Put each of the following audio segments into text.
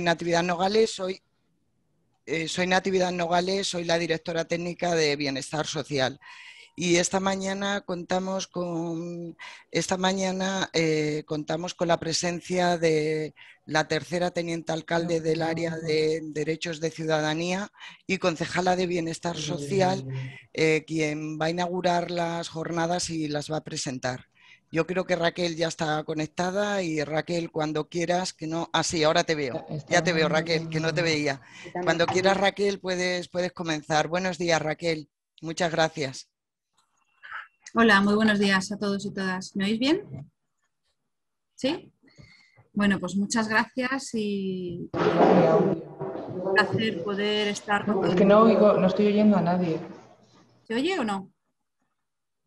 Natividad Nogales, soy, soy Natividad Nogales, soy la directora técnica de Bienestar Social. Y esta mañana contamos con esta mañana eh, contamos con la presencia de la tercera teniente alcalde del área de derechos de ciudadanía y concejala de bienestar social, eh, quien va a inaugurar las jornadas y las va a presentar. Yo creo que Raquel ya está conectada y Raquel, cuando quieras, que no. Ah, sí, ahora te veo. Ya te veo, Raquel, que no te veía. Cuando quieras, Raquel, puedes, puedes comenzar. Buenos días, Raquel. Muchas gracias. Hola, muy buenos días a todos y todas. ¿Me oís bien? ¿Sí? Bueno, pues muchas gracias y un placer poder estar con Es que no oigo, no estoy oyendo a nadie. ¿Se oye o no?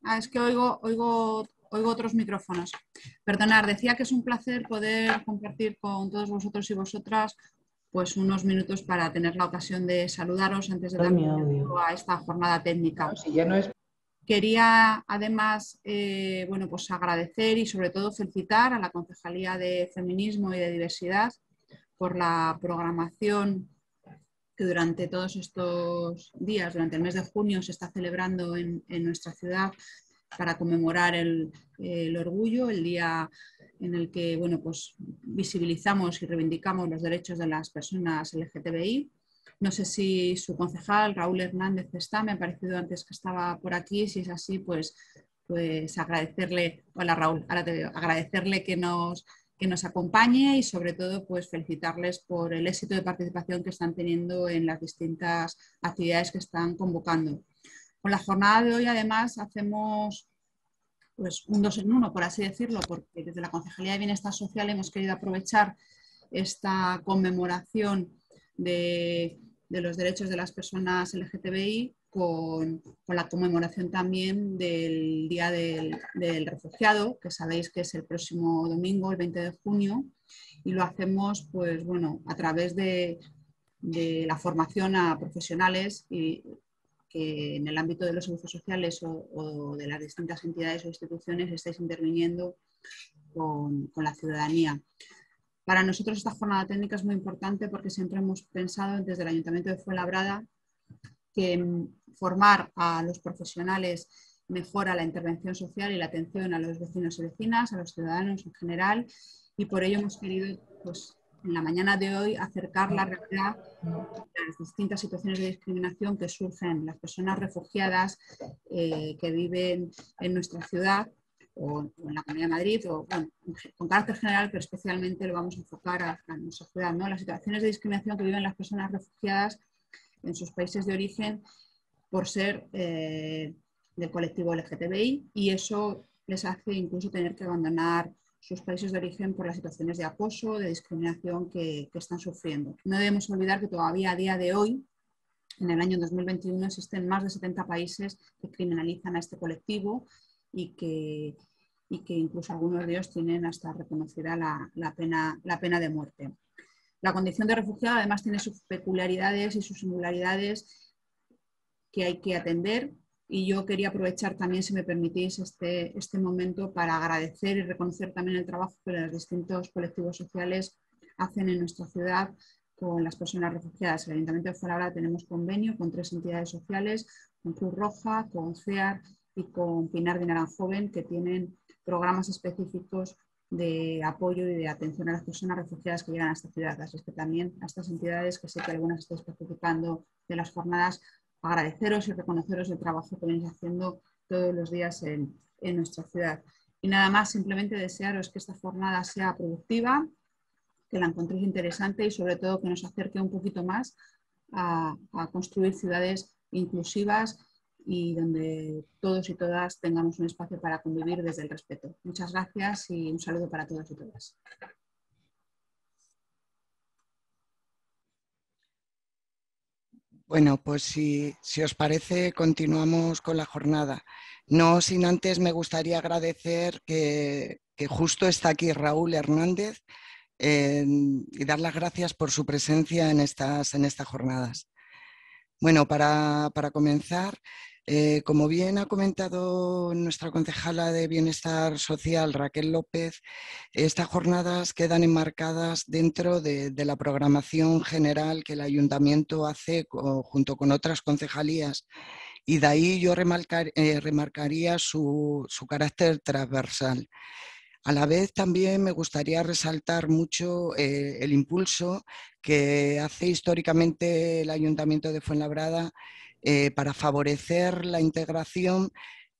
Ah, es que oigo, oigo, oigo otros micrófonos. Perdonad, decía que es un placer poder compartir con todos vosotros y vosotras pues unos minutos para tener la ocasión de saludaros antes de dar a esta jornada técnica. si ya no es Quería además eh, bueno, pues agradecer y sobre todo felicitar a la Concejalía de Feminismo y de Diversidad por la programación que durante todos estos días, durante el mes de junio, se está celebrando en, nuestra ciudad para conmemorar el, orgullo, el día en el que bueno, pues visibilizamos y reivindicamos los derechos de las personas LGTBI. No sé si su concejal, Raúl Hernández, está, me ha parecido antes que estaba por aquí. Si es así, pues, pues agradecerle, hola Raúl, ahora agradecerle que nos, que nos acompañe y sobre todo pues felicitarles por el éxito de participación que están teniendo en las distintas actividades que están convocando. Con la jornada de hoy además hacemos pues un dos en uno, por así decirlo, porque desde la Concejalía de Bienestar Social hemos querido aprovechar esta conmemoración de de los derechos de las personas LGTBI con, la conmemoración también del Día del, Refugiado, que sabéis que es el próximo domingo, el 20 de junio, y lo hacemos pues, bueno, a través de, la formación a profesionales y, que en el ámbito de los servicios sociales o, de las distintas entidades o instituciones estáis interviniendo con, con la ciudadanía. Para nosotros esta jornada técnica es muy importante porque siempre hemos pensado desde el Ayuntamiento de Fuenlabrada que mm, formar a los profesionales mejora la intervención social y la atención a los vecinos y vecinas, a los ciudadanos en general, y por ello hemos querido, pues, en la mañana de hoy, acercar la realidad de las distintas situaciones de discriminación que surgen las personas refugiadas eh, que viven en nuestra ciudad o, en la Comunidad de Madrid, o con carácter general, pero especialmente lo vamos a enfocar a, nuestra ciudad, ¿no? las situaciones de discriminación que viven las personas refugiadas en sus países de origen por ser eh, del colectivo LGTBI y eso les hace incluso tener que abandonar sus países de origen por las situaciones de acoso, de discriminación que, que, están sufriendo. No debemos olvidar que todavía a día de hoy, en el año 2021, existen más de 70 países que criminalizan a este colectivo y que, y que incluso algunos de ellos tienen hasta reconocida la, la, pena, la pena de muerte. La condición de refugiado además tiene sus peculiaridades y sus singularidades que hay que atender y yo quería aprovechar también, si me permitís, este, este momento para agradecer y reconocer también el trabajo que los distintos colectivos sociales hacen en nuestra ciudad con las personas refugiadas. El Ayuntamiento de Fuenlabrada tenemos convenio con tres entidades sociales, con Cruz Roja, con CEAR y con Pinar de Naranjoven, que tienen programas específicos de apoyo y de atención a las personas refugiadas que llegan a esta ciudad. Así que también a estas entidades, que sé que algunas estáis participando de las jornadas, agradeceros y reconoceros el trabajo que venís haciendo todos los días en, nuestra ciudad. Y nada más, simplemente desearos que esta jornada sea productiva, que la encontréis interesante y sobre todo que nos acerque un poquito más a, a construir ciudades inclusivas y donde todos y todas tengamos un espacio para convivir desde el respeto. Muchas gracias y un saludo para todos y todas. Bueno, pues si, os parece, continuamos con la jornada. No sin antes me gustaría agradecer que, justo está aquí Raúl Hernández y dar las gracias por su presencia en estas, en estas jornadas. Bueno, para, para comenzar, Eh, como bien ha comentado nuestra concejala de Bienestar Social, Raquel López, estas jornadas quedan enmarcadas dentro de, la programación general que el ayuntamiento hace junto con otras concejalías y de ahí yo eh, remarcaría su, carácter transversal. A la vez también me gustaría resaltar mucho eh, el impulso que hace históricamente el Ayuntamiento de Fuenlabrada eh, para favorecer la integración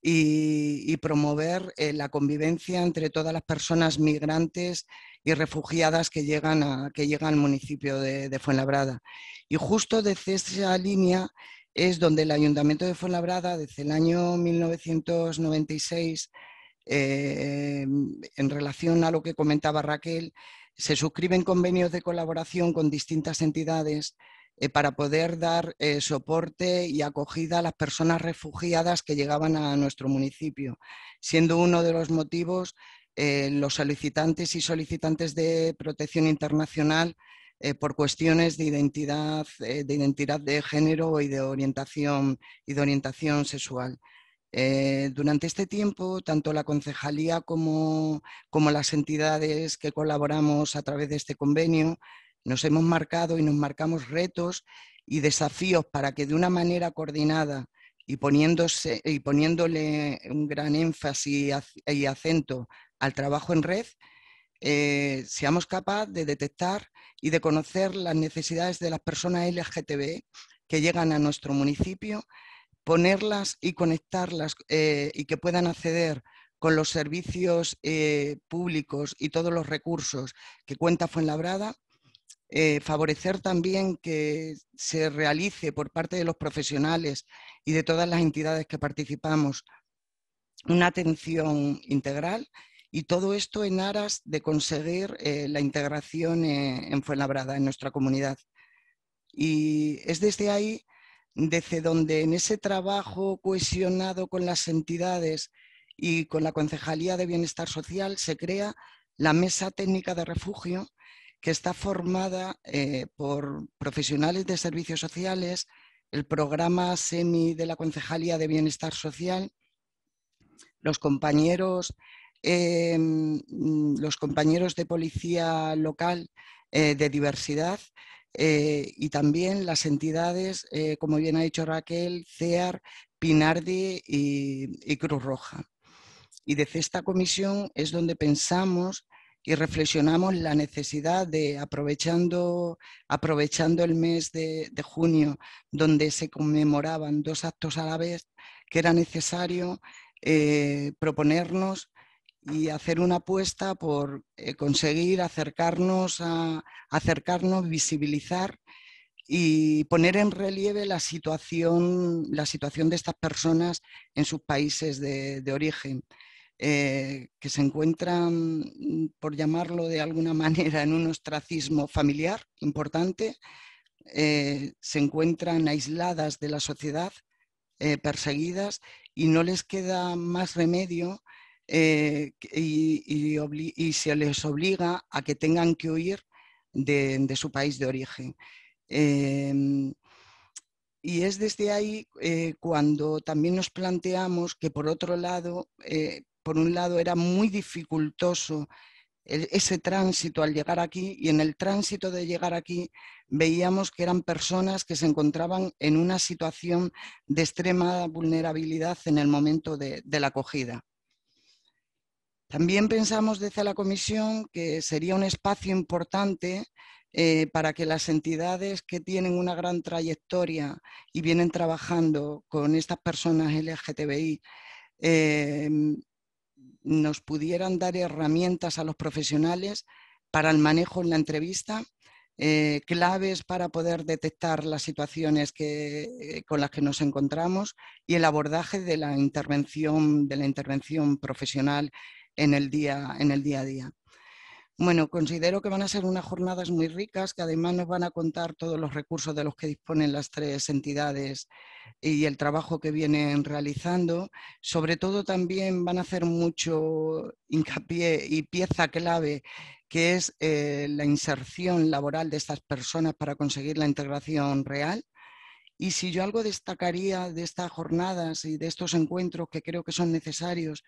y, promover eh, la convivencia entre todas las personas migrantes y refugiadas que llegan, que llegan al municipio de, Fuenlabrada. Y justo desde esa línea es donde el Ayuntamiento de Fuenlabrada, desde el año 1996, eh, en relación a lo que comentaba Raquel, se suscriben convenios de colaboración con distintas entidades eh, para poder dar eh, soporte y acogida a las personas refugiadas que llegaban a nuestro municipio, siendo uno de los motivos eh, los solicitantes y solicitantes de protección internacional por cuestiones de identidad, de identidad de género y de orientación, y de orientación sexual. durante este tiempo, tanto la concejalía como, como las entidades que colaboramos a través de este convenio nos hemos marcado y nos marcamos retos y desafíos para que de una manera coordinada y, poniéndose, y poniéndole un gran énfasis y acento al trabajo en red, eh, seamos capaces de detectar y de conocer las necesidades de las personas LGTB que llegan a nuestro municipio, ponerlas y conectarlas eh, y que puedan acceder con los servicios eh, públicos y todos los recursos que cuenta Fuenlabrada eh, favorecer también que se realice por parte de los profesionales y de todas las entidades que participamos una atención integral y todo esto en aras de conseguir eh, la integración eh, en Fuenlabrada, en nuestra comunidad. Y es desde ahí, desde donde en ese trabajo cohesionado con las entidades y con la Concejalía de Bienestar Social se crea la Mesa Técnica de Refugio, que está formada eh, por profesionales de servicios sociales, el programa SEMI de la Concejalía de Bienestar Social, los compañeros, em, los compañeros de policía local eh, de diversidad eh, y también las entidades, como bien ha dicho Raquel, CEAR, Pinardi y Cruz Roja. Y desde esta comisión es donde pensamos y reflexionamos la necesidad de, aprovechando, aprovechando el mes de, junio, donde se conmemoraban dos actos a la vez, que era necesario eh, proponernos y hacer una apuesta por eh, conseguir acercarnos, a, acercarnos, visibilizar y poner en relieve la situación, la situación de estas personas en sus países de origen. Eh, que se encuentran, mm, por llamarlo de alguna manera, en un ostracismo familiar importante, eh, se encuentran aisladas de la sociedad, eh, perseguidas, y no les queda más remedio y, se les obliga a que tengan que huir de, su país de origen. Em, y es desde ahí cuando también nos planteamos que, por otro lado, por un lado era muy dificultoso ese tránsito al llegar aquí y en el tránsito de llegar aquí veíamos que eran personas que se encontraban en una situación de extrema vulnerabilidad en el momento de, la acogida. También pensamos desde la comisión que sería un espacio importante eh, para que las entidades que tienen una gran trayectoria y vienen trabajando con estas personas LGTBI eh, nos pudieran dar herramientas a los profesionales para el manejo en la entrevista, eh, claves para poder detectar las situaciones con las que nos encontramos y el abordaje de la intervención, de la intervención profesional en el día, en el día a día. Bueno, considero que van a ser unas jornadas muy ricas, que además nos van a contar todos los recursos de los que disponen las tres entidades y el trabajo que vienen realizando. Sobre todo también van a hacer mucho hincapié y pieza clave que es eh, la inserción laboral de estas personas para conseguir la integración real Y si yo algo destacaría de estas jornadas y de estos encuentros que creo que son necesarios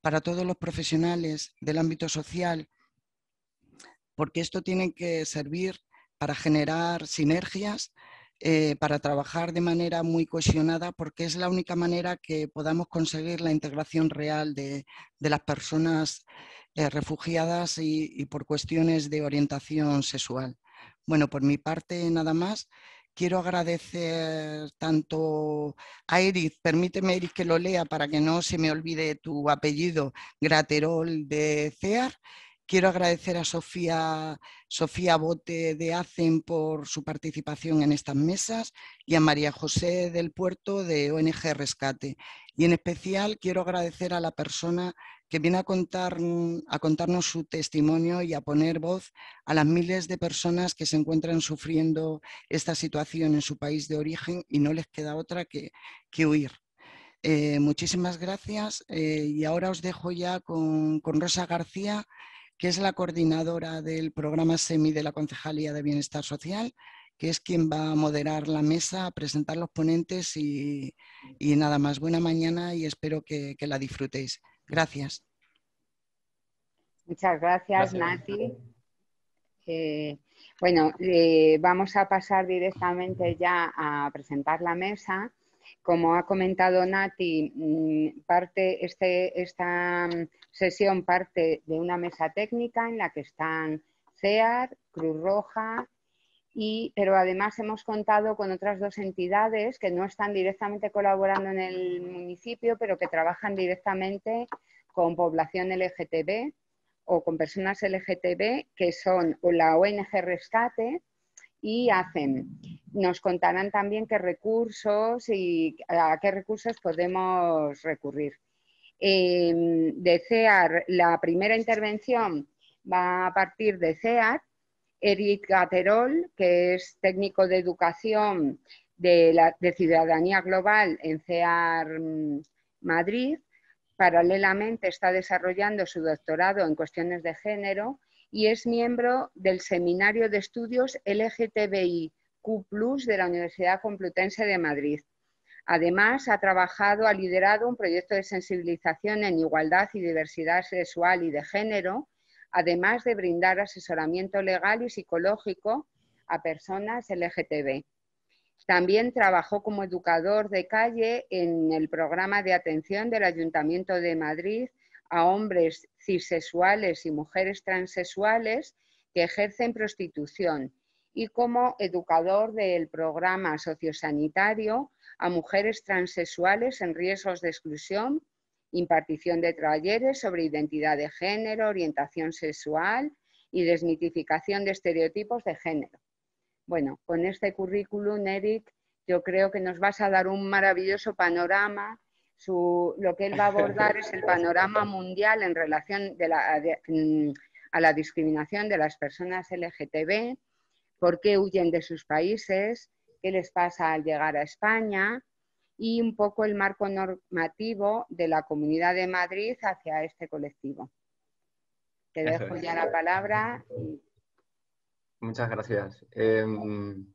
para todos los profesionales del ámbito social, porque esto tiene que servir para generar sinergias, eh, para trabajar de manera muy cohesionada, porque es la única manera que podamos conseguir la integración real de, las personas eh, refugiadas y, por cuestiones de orientación sexual. Bueno, por mi parte nada más. Quiero agradecer tanto a Eric, permíteme Eric que lo lea para que no se me olvide tu apellido, Graterol de CEAR. Quiero agradecer a Sofía, Sofía Bote de ACEN por su participación en estas mesas y a María José del Puerto de ONG Rescate. Y en especial quiero agradecer a la persona que viene a, contar, a contarnos su testimonio y a poner voz a las miles de personas que se encuentran sufriendo esta situación en su país de origen y no les queda otra que, huir. Eh, muchísimas gracias eh, y ahora os dejo ya con, Rosa García, que es la coordinadora del programa SEMI de la Concejalía de Bienestar Social, que es quien va a moderar la mesa, a presentar los ponentes y, nada más. Buena mañana y espero que la disfrutéis. Gracias. Muchas gracias, Nati. Eh, bueno, eh, vamos a pasar directamente ya a presentar la mesa. Como ha comentado Nati, mm, parte este, esta sesión parte de una mesa técnica en la que están CEAR, Cruz Roja, y, pero además hemos contado con otras dos entidades que no están directamente colaborando en el municipio, pero que trabajan directamente con población LGTB o con personas LGTB, que son la ONG Rescate y hacen. Nos contarán también qué recursos y a qué recursos podemos recurrir. Eh, de CEAR, la primera intervención va a partir de CEAR, Eric Gaterol, que es técnico de educación de, de ciudadanía global en CEAR mm, Madrid. Paralelamente está desarrollando su doctorado en cuestiones de género y es miembro del Seminario de Estudios LGTBIQ de la Universidad Complutense de Madrid. Además, ha trabajado, ha liderado un proyecto de sensibilización en igualdad y diversidad sexual y de género además de brindar asesoramiento legal y psicológico a personas LGTB. También trabajó como educador de calle en el programa de atención del Ayuntamiento de Madrid a hombres cisexuales y mujeres transexuales que ejercen prostitución y como educador del programa sociosanitario a mujeres transexuales en riesgos de exclusión impartición de talleres sobre identidad de género, orientación sexual y desmitificación de estereotipos de género. Bueno, con este currículum, Eric, yo creo que nos vas a dar un maravilloso panorama. lo que él va a abordar es el panorama mundial en relación mm, a la discriminación de las personas LGTB, por qué huyen de sus países, qué les pasa al llegar a España, y un poco el marco normativo de la Comunidad de Madrid hacia este colectivo. Te dejo ya la palabra. Muchas gracias. Em,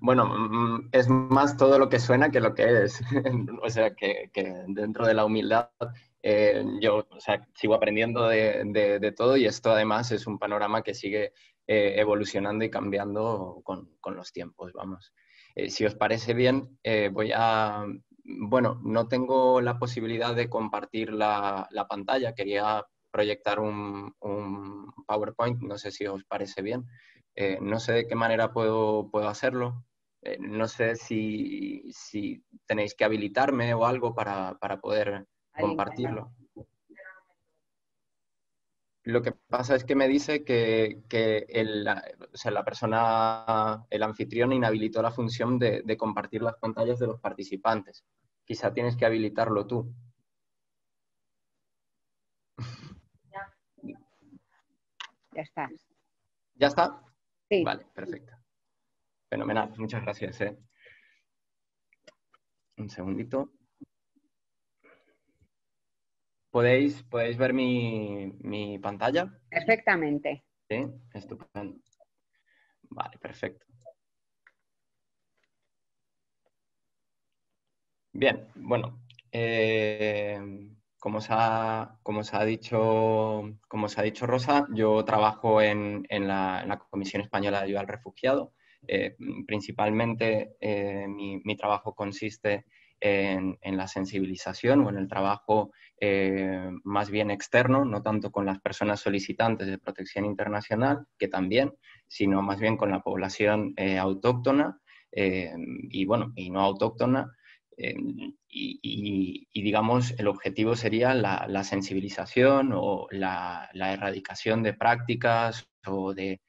bueno, mm, es más todo lo que suena que lo que es. o sea, que, dentro de la humildad eh, yo sigo aprendiendo de, todo y esto además es un panorama que sigue eh, evolucionando y cambiando con, los tiempos, vamos. Eh, si os parece bien, voy a bueno, no tengo la posibilidad de compartir la, pantalla. Quería proyectar un, PowerPoint, no sé si os parece bien. Eh, no sé de qué manera puedo, puedo hacerlo. Eh, no sé si, tenéis que habilitarme o algo para, poder compartirlo. Lo que pasa es que me dice que, la persona, el anfitrión inhabilitó la función de compartir las pantallas de los participantes quizá tienes que habilitarlo tú. Ya, ya estás. ¿Ya está? Sí. Vale, perfecto. Fenomenal, muchas gracias. ¿eh? Un segundito. ¿Podéis, ¿Podéis ver mi, mi pantalla? Perfectamente. Sí, estupendo. Vale, perfecto. Bien, bueno, eh, como, se ha, como, se ha dicho, como se ha dicho Rosa, yo trabajo en, la, Comisión Española de Ayuda al Refugiado. Eh, principalmente eh, mi, trabajo consiste en, la sensibilización o en el trabajo más bien externo, no tanto con las personas solicitantes de protección internacional, que también, sino más bien con la población autóctona y, bueno, y no autóctona, y, digamos, el objetivo sería la, sensibilización o la, erradicación de prácticas o de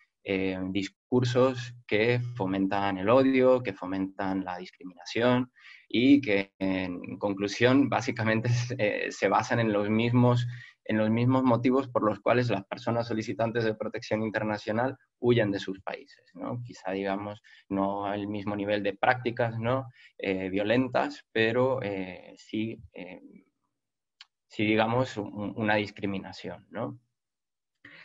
discursos que fomentan el odio, que fomentan la discriminación y que, en conclusión, básicamente se basan en los mismos en los mismos motivos por los cuales las personas solicitantes de protección internacional huyen de sus países. ¿no? Quizá, digamos, no al mismo nivel de prácticas ¿no? Eh, violentas, pero eh, sí, eh, sí, digamos, una discriminación. ¿no?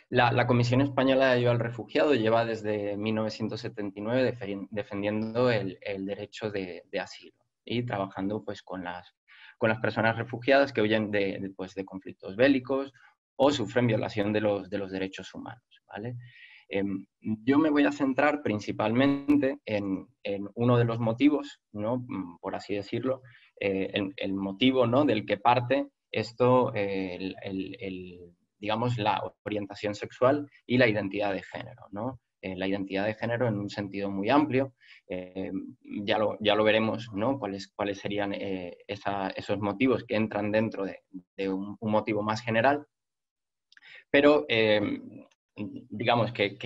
La, Comisión Española de Ayuda al Refugiado lleva desde 1979 defendiendo el, derecho de, de, asilo y trabajando pues, con las con las personas refugiadas que huyen de, pues, de conflictos bélicos o sufren violación de los, de los derechos humanos. ¿vale? Em, yo me voy a centrar principalmente en, en uno de los motivos, ¿no? Mm, por así decirlo, eh, el, motivo ¿no? del que parte esto, el, el, digamos, la orientación sexual y la identidad de género. ¿no? Eh, la identidad de género en un sentido muy amplio. Eh, ya, lo, ya lo veremos, ¿no? ¿Cuáles, cuáles serían eh, esos motivos que entran dentro de, un, motivo más general? Pero digamos que,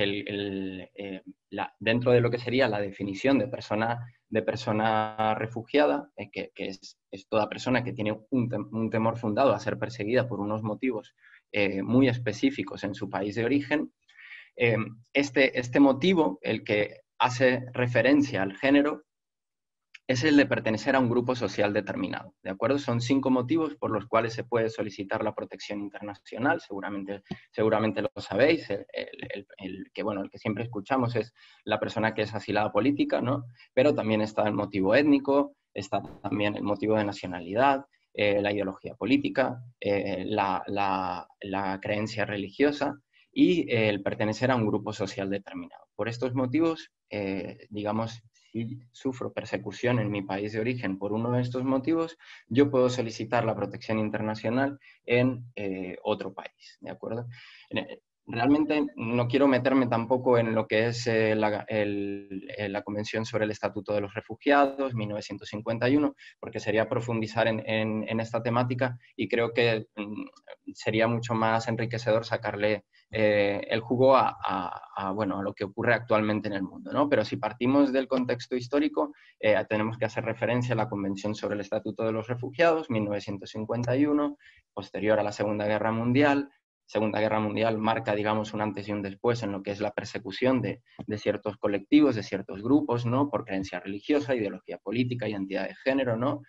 dentro de lo que sería la definición de persona, de persona refugiada, que, es, toda persona que tiene un, temor fundado a ser perseguida por unos motivos muy específicos en su país de origen, Em, este, este motivo, el que hace referencia al género, es el de pertenecer a un grupo social determinado. ¿De acuerdo? Son cinco motivos por los cuales se puede solicitar la protección internacional. Seguramente, seguramente lo sabéis. El, que, bueno, el que siempre escuchamos es la persona que es asilada política, ¿no? Pero también está el motivo étnico, está también el motivo de nacionalidad, eh, la ideología política, eh, la, la creencia religiosa y eh, el pertenecer a un grupo social determinado. Por estos motivos, eh, digamos, si sufro persecución en mi país de origen por uno de estos motivos, yo puedo solicitar la protección internacional en eh, otro país, ¿de acuerdo? Realmente no quiero meterme tampoco en lo que es la, la, Convención sobre el Estatuto de los Refugiados, 1951, porque sería profundizar en, en esta temática y creo que mm, sería mucho más enriquecedor sacarle eh, el jugo a, bueno, a lo que ocurre actualmente en el mundo. ¿no? Pero si partimos del contexto histórico, eh, tenemos que hacer referencia a la Convención sobre el Estatuto de los Refugiados, 1951, posterior a la Segunda Guerra Mundial. Segunda Guerra Mundial marca, digamos, un antes y un después en lo que es la persecución de, ciertos colectivos, de ciertos grupos, ¿no? Por creencia religiosa, ideología política, identidad de género, ¿no?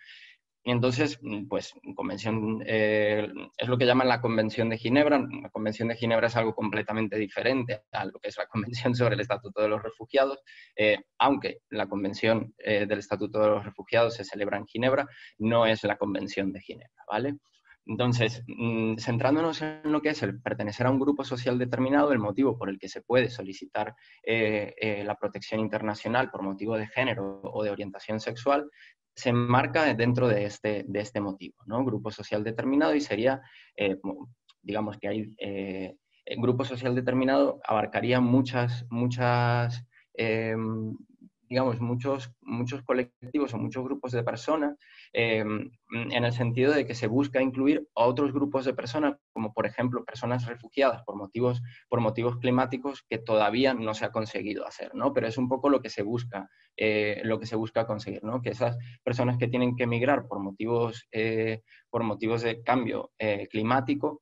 Y entonces, pues, convención, eh, es lo que llaman la Convención de Ginebra. La Convención de Ginebra es algo completamente diferente a lo que es la Convención sobre el Estatuto de los Refugiados, eh, aunque la Convención eh, del Estatuto de los Refugiados se celebra en Ginebra, no es la Convención de Ginebra, ¿vale? Entonces, mm, centrándonos en lo que es el pertenecer a un grupo social determinado, el motivo por el que se puede solicitar la protección internacional por motivo de género o de orientación sexual, se enmarca dentro de este, de este motivo, ¿no? Grupo social determinado y sería, eh, digamos que hay, eh, el grupo social determinado abarcaría muchas, muchas em, digamos, muchos, muchos colectivos o muchos grupos de personas, eh, en el sentido de que se busca incluir a otros grupos de personas, como por ejemplo personas refugiadas por motivos, por motivos climáticos que todavía no se ha conseguido hacer, ¿no? Pero es un poco lo que se busca, eh, lo que se busca conseguir, ¿no? Que esas personas que tienen que emigrar por motivos, eh, por motivos de cambio climático,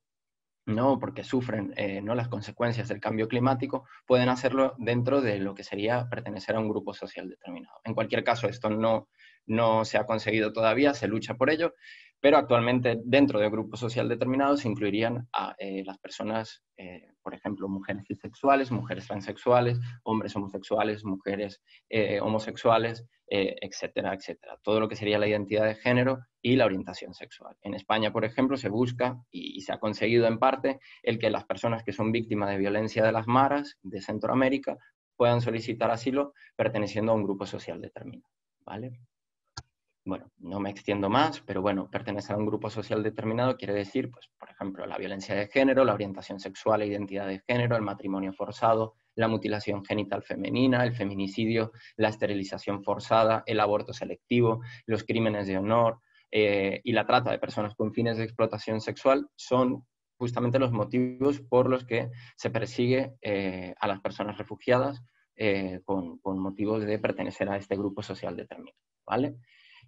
¿no? porque sufren eh, ¿no? las consecuencias del cambio climático, pueden hacerlo dentro de lo que sería pertenecer a un grupo social determinado. En cualquier caso, esto no, no se ha conseguido todavía, se lucha por ello, pero actualmente dentro de grupos social determinados se incluirían a eh, las personas, eh, por ejemplo, mujeres bisexuales, mujeres transexuales, hombres homosexuales, mujeres eh, homosexuales, etcétera, etcétera. Todo lo que sería la identidad de género y la orientación sexual. En España, por ejemplo, se busca y, se ha conseguido en parte el que las personas que son víctimas de violencia de las maras de Centroamérica puedan solicitar asilo perteneciendo a un grupo social determinado. ¿vale? Bueno, no me extiendo más, pero bueno, pertenecer a un grupo social determinado quiere decir, pues, por ejemplo, la violencia de género, la orientación sexual e identidad de género, el matrimonio forzado, la mutilación genital femenina, el feminicidio, la esterilización forzada, el aborto selectivo, los crímenes de honor eh, y la trata de personas con fines de explotación sexual son justamente los motivos por los que se persigue eh, a las personas refugiadas eh, con, con motivos de pertenecer a este grupo social determinado, ¿vale?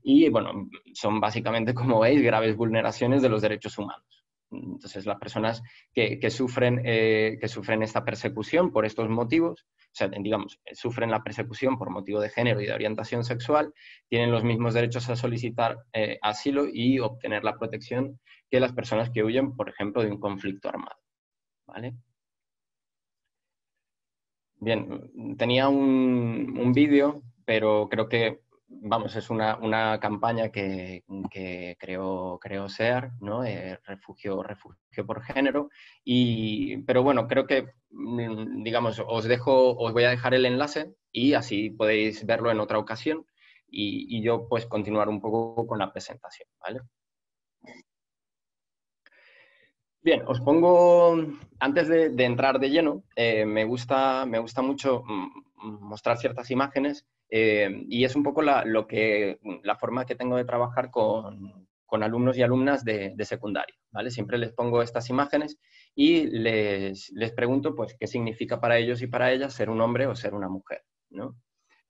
Y bueno, son básicamente, como veis, graves vulneraciones de los derechos humanos. Entonces, las personas que, sufren, eh, que sufren esta persecución por estos motivos, o sea, digamos, sufren la persecución por motivo de género y de orientación sexual, tienen los mismos derechos a solicitar eh, asilo y obtener la protección que las personas que huyen, por ejemplo, de un conflicto armado. ¿Vale? Bien, tenía un, un vídeo, pero creo que vamos, es una, campaña que, que, creó, SEAR, ¿no? Eh, refugio, refugio por género. Y, pero bueno, creo que, mm, digamos, os, dejo, os voy a dejar el enlace y así podéis verlo en otra ocasión y, yo pues continuar un poco con la presentación, ¿vale? Bien, os pongo, antes de, entrar de lleno, eh, me, gusta, me gusta mucho mm, mostrar ciertas imágenes eh, y es un poco la, lo que, la forma que tengo de trabajar con, con alumnos y alumnas de, de, secundaria. ¿vale? Siempre les pongo estas imágenes y les, les, pregunto pues, qué significa para ellos y para ellas ser un hombre o ser una mujer. ¿no?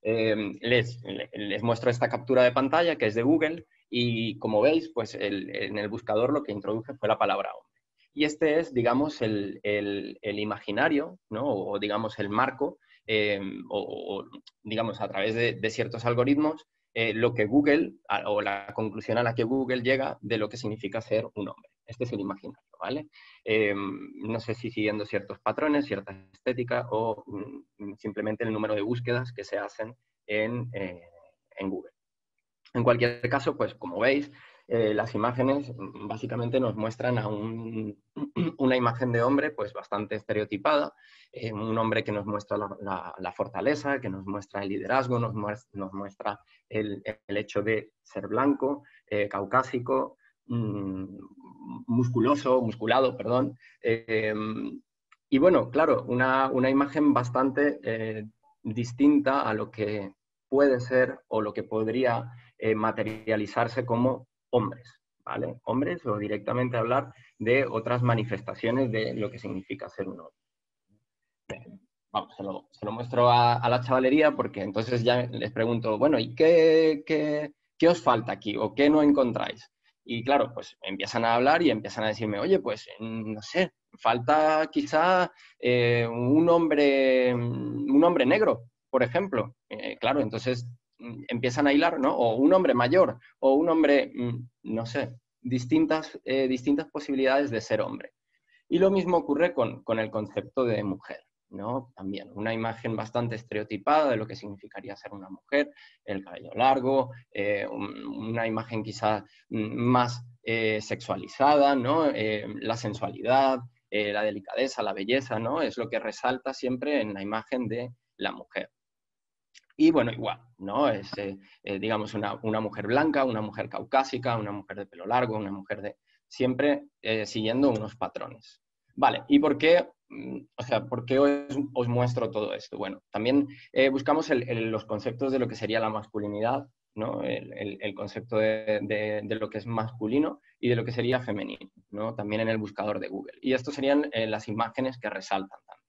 Eh, les, les, muestro esta captura de pantalla que es de Google y como veis, pues en el buscador lo que introduje fue la palabra hombre. Y este es, digamos, el, el, el imaginario, ¿no? o digamos el marco Em, o, digamos, a través de, ciertos algoritmos, eh, lo que Google, o la conclusión a la que Google llega de lo que significa ser un hombre. Este es el imaginario, ¿vale? Em, no sé si siguiendo ciertos patrones, cierta estética o mm, simplemente el número de búsquedas que se hacen en, eh, en Google. En cualquier caso, pues como veis, eh, las imágenes básicamente nos muestran a una imagen de hombre pues bastante estereotipada, eh, un hombre que nos muestra la, fortaleza, que nos muestra el liderazgo, nos muestra, el, hecho de ser blanco, eh, caucásico, mm, musculoso, musculado, perdón. y bueno, claro, una, una imagen bastante distinta a lo que puede ser o lo que podría materializarse como hombres, ¿vale? Hombres o directamente hablar de otras manifestaciones de lo que significa ser un hombre. Vamos, se lo, muestro a, la chavalería porque entonces ya les pregunto, bueno, ¿y qué, qué, os falta aquí o qué no encontráis? Y claro, pues empiezan a hablar y empiezan a decirme, oye, pues no sé, falta quizá eh, un, hombre, un hombre negro, por ejemplo. Eh, claro, entonces Mm, empiezan a hilar, ¿no? O un hombre mayor, o un hombre, mm, no sé, distintas, eh, distintas posibilidades de ser hombre. Y lo mismo ocurre con, el concepto de mujer, ¿no? También una imagen bastante estereotipada de lo que significaría ser una mujer, el cabello largo, eh, una imagen quizá mm, más eh, sexualizada, ¿no? la sensualidad, la delicadeza, la belleza, ¿no? Es lo que resalta siempre en la imagen de la mujer. Y bueno, igual, ¿no? Es, eh, eh, digamos, una, mujer blanca, una mujer caucásica, una mujer de pelo largo, una mujer de... Siempre eh, siguiendo unos patrones. Vale, ¿y por qué, mm, o sea, por qué os, muestro todo esto? Bueno, también buscamos los conceptos de lo que sería la masculinidad, ¿no? El, concepto de, de, lo que es masculino y de lo que sería femenino, ¿no? También en el buscador de Google. Y estos serían las imágenes que resaltan también.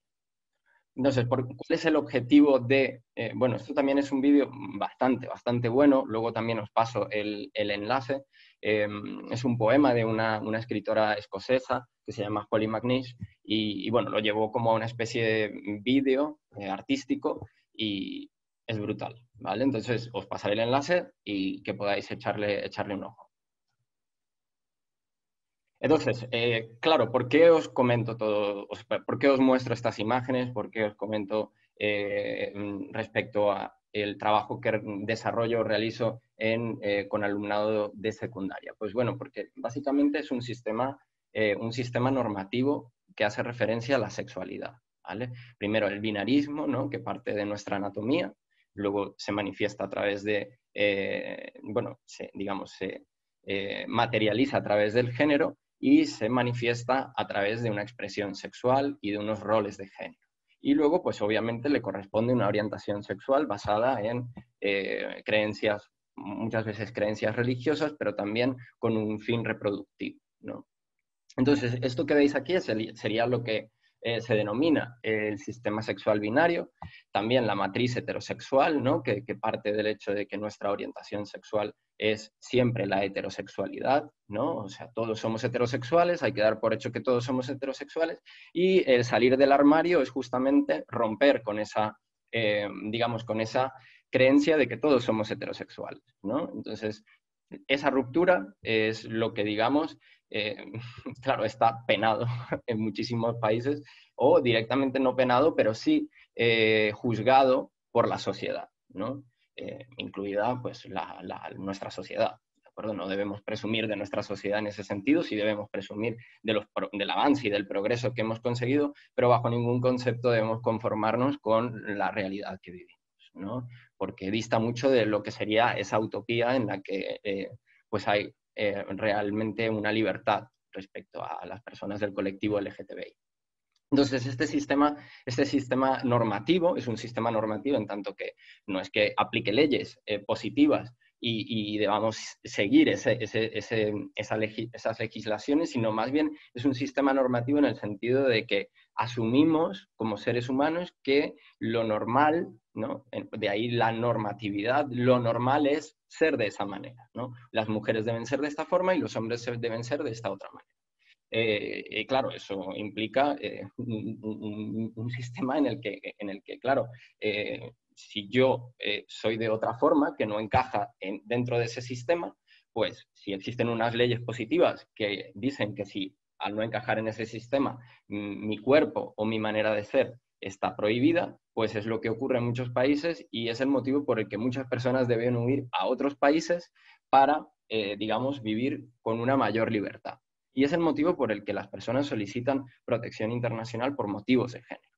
Entonces, ¿cuál es el objetivo de...? Eh, bueno, esto también es un vídeo bastante, bastante bueno. Luego también os paso el, enlace. Em, es un poema de una, escritora escocesa que se llama Holly McNish y, bueno, lo llevó como una especie de vídeo eh, artístico y es brutal, ¿vale? Entonces, os pasaré el enlace y que podáis echarle, echarle un ojo. Entonces, eh, claro, ¿por qué os comento todo? ¿Por qué os muestro estas imágenes? ¿Por qué os comento eh, respecto a el trabajo que desarrollo, realizo en, eh, con alumnado de secundaria? Pues bueno, porque básicamente es un sistema, un sistema normativo que hace referencia a la sexualidad. ¿vale? Primero el binarismo, ¿no? que parte de nuestra anatomía, luego se manifiesta a través de, bueno, digamos, se materializa a través del género y se manifiesta a través de una expresión sexual y de unos roles de género. Y luego, pues obviamente le corresponde una orientación sexual basada en eh, creencias, muchas veces creencias religiosas, pero también con un fin reproductivo. ¿no? Entonces, esto que veis aquí sería lo que eh, se denomina el sistema sexual binario, también la matriz heterosexual, ¿no? que, parte del hecho de que nuestra orientación sexual es siempre la heterosexualidad, ¿no? O sea, todos somos heterosexuales, hay que dar por hecho que todos somos heterosexuales, y el salir del armario es justamente romper con esa, eh, digamos, con esa creencia de que todos somos heterosexuales, ¿no? Entonces, esa ruptura es lo que, digamos, eh, claro, está penado en muchísimos países o directamente no penado, pero sí eh, juzgado por la sociedad, ¿no? Eh, incluida pues nuestra sociedad. ¿de acuerdo? No debemos presumir de nuestra sociedad en ese sentido, sí debemos presumir del avance y del progreso que hemos conseguido, pero bajo ningún concepto debemos conformarnos con la realidad que vivimos, ¿no? porque dista mucho de lo que sería esa utopía en la que pues hay eh, realmente una libertad respecto a las personas del colectivo LGTBI. Entonces, este sistema, este sistema normativo es un sistema normativo en tanto que no es que aplique leyes eh, positivas y, debamos seguir ese, esas legislaciones, sino más bien es un sistema normativo en el sentido de que asumimos como seres humanos que lo normal, ¿no? de ahí la normatividad, lo normal es ser de esa manera. ¿no? Las mujeres deben ser de esta forma y los hombres deben ser de esta otra manera. Eh, claro, eso implica eh, un, sistema en el que, en el que claro, eh, si yo eh, soy de otra forma, que no encaja dentro de ese sistema, pues si existen unas leyes positivas que dicen que si al no encajar en ese sistema mi cuerpo o mi manera de ser está prohibida, pues es lo que ocurre en muchos países y es el motivo por el que muchas personas deben huir a otros países para, eh, digamos, vivir con una mayor libertad. Y es el motivo por el que las personas solicitan protección internacional por motivos de género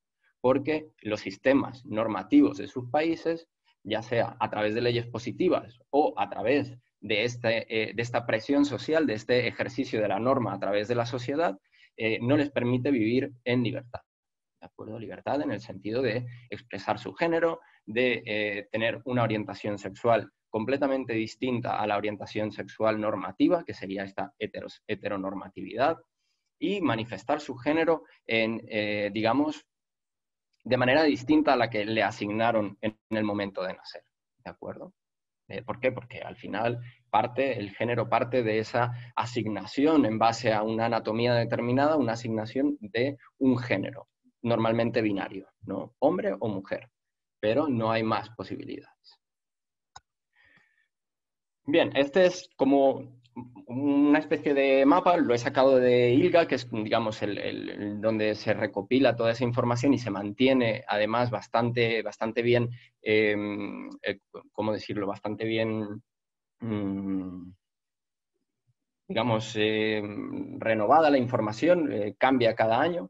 porque los sistemas normativos de sus países, ya sea a través de leyes positivas o a través de, este, eh, esta presión social, de este ejercicio de la norma a través de la sociedad, eh, no les permite vivir en libertad. ¿De acuerdo? Libertad en el sentido de expresar su género, de eh, tener una orientación sexual completamente distinta a la orientación sexual normativa, que sería esta heteronormatividad, y manifestar su género en, digamos, de manera distinta a la que le asignaron en, el momento de nacer. ¿De acuerdo? Eh, ¿Por qué? Porque al final parte, el género parte de esa asignación en base a una anatomía determinada, una asignación de un género, normalmente binario, ¿no? Hombre o mujer, pero no hay más posibilidades. Bien, este es como una especie de mapa, lo he sacado de ILGA, que es, digamos, el, donde se recopila toda esa información y se mantiene, además, bastante, bastante bien, em, eh, ¿cómo decirlo?, bastante bien, mm, digamos, em, renovada la información, eh, cambia cada año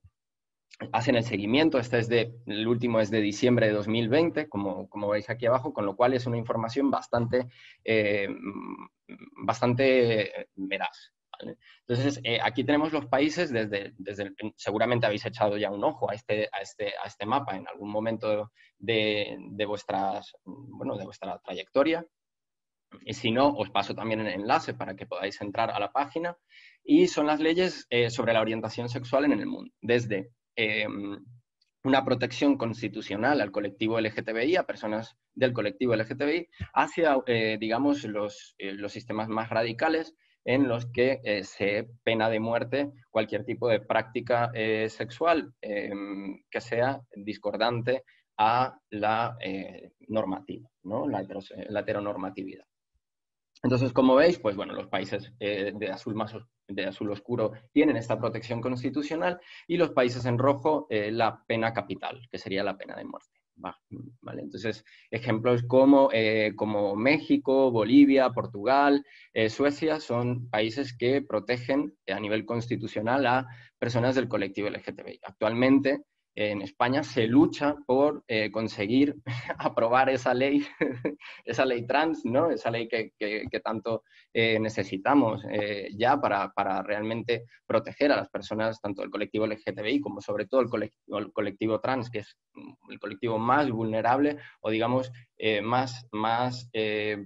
hacen el seguimiento, este es de, el último es de diciembre de 2020, como, como veis aquí abajo, con lo cual es una información bastante, eh, bastante veraz. Entonces, eh, aquí tenemos los países desde, desde seguramente habéis echado ya un ojo a este, a este, a este mapa en algún momento de, de, vuestras, bueno, de vuestra trayectoria. Y si no, os paso también el enlace para que podáis entrar a la página. Y son las leyes eh, sobre la orientación sexual en el mundo, desde Em, una protección constitucional al colectivo LGTBI, a personas del colectivo LGTBI, hacia, eh, digamos, los, eh, los, sistemas más radicales en los que eh, se pena de muerte cualquier tipo de práctica sexual em, que sea discordante a la normativa, ¿no? la, la heteronormatividad. Entonces, como veis, pues bueno, los países de azul más de azul oscuro tienen esta protección constitucional y los países en rojo la pena capital, que sería la pena de muerte. ¿vale? Entonces, ejemplos como, eh, como México, Bolivia, Portugal, eh, Suecia son países que protegen a nivel constitucional a personas del colectivo LGTBI. Actualmente, en España se lucha por eh, conseguir aprobar esa ley, esa ley trans, ¿no? esa ley que, tanto eh, necesitamos eh, ya para, realmente proteger a las personas, tanto del colectivo LGTBI como sobre todo el colectivo, trans, que es el colectivo más vulnerable o digamos más, más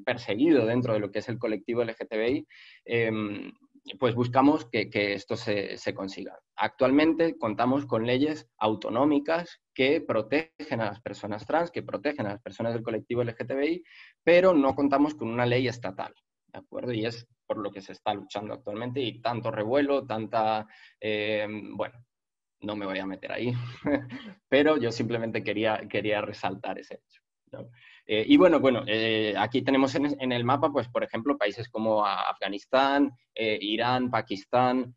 perseguido dentro de lo que es el colectivo LGTBI em, pues buscamos que, esto se, consiga. Actualmente contamos con leyes autonómicas que protegen a las personas trans, que protegen a las personas del colectivo LGTBI, pero no contamos con una ley estatal. ¿De acuerdo? Y es por lo que se está luchando actualmente y tanto revuelo, tanta, eh, bueno, no me voy a meter ahí, pero yo simplemente quería, quería resaltar ese hecho. Eh, y bueno, bueno, eh, aquí tenemos en, el mapa, pues, por ejemplo, países como Afganistán, eh, Irán, Pakistán,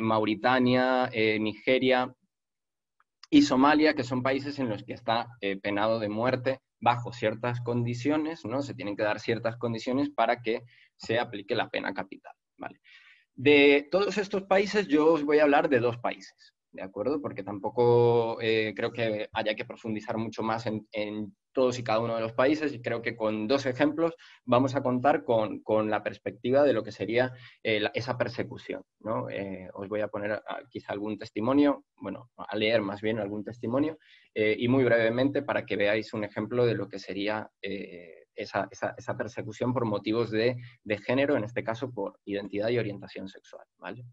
Mauritania, Nigeria y Somalia, que son países en los que está penado de muerte bajo ciertas condiciones, ¿no? Se tienen que dar ciertas condiciones para que se aplique la pena capital. De todos estos países yo os voy a hablar de dos países, ¿de acuerdo? Porque tampoco creo que haya que profundizar mucho más en, en, todos y cada uno de los países y creo que con dos ejemplos vamos a contar con, la perspectiva de lo que sería eh, esa persecución. ¿no? Eh, os voy a poner quizá algún testimonio, bueno, a leer más bien algún testimonio eh, y muy brevemente para que veáis un ejemplo de lo que sería esa, esa, persecución por motivos de, género, en este caso por identidad y orientación sexual. ¿vale?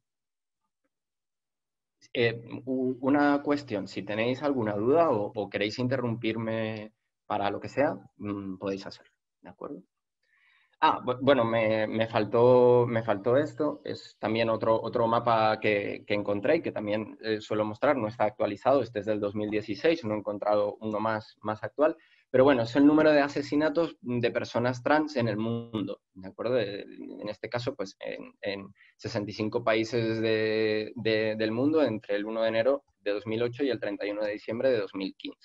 Una cuestión, si tenéis alguna duda o queréis interrumpirme para lo que sea, mm, podéis hacerlo, ¿de acuerdo? Ah, bueno, me, faltó, me faltó esto. Es también otro, otro mapa que, encontré y que también eh, suelo mostrar. No está actualizado, este es del 2016, no he encontrado uno más, más actual. Pero bueno, es el número de asesinatos de personas trans en el mundo, ¿de acuerdo? En este caso, pues en, 65 países del mundo entre el 1 de enero de 2008 y el 31 de diciembre de 2015.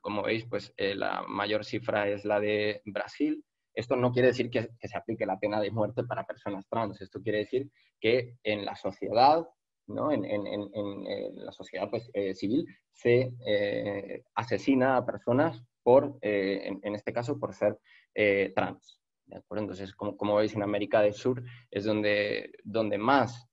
Como veis, pues eh, la mayor cifra es la de Brasil. Esto no quiere decir que, se aplique la pena de muerte para personas trans. Esto quiere decir que en la sociedad, ¿no? en, la sociedad pues, eh, civil, se eh, asesina a personas por, en, este caso, por ser trans. ¿de acuerdo? Entonces, como, como, veis, en América del Sur es donde, donde más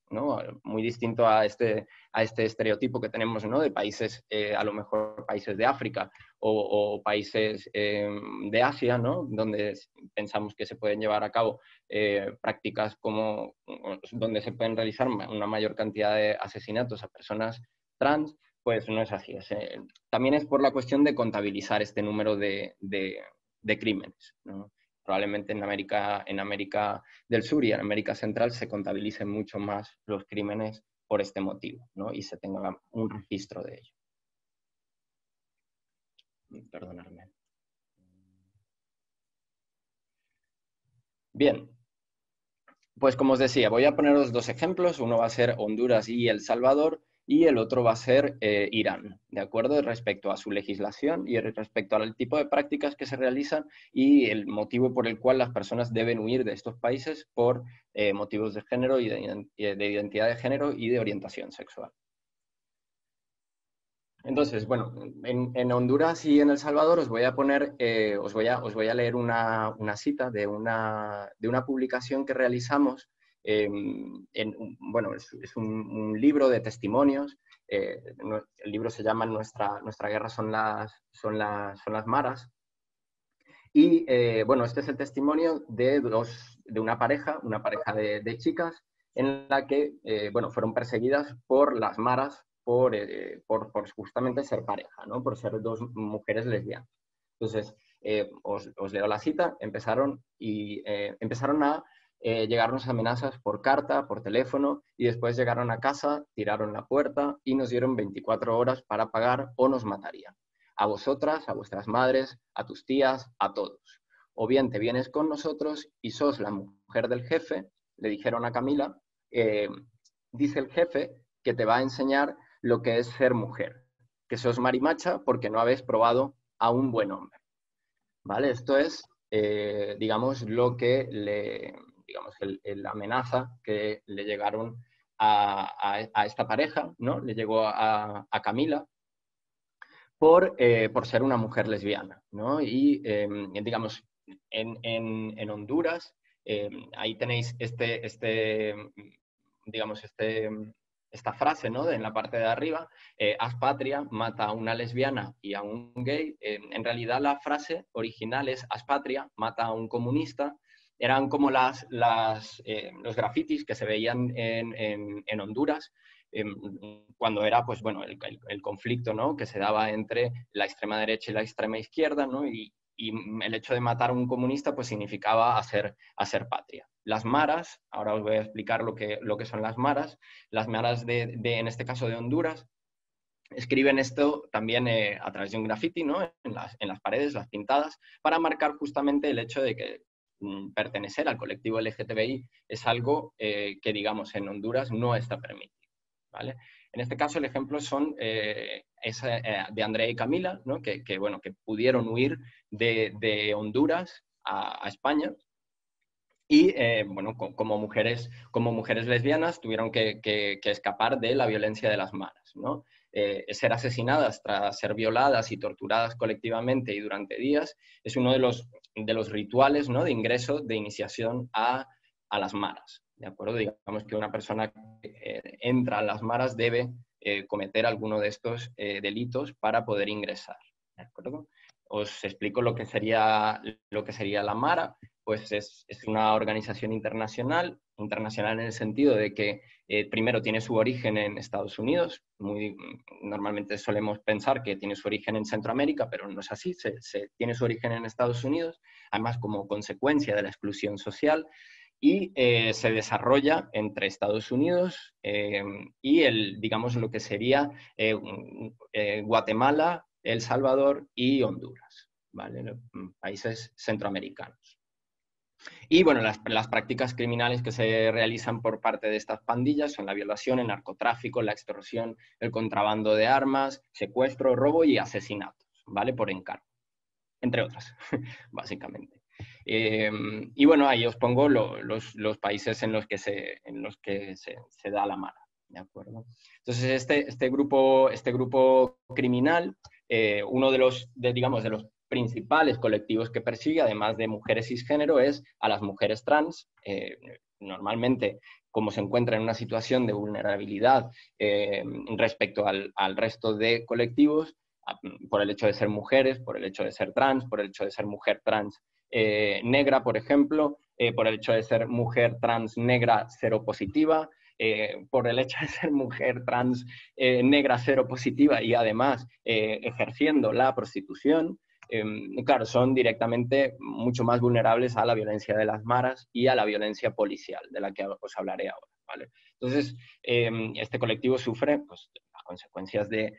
muy distinto a este, a este estereotipo que tenemos ¿no? de países, eh, a lo mejor países de África o, países em, de Asia, ¿no? donde pensamos que se pueden llevar a cabo eh, prácticas como donde se pueden realizar una mayor cantidad de asesinatos a personas trans, pues no es así. También es por la cuestión de contabilizar este número de, crímenes. probablemente en América, en América del Sur y en América Central se contabilicen mucho más los crímenes por este motivo ¿no? y se tenga un registro de ello. Perdonadme. Bien, pues como os decía, voy a poneros dos ejemplos. Uno va a ser Honduras y El Salvador y el otro va a ser eh, Irán, ¿de acuerdo? Respecto a su legislación y respecto al tipo de prácticas que se realizan y el motivo por el cual las personas deben huir de estos países por eh, motivos de género y de, identidad de género y de orientación sexual. Entonces, bueno, en, Honduras y en El Salvador os voy a poner, eh, os, voy a, os voy a leer una, cita de una, de una publicación que realizamos Em, en, bueno, es, un, libro de testimonios. Eh, el libro se llama Nuestra, Nuestra guerra son las, son las, son las maras. Y eh, bueno, este es el testimonio de, dos, de una pareja, una pareja de, chicas, en la que eh, bueno, fueron perseguidas por las maras por, por, por, justamente ser pareja, ¿no? por ser dos mujeres lesbianas. Entonces, os, os, leo la cita, empezaron, y, empezaron a eh, llegaron amenazas por carta, por teléfono, y después llegaron a casa, tiraron la puerta y nos dieron 24 horas para pagar o nos matarían. A vosotras, a vuestras madres, a tus tías, a todos. O bien te vienes con nosotros y sos la mujer del jefe, le dijeron a Camila, eh, dice el jefe que te va a enseñar lo que es ser mujer, que sos marimacha porque no habéis probado a un buen hombre. ¿Vale? Esto es, eh, digamos, lo que le, digamos, la amenaza que le llegaron a, esta pareja, ¿no? Le llegó a, Camila por, eh, por, ser una mujer lesbiana, ¿no? Y, em, digamos, en, Honduras, em, ahí tenéis este, este, digamos, este, esta frase, ¿no? en la parte de arriba, eh, haz patria, mata a una lesbiana y a un gay. Em, en realidad la frase original es haz patria, mata a un comunista eran como las, eh, los grafitis que se veían en, Honduras em, cuando era pues, bueno, el, conflicto ¿no? que se daba entre la extrema derecha y la extrema izquierda, ¿no? y, el hecho de matar a un comunista pues, significaba hacer, hacer patria. Las maras, ahora os voy a explicar lo que, lo que son las maras, las maras de, en este caso de Honduras, escriben esto también eh, a través de un graffiti, ¿no? En las, en las, paredes, las pintadas, para marcar justamente el hecho de que pertenecer al colectivo LGTBI es algo eh, que, digamos, en Honduras no está permitido. ¿vale? En este caso, el ejemplo son eh, eh, de Andrea y Camila, ¿no? que, bueno, que pudieron huir de, Honduras a, España y, bueno, como mujeres, como mujeres lesbianas tuvieron que, que, escapar de la violencia de las maras, ¿no? Eh, ser asesinadas tras ser violadas y torturadas colectivamente y durante días es uno de los, de los rituales ¿no? de ingreso, de iniciación a, a, las maras. ¿De acuerdo? Digamos que una persona que eh, entra a las maras debe eh, cometer alguno de estos delitos para poder ingresar. ¿De acuerdo? Os explico lo que sería, lo que sería la Mara. Pues es, es una organización internacional internacional en el sentido de que eh, primero tiene su origen en Estados Unidos, muy, normalmente solemos pensar que tiene su origen en Centroamérica, pero no es así, se, tiene su origen en Estados Unidos, además como consecuencia de la exclusión social, y eh, se desarrolla entre Estados Unidos eh, y el, digamos, lo que sería Guatemala, El Salvador y Honduras, países centroamericanos. Y bueno, las, prácticas criminales que se realizan por parte de estas pandillas son la violación, el narcotráfico, la extorsión, el contrabando de armas, secuestro, robo y asesinatos, ¿vale? Por encargo, entre otras, básicamente. Em, y bueno, ahí os pongo los, países en los que se, en los que se, da la mano, ¿de acuerdo? Entonces, este, este, grupo, este grupo criminal, eh, uno de los, digamos, de los principales colectivos que persigue, además de mujeres cisgénero, es a las mujeres trans. Eh, normalmente, como se encuentra en una situación de vulnerabilidad eh, respecto al, resto de colectivos, por el hecho de ser mujeres, por el hecho de ser trans, por el hecho de ser mujer trans eh, negra, por ejemplo, por el hecho de ser mujer trans negra seropositiva, por el hecho de ser mujer trans negra seropositiva y además ejerciendo la prostitución, Em, claro, son directamente mucho más vulnerables a la violencia de las maras y a la violencia policial, de la que os hablaré ahora. Entonces, em, este colectivo sufre pues, las consecuencias de,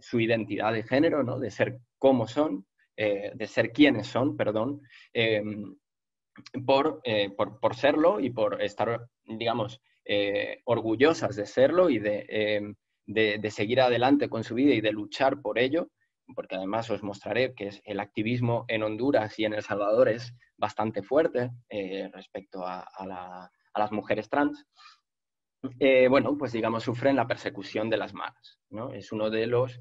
su identidad de género, ¿no? de ser como son, eh, de ser quienes son, perdón, em, eh, por, serlo y por estar, digamos, eh, orgullosas de serlo y de, seguir adelante con su vida y de luchar por ello, porque además os mostraré que el activismo en Honduras y en El Salvador es bastante fuerte eh, respecto a, las mujeres trans. Eh, bueno, pues digamos, sufren la persecución de las maras, ¿no? Es uno de los,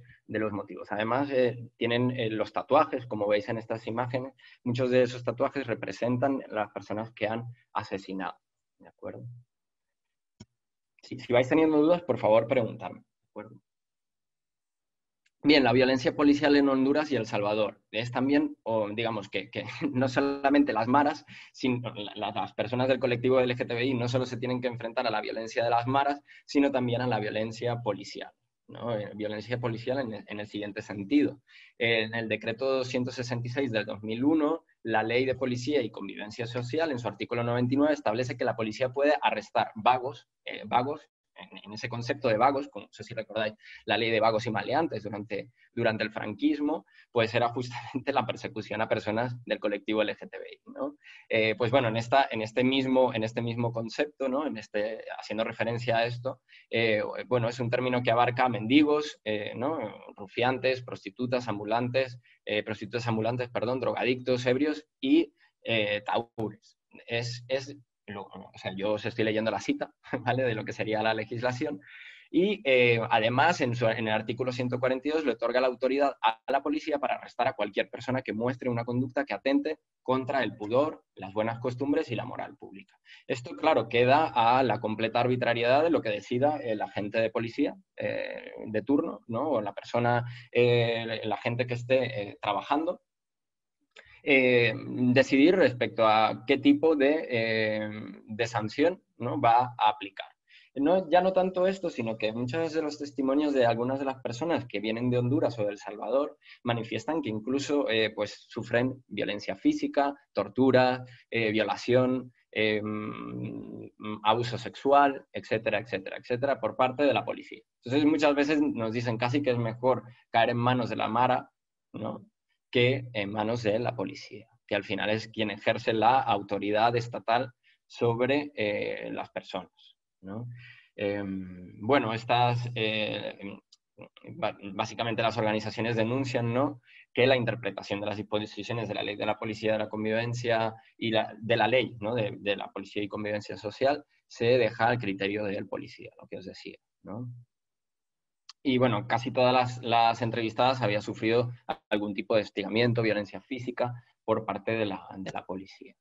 motivos. Además, eh, tienen los tatuajes, como veis en estas imágenes, muchos de esos tatuajes representan las personas que han asesinado, ¿de acuerdo? Si, si vais teniendo dudas, por favor, preguntadme, ¿de acuerdo? Bien, la violencia policial en Honduras y El Salvador. Es también, digamos, que, no solamente las maras, sino las personas del colectivo LGTBI no solo se tienen que enfrentar a la violencia de las maras, sino también a la violencia policial. ¿no? Eh, violencia policial en el, siguiente sentido. En el decreto 166 del 2001, la ley de policía y convivencia social, en su artículo 99, establece que la policía puede arrestar vagos, eh, vagos eh, en, ese concepto de vagos, como no sé si recordáis la ley de vagos y maleantes durante, durante el franquismo, pues era justamente la persecución a personas del colectivo LGTBI. Eh, pues bueno, en, esta, en, este mismo, en este mismo concepto, este, haciendo referencia a esto, eh, bueno, es un término que abarca mendigos, ¿no? rufiantes, prostitutas ambulantes, prostitutas ambulantes, perdón, drogadictos, ebrios y taúres. Es, es o sea, yo os estoy leyendo la cita, ¿vale? De lo que sería la legislación. Y eh, además, en, el artículo 142 le otorga la autoridad a la policía para arrestar a cualquier persona que muestre una conducta que atente contra el pudor, las buenas costumbres y la moral pública. Esto, claro, queda a la completa arbitrariedad de lo que decida el agente de policía eh, de turno, ¿no? O la persona, eh, el agente que esté trabajando eh, decidir respecto a qué tipo de, eh, sanción ¿no? va a aplicar. No, ya no tanto esto, sino que muchos de los testimonios de algunas de las personas que vienen de Honduras o de El Salvador manifiestan que incluso eh, pues, sufren violencia física, tortura, violación, abuso sexual, etcétera, etcétera, etcétera, por parte de la policía. Entonces muchas veces nos dicen casi que es mejor caer en manos de la Mara, ¿no? Que en manos de la policía, que al final es quien ejerce la autoridad estatal sobre eh, las personas. Em, bueno, estas, eh, básicamente las organizaciones denuncian ¿no? que la interpretación de las disposiciones de la ley de la policía de la convivencia y de la ley ¿no? de, de, la policía y convivencia social se deja al criterio del policía, lo que os decía. ¿no? Y bueno, casi todas las, entrevistadas habían sufrido algún tipo de hostigamiento, violencia física por parte de la, policía.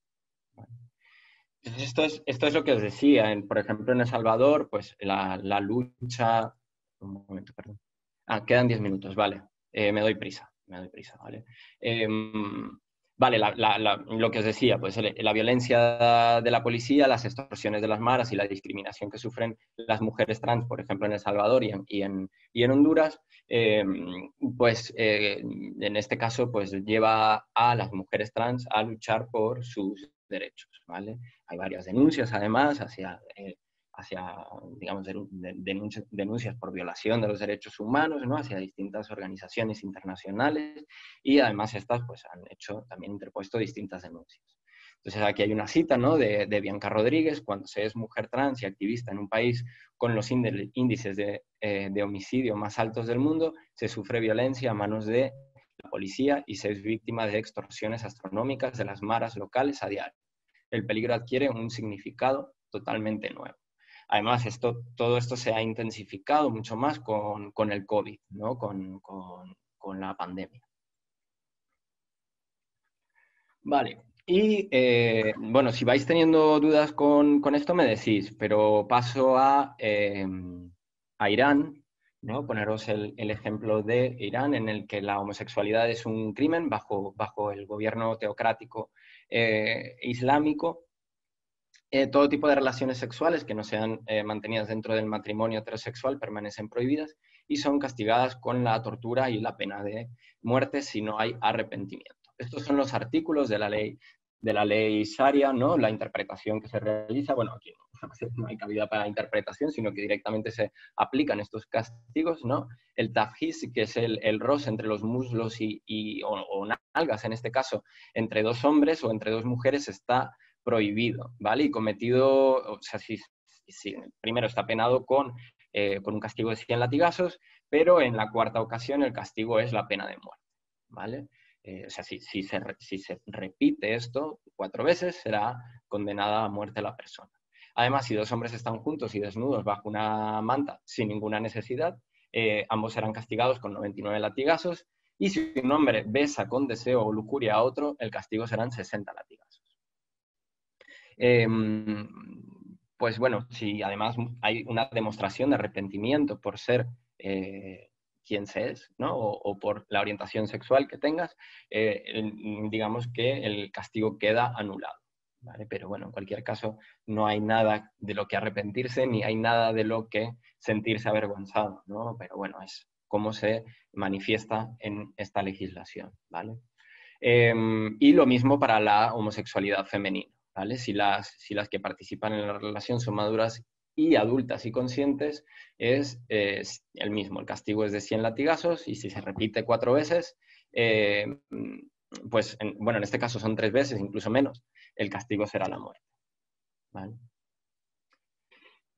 esto, es, esto es lo que os decía, por ejemplo, en El Salvador, pues la, lucha... Un momento, perdón. Ah, quedan 10 minutos, vale. Eh, me doy prisa, me doy prisa, ¿vale? Em, Vale, lo que os decía, pues la violencia de la policía, las extorsiones de las maras y la discriminación que sufren las mujeres trans, por ejemplo, en El Salvador y en, y en, Honduras, em, pues eh, en este caso pues lleva a las mujeres trans a luchar por sus derechos, ¿vale? Hay varias denuncias además hacia eh, hacia, digamos, denuncias, por violación de los derechos humanos, ¿no? hacia distintas organizaciones internacionales y además estas pues han hecho, también interpuesto distintas denuncias. Entonces aquí hay una cita ¿no? de, Bianca Rodríguez, cuando se es mujer trans y activista en un país con los índices de, eh, de homicidio más altos del mundo, se sufre violencia a manos de la policía y se es víctima de extorsiones astronómicas de las maras locales a diario. El peligro adquiere un significado totalmente nuevo. Además, esto, todo esto se ha intensificado mucho más con, con el COVID, ¿no? con, con, con, la pandemia. Vale, y eh, bueno, si vais teniendo dudas con, con, esto me decís, pero paso a, em, a Irán, ¿no? poneros el, el, ejemplo de Irán, en el que la homosexualidad es un crimen bajo, bajo el gobierno teocrático eh, islámico eh, todo tipo de relaciones sexuales que no sean eh, mantenidas dentro del matrimonio heterosexual permanecen prohibidas y son castigadas con la tortura y la pena de muerte si no hay arrepentimiento. Estos son los artículos de la ley de la ley Sharia, ¿no? La interpretación que se realiza, bueno, aquí no hay cabida para interpretación, sino que directamente se aplican estos castigos, ¿no? El tafhis, que es el, el roce entre los muslos y, y o, o, nalgas, en este caso, entre dos hombres o entre dos mujeres, está prohibido, ¿vale? Y cometido, o sea, si, primero está penado con, eh, con un castigo de 100 latigazos, pero en la cuarta ocasión el castigo es la pena de muerte, ¿vale? Eh, o sea, si, si, se, si se repite esto cuatro veces, será condenada a muerte la persona. Además, si dos hombres están juntos y desnudos bajo una manta sin ninguna necesidad, eh, ambos serán castigados con 99 latigazos. Y si un hombre besa con deseo o lujuria a otro, el castigo serán 60 latigazos. Em, pues bueno, si además hay una demostración de arrepentimiento por ser eh, quien se es, ¿no? O, por la orientación sexual que tengas, eh, digamos que el castigo queda anulado. ¿vale? Pero bueno, en cualquier caso, no hay nada de lo que arrepentirse ni hay nada de lo que sentirse avergonzado, ¿no? Pero bueno, es cómo se manifiesta en esta legislación, ¿vale? Em, y lo mismo para la homosexualidad femenina. Si las, que participan en la relación son maduras y adultas y conscientes es, el mismo. El castigo es de 100 latigazos y si se repite cuatro veces, eh, pues, bueno, en este caso son tres veces, incluso menos, el castigo será la muerte.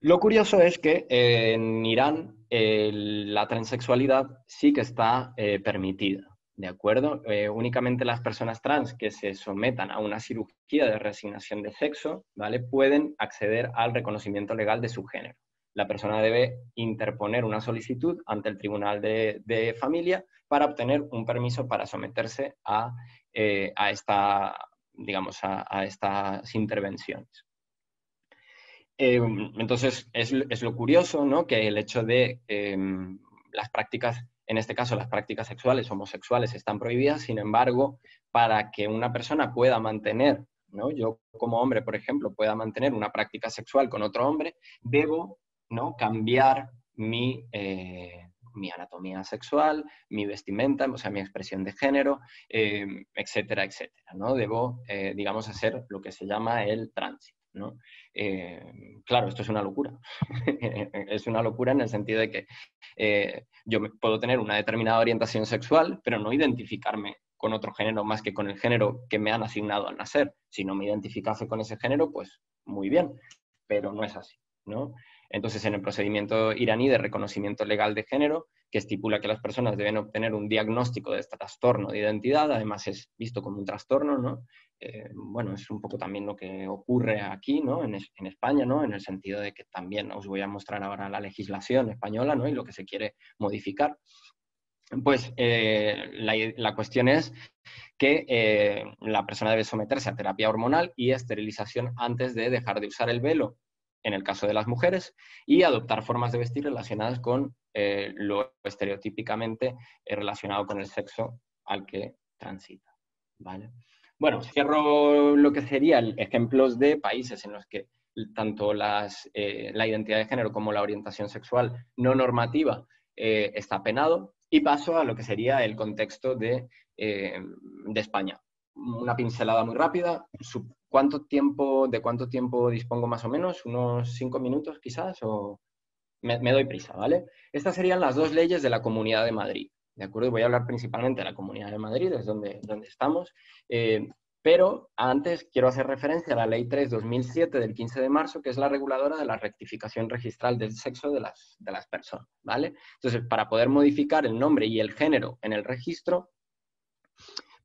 Lo curioso es que en Irán la transexualidad sí que está eh, permitida. ¿De acuerdo? Eh, únicamente las personas trans que se sometan a una cirugía de resignación de sexo, ¿vale? Pueden acceder al reconocimiento legal de su género. La persona debe interponer una solicitud ante el Tribunal de, Familia para obtener un permiso para someterse a, eh, digamos, a, estas intervenciones. Eh, entonces, es, es, lo curioso, ¿no? Que el hecho de em, las prácticas en este caso las prácticas sexuales homosexuales están prohibidas, sin embargo, para que una persona pueda mantener, ¿no? yo como hombre, por ejemplo, pueda mantener una práctica sexual con otro hombre, debo ¿no? cambiar mi, eh, anatomía sexual, mi vestimenta, o sea, mi expresión de género, eh, etcétera, etcétera. ¿no? Debo, eh, digamos, hacer lo que se llama el tránsito. Eh, claro, esto es una locura. es una locura en el sentido de que eh, yo puedo tener una determinada orientación sexual, pero no identificarme con otro género más que con el género que me han asignado al nacer. Si no me identificase con ese género, pues muy bien, pero no es así. ¿no? Entonces, en el procedimiento iraní de reconocimiento legal de género, que estipula que las personas deben obtener un diagnóstico de este trastorno de identidad, además es visto como un trastorno, ¿no? Eh, bueno, es un poco también lo que ocurre aquí, ¿no? En, España, ¿no? En el sentido de que también os voy a mostrar ahora la legislación española, ¿no? Y lo que se quiere modificar. Pues eh, la, cuestión es que eh, la persona debe someterse a terapia hormonal y esterilización antes de dejar de usar el velo, en el caso de las mujeres, y adoptar formas de vestir relacionadas con lo estereotípicamente relacionado con el sexo al que transita. ¿vale? Bueno, cierro lo que serían ejemplos de países en los que tanto eh, la identidad de género como la orientación sexual no normativa eh, está penado y paso a lo que sería el contexto de, eh, España. Una pincelada muy rápida. ¿Cuánto tiempo, ¿De cuánto tiempo dispongo más o menos? ¿Unos cinco minutos quizás? O me, doy prisa, ¿vale? Estas serían las dos leyes de la Comunidad de Madrid. ¿de acuerdo? Voy a hablar principalmente de la Comunidad de Madrid, es donde, estamos, eh, pero antes quiero hacer referencia a la Ley 3-2007 del 15 de marzo, que es la reguladora de la rectificación registral del sexo de las, de las personas, ¿vale? Entonces, para poder modificar el nombre y el género en el registro,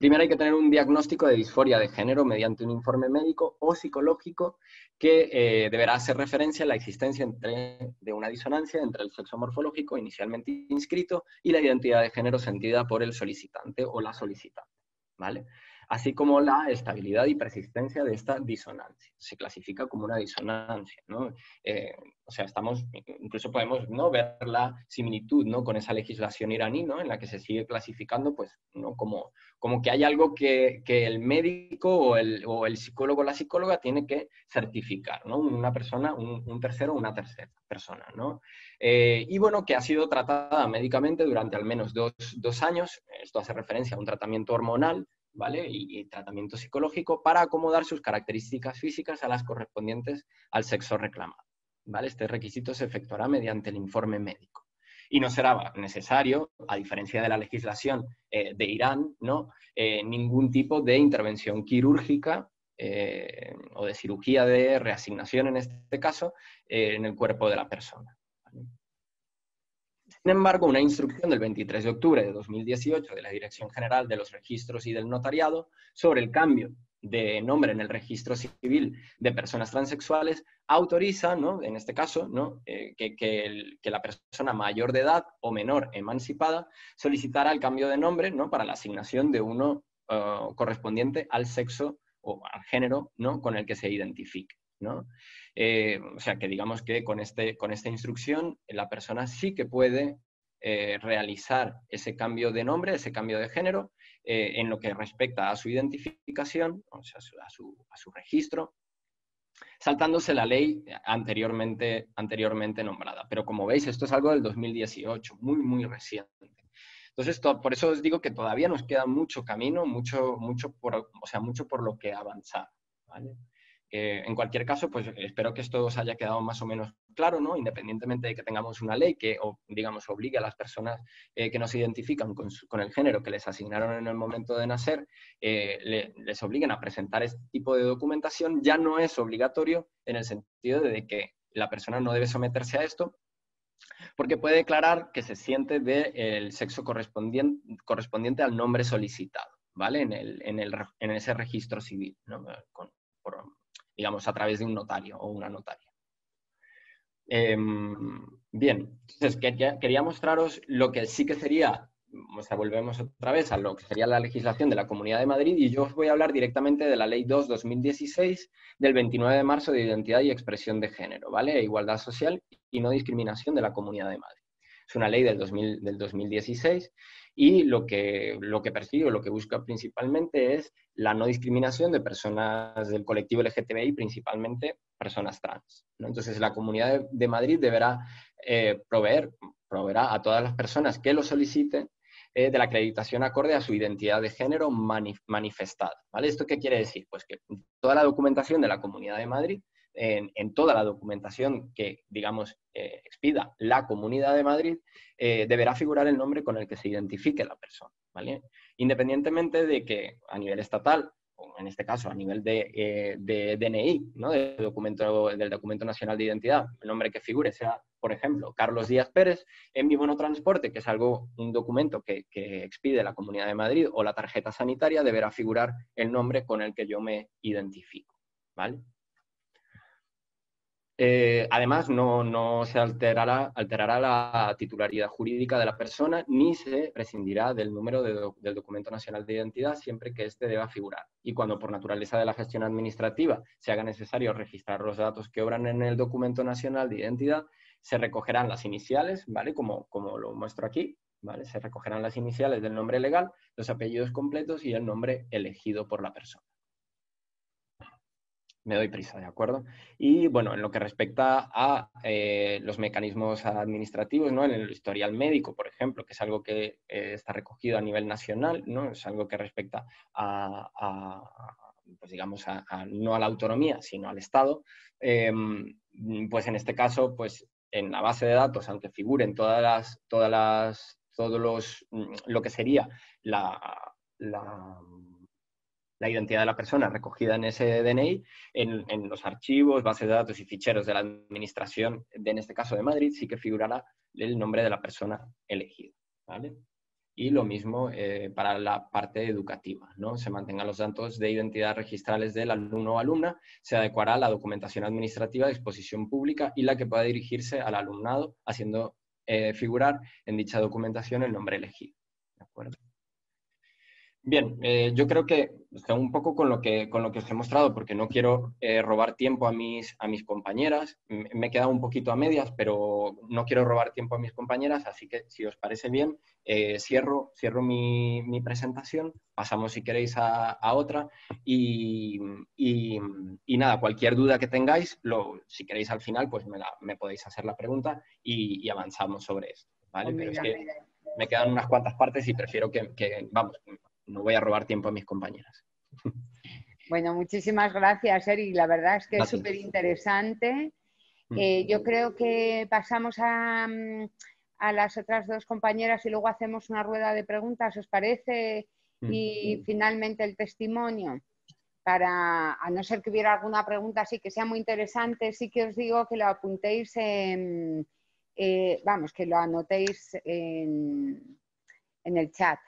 Primero hay que tener un diagnóstico de disforia de género mediante un informe médico o psicológico que eh, deberá hacer referencia a la existencia de una disonancia entre el sexo morfológico inicialmente inscrito y la identidad de género sentida por el solicitante o la solicitante. ¿vale? Así como la estabilidad y persistencia de esta disonancia. Se clasifica como una disonancia, ¿no? Eh, o sea, estamos, incluso podemos ¿no? ver la similitud ¿no? con esa legislación iraní, ¿no? en la que se sigue clasificando pues, ¿no? como, como que hay algo que, que el médico o el, o el, psicólogo o la psicóloga tiene que certificar, ¿no? una persona, un, un tercero o una tercera persona. ¿no? Eh, y bueno, que ha sido tratada médicamente durante al menos dos, dos años, esto hace referencia a un tratamiento hormonal, ¿vale? Y, tratamiento psicológico para acomodar sus características físicas a las correspondientes al sexo reclamado. ¿vale? Este requisito se efectuará mediante el informe médico. Y no será necesario, a diferencia de la legislación eh, de Irán, ¿no? Eh, ningún tipo de intervención quirúrgica eh, o de cirugía de reasignación, en este caso, en el cuerpo de la persona. Sin embargo, una instrucción del 23 de octubre de 2018 de la Dirección General de los Registros y del Notariado sobre el cambio de nombre en el registro civil de personas transexuales autoriza, ¿no? en este caso, ¿no? Eh, que, la persona mayor de edad o menor emancipada solicitara el cambio de nombre ¿no? para la asignación de uno eh, correspondiente al sexo o al género ¿no? con el que se identifique. ¿no? Eh, o sea, que digamos que con, este, con esta instrucción la persona sí que puede eh, realizar ese cambio de nombre, ese cambio de género, eh, en lo que respecta a su identificación, o sea, a su, a su registro, saltándose la ley anteriormente, anteriormente nombrada. Pero como veis, esto es algo del 2018, muy, muy reciente. Entonces, por eso os digo que todavía nos queda mucho camino, mucho, mucho, por, o sea, mucho por lo que avanzar. ¿vale? Eh, en cualquier caso, pues espero que esto os haya quedado más o menos claro, ¿no? Independientemente de que tengamos una ley que, digamos, obligue a las personas eh, que nos identifican con, el género que les asignaron en el momento de nacer, eh, les obliguen a presentar este tipo de documentación, ya no es obligatorio en el sentido de que la persona no debe someterse a esto, porque puede declarar que se siente del sexo correspondiente, correspondiente al nombre solicitado, ¿vale? En, el, en, el, en ese registro civil, ¿no? Digamos, a través de un notario o una notaria. Em, bien, entonces quería, mostraros lo que sí que sería, volvemos otra vez a lo que sería la legislación de la Comunidad de Madrid y yo os voy a hablar directamente de la Ley 2-2016 del 29 de marzo de Identidad y Expresión de Género, ¿vale? E igualdad social y no discriminación de la Comunidad de Madrid. Es una ley del, 2000, del 2016 y lo que, lo que persigue lo que busca principalmente es la no discriminación de personas del colectivo LGTBI, principalmente personas trans. Entonces, la Comunidad de, Madrid deberá eh, proveer, proveerá a todas las personas que lo soliciten eh, de la acreditación acorde a su identidad de género manifestada. ¿vale? ¿Esto qué quiere decir? Pues que toda la documentación de la Comunidad de Madrid en, toda la documentación que, digamos, eh, expida la Comunidad de Madrid, eh, deberá figurar el nombre con el que se identifique la persona, ¿vale? Independientemente de que a nivel estatal, o en este caso a nivel de, eh, DNI, ¿no? del, documento, nacional de identidad, el nombre que figure sea, por ejemplo, Carlos Díaz Pérez, en mi bono transporte, que es algo, un documento que, expide la Comunidad de Madrid, o la tarjeta sanitaria, deberá figurar el nombre con el que yo me identifico. Eh, además, no, se alterará, alterará, la titularidad jurídica de la persona ni se prescindirá del número del documento nacional de identidad siempre que éste deba figurar. Y cuando por naturaleza de la gestión administrativa se haga necesario registrar los datos que obran en el documento nacional de identidad, se recogerán las iniciales, ¿vale? Como, como lo muestro aquí, ¿vale? Se recogerán las iniciales del nombre legal, los apellidos completos y el nombre elegido por la persona me doy prisa, ¿de acuerdo? Y bueno, en lo que respecta a eh, los mecanismos administrativos, ¿no? En el historial médico, por ejemplo, que es algo que eh, está recogido a nivel nacional, ¿no? Es algo que respecta a, pues digamos, no a la autonomía, sino al Estado, em, pues en este caso, pues en la base de datos, aunque figuren todas las, todas las, todos los, mm, lo que sería la identidad de la persona recogida en ese DNI, en, los archivos, bases de datos y ficheros de la administración, de, en este caso de Madrid, sí que figurará el nombre de la persona elegida. Y lo mismo eh, para la parte educativa, ¿no? Se mantengan los datos de identidad registrales del alumno o alumna, se adecuará la documentación administrativa de exposición pública y la que pueda dirigirse al alumnado, haciendo eh, figurar en dicha documentación el nombre elegido. ¿De acuerdo? Bien, eh, yo creo que un poco con lo que, con lo que os he mostrado, porque no quiero eh, robar tiempo a mis, a mis compañeras. Me he quedado un poquito a medias, pero no quiero robar tiempo a mis compañeras, así que si os parece bien, eh, cierro, cierro mi, presentación, pasamos si queréis a, otra y, nada, cualquier duda que tengáis, lo, si queréis al final, pues me, podéis hacer la pregunta y, avanzamos sobre esto. ¿vale? Pero es que me quedan unas cuantas partes y prefiero que, que vamos, no voy a robar tiempo a mis compañeras. Bueno, muchísimas gracias, Eri. La verdad es que es súper interesante. Mm. Eh, yo creo que pasamos a, las otras dos compañeras y luego hacemos una rueda de preguntas, ¿os parece? Mm. Y finalmente el testimonio. Para, a no ser que hubiera alguna pregunta así que sea muy interesante, sí que os digo que lo apuntéis en, eh, vamos, que lo anotéis en el chat.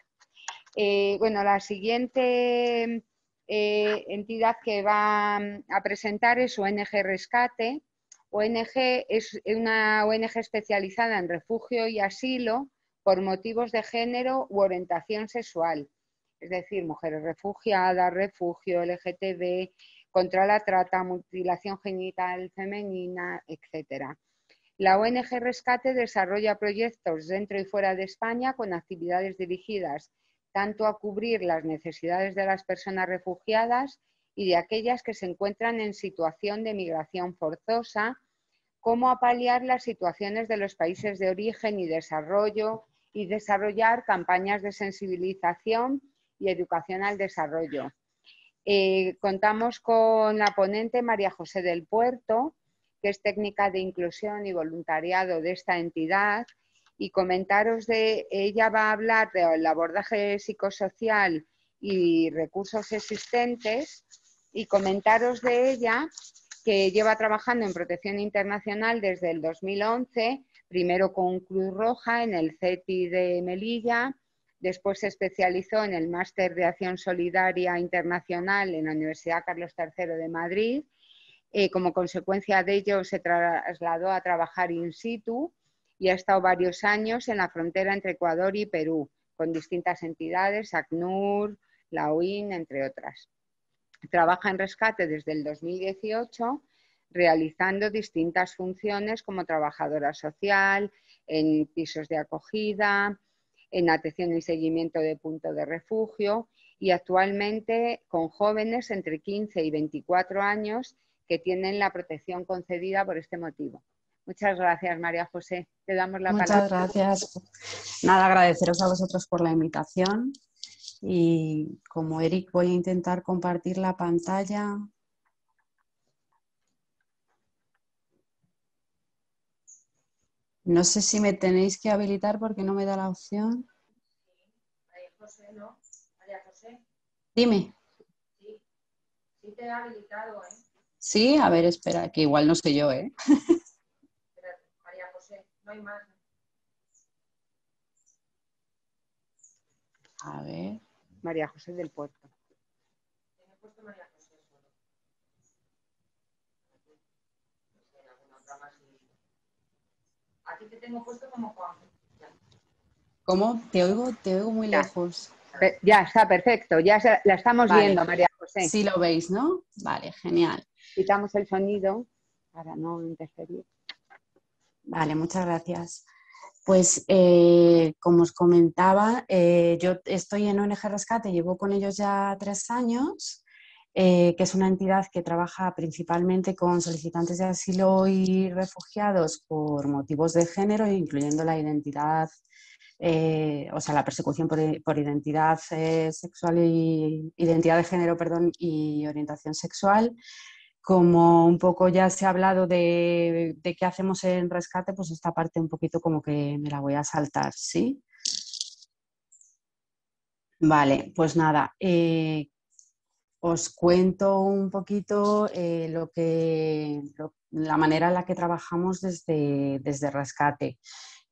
Eh, bueno, la siguiente eh, entidad que va a presentar es ONG Rescate. ONG es una ONG especializada en refugio y asilo por motivos de género u orientación sexual, es decir, mujeres refugiadas, refugio, LGTB, contra la trata, mutilación genital femenina, etc. La ONG Rescate desarrolla proyectos dentro y fuera de España con actividades dirigidas tanto a cubrir las necesidades de las personas refugiadas y de aquellas que se encuentran en situación de migración forzosa, como a paliar las situaciones de los países de origen y desarrollo y desarrollar campañas de sensibilización y educación al desarrollo. Eh, contamos con la ponente María José del Puerto, que es técnica de inclusión y voluntariado de esta entidad, y comentaros de, ella va a hablar del abordaje psicosocial y recursos existentes, y comentaros de ella que lleva trabajando en protección internacional desde el 2011, primero con Cruz Roja en el CETI de Melilla, después se especializó en el Máster de Acción Solidaria Internacional en la Universidad Carlos III de Madrid. Eh, como consecuencia de ello se trasladó a trabajar in situ y ha estado varios años en la frontera entre Ecuador y Perú, con distintas entidades, ACNUR, la OIN, entre otras. Trabaja en rescate desde el 2018, realizando distintas funciones como trabajadora social, en pisos de acogida, en atención y seguimiento de punto de refugio y actualmente con jóvenes entre 15 y 24 años que tienen la protección concedida por este motivo. Muchas gracias, María José. Te damos la palabra. Muchas gracias. Nada, agradeceros a vosotros por la invitación y como Eric voy a intentar compartir la pantalla. No sé si me tenéis que habilitar porque no me da la opción. María José, ¿no? María José. Dime. Sí, sí te he habilitado, ¿eh? Sí, a ver, espera, que igual no sé yo, ¿eh? María José, no hay más. A ver. María José del Puerto. puesto María José solo. Aquí te tengo puesto como Juan. ¿Cómo? Te oigo, te oigo muy lejos. Ya está, perfecto. Ya la estamos viendo, María José. Sí lo veis, ¿no? Vale, genial. Quitamos el sonido para no interferir. Vale, muchas gracias. Pues eh, como os comentaba, eh, yo estoy en ONG Rescate, llevo con ellos ya tres años, eh, que es una entidad que trabaja principalmente con solicitantes de asilo y refugiados por motivos de género, incluyendo la identidad, o sea, la persecución por, por identidad sexual y identidad de género, perdón, y orientación sexual como un poco ya se ha hablado de, qué hacemos en rescate, pues esta parte un poquito como que me la voy a saltar, ¿sí? Vale, pues nada, eh, os cuento un poquito eh, lo que, la manera en la que trabajamos desde, desde rescate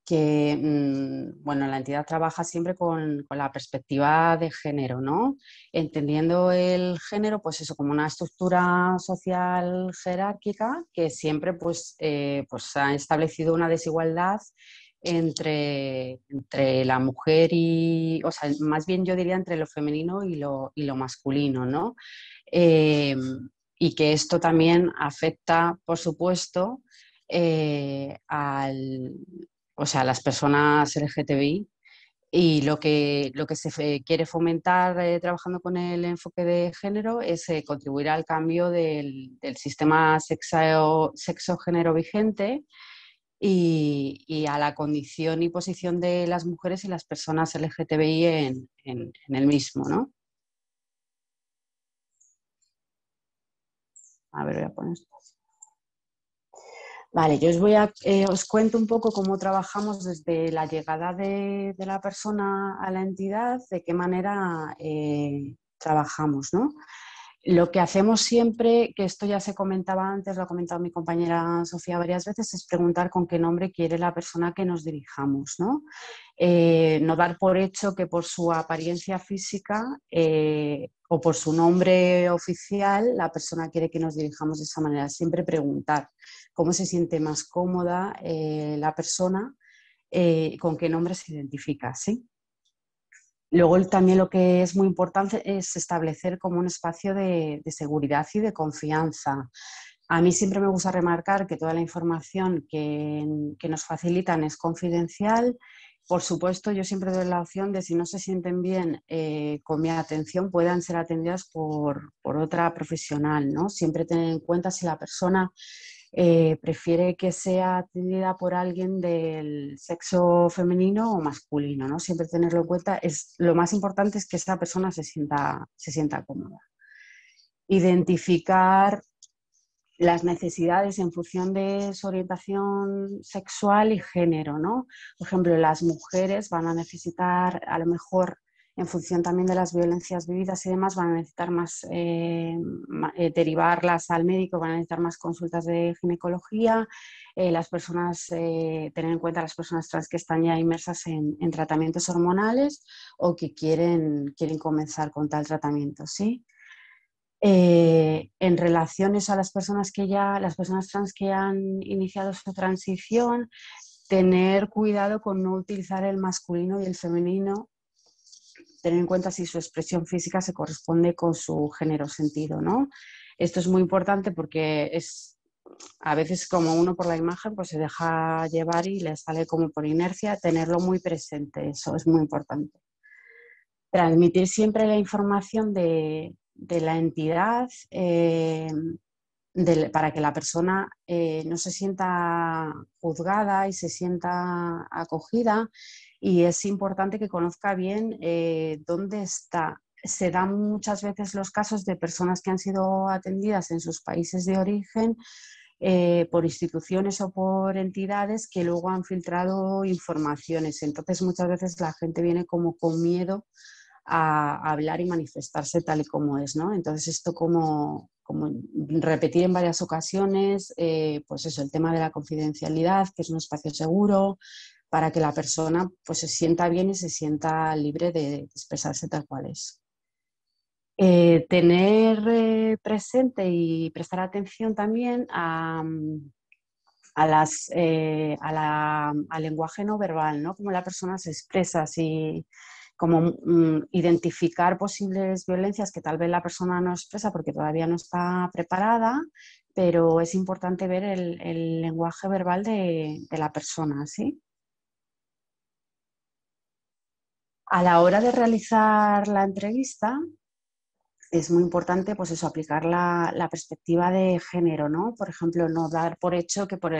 que, mm, bueno, la entidad trabaja siempre con, la perspectiva de género, ¿no? Entendiendo el género, pues eso, como una estructura social jerárquica que siempre, pues, eh, pues ha establecido una desigualdad entre, entre, la mujer y, o sea, más bien yo diría entre lo femenino y lo, y lo masculino, ¿no? Eh, y que esto también afecta, por supuesto, eh, al, o sea, las personas LGTBI. Y lo que, lo que se quiere fomentar eh, trabajando con el enfoque de género es eh, contribuir al cambio del, sistema sexo-género vigente y, a la condición y posición de las mujeres y las personas LGTBI en, en el mismo. ¿no? A ver, voy a poner esto. Vale, yo os voy a, eh, os cuento un poco cómo trabajamos desde la llegada de, la persona a la entidad, de qué manera eh, trabajamos, ¿no? Lo que hacemos siempre, que esto ya se comentaba antes, lo ha comentado mi compañera Sofía varias veces, es preguntar con qué nombre quiere la persona que nos dirijamos. No, eh, no dar por hecho que por su apariencia física eh, o por su nombre oficial la persona quiere que nos dirijamos de esa manera. Siempre preguntar cómo se siente más cómoda eh, la persona, con qué nombre se identifica. ¿sí? Luego también lo que es muy importante es establecer como un espacio de, seguridad y de confianza. A mí siempre me gusta remarcar que toda la información que, nos facilitan es confidencial. Por supuesto, yo siempre doy la opción de si no se sienten bien eh, con mi atención, puedan ser atendidas por, por otra profesional. ¿no? Siempre tener en cuenta si la persona eh, prefiere que sea atendida por alguien del sexo femenino o masculino, ¿no? Siempre tenerlo en cuenta. Es, lo más importante es que esa persona se sienta, se sienta cómoda. identificar las necesidades en función de su orientación sexual y género, ¿no? Por ejemplo, las mujeres van a necesitar, a lo mejor, en función también de las violencias vividas y demás, van a necesitar más, eh, eh, derivarlas al médico, van a necesitar más consultas de ginecología. Eh, las personas, tener en cuenta las personas trans que están ya inmersas en, en tratamientos hormonales o que quieren, quieren comenzar con tal tratamiento, ¿sí? Eh, en relaciones a las personas que ya, las personas trans que han iniciado su transición, tener cuidado con no utilizar el masculino y el femenino, tener en cuenta si su expresión física se corresponde con su género sentido, ¿no? Esto es muy importante porque es a veces como uno por la imagen pues se deja llevar y le sale como por inercia, tenerlo muy presente, eso es muy importante. Transmitir siempre la información de, de la entidad eh, para que la persona eh, no se sienta juzgada y se sienta acogida y es importante que conozca bien eh, dónde está. Se dan muchas veces los casos de personas que han sido atendidas en sus países de origen por instituciones o por entidades que luego han filtrado informaciones. Entonces muchas veces la gente viene como con miedo a, hablar y manifestarse tal y como es, ¿no? Entonces esto como, como repetir en varias ocasiones, eh, pues eso, el tema de la confidencialidad, que es un espacio seguro, para que la persona pues se sienta bien y se sienta libre de expresarse tal cual es. Eh, tener eh, presente y prestar atención también a, a las, al lenguaje no verbal, ¿no? Cómo la persona se expresa, si, como mm, identificar posibles violencias que tal vez la persona no expresa porque todavía no está preparada, pero es importante ver el, lenguaje verbal de, la persona, ¿sí? A la hora de realizar la entrevista, es muy importante pues eso, aplicar la, perspectiva de género, ¿no? Por ejemplo, no dar por hecho que por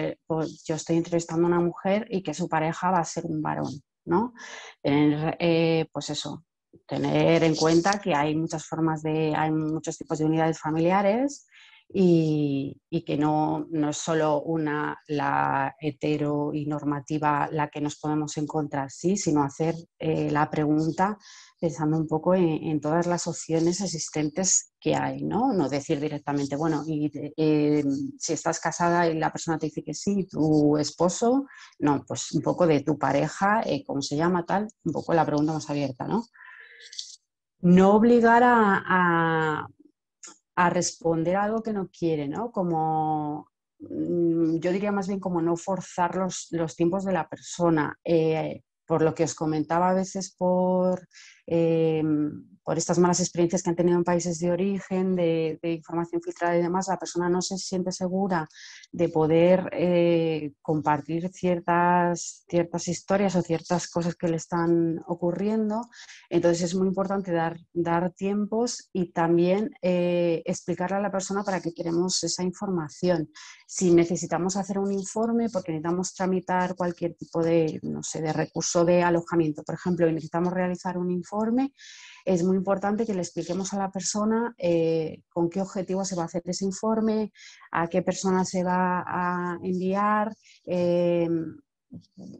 yo estoy entrevistando a una mujer y que su pareja va a ser un varón. ¿No? Tener, eh, pues eso, tener en cuenta que hay muchas formas de, hay muchos tipos de unidades familiares y, que no, no, es solo una, la hetero y normativa la que nos podemos encontrar, sí, sino hacer eh, la pregunta pensando un poco en, todas las opciones existentes que hay, ¿no? No decir directamente, bueno, eh, si estás casada y la persona te dice que sí, tu esposo, no, pues un poco de tu pareja, eh, cómo se llama, tal, un poco la pregunta más abierta, ¿no? No obligar a, responder algo que no quiere, ¿no? Como mm, yo diría más bien como no forzar los, los tiempos de la persona. Eh, por lo que os comentaba a veces por Em, por estas malas experiencias que han tenido en países de origen, de, información filtrada y demás, la persona no se siente segura de poder eh, compartir ciertas, ciertas historias o ciertas cosas que le están ocurriendo. Entonces es muy importante dar, dar tiempos y también eh, explicarle a la persona para qué queremos esa información. Si necesitamos hacer un informe porque necesitamos tramitar cualquier tipo de, no sé, de recurso de alojamiento, por ejemplo, y necesitamos realizar un informe, es muy importante que le expliquemos a la persona eh, con qué objetivo se va a hacer ese informe, a qué persona se va a enviar. Eh,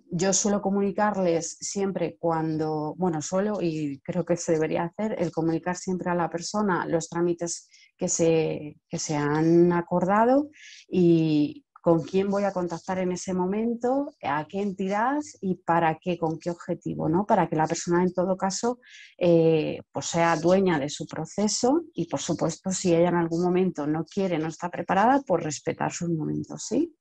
yo suelo comunicarles siempre cuando, bueno, suelo y creo que se debería hacer, el comunicar siempre a la persona los trámites que se, que se han acordado y, con quién voy a contactar en ese momento, a qué entidad y para qué, con qué objetivo, ¿no? Para que la persona en todo caso eh, pues sea dueña de su proceso y por supuesto si ella en algún momento no quiere, no está preparada, pues respetar sus momentos, ¿sí?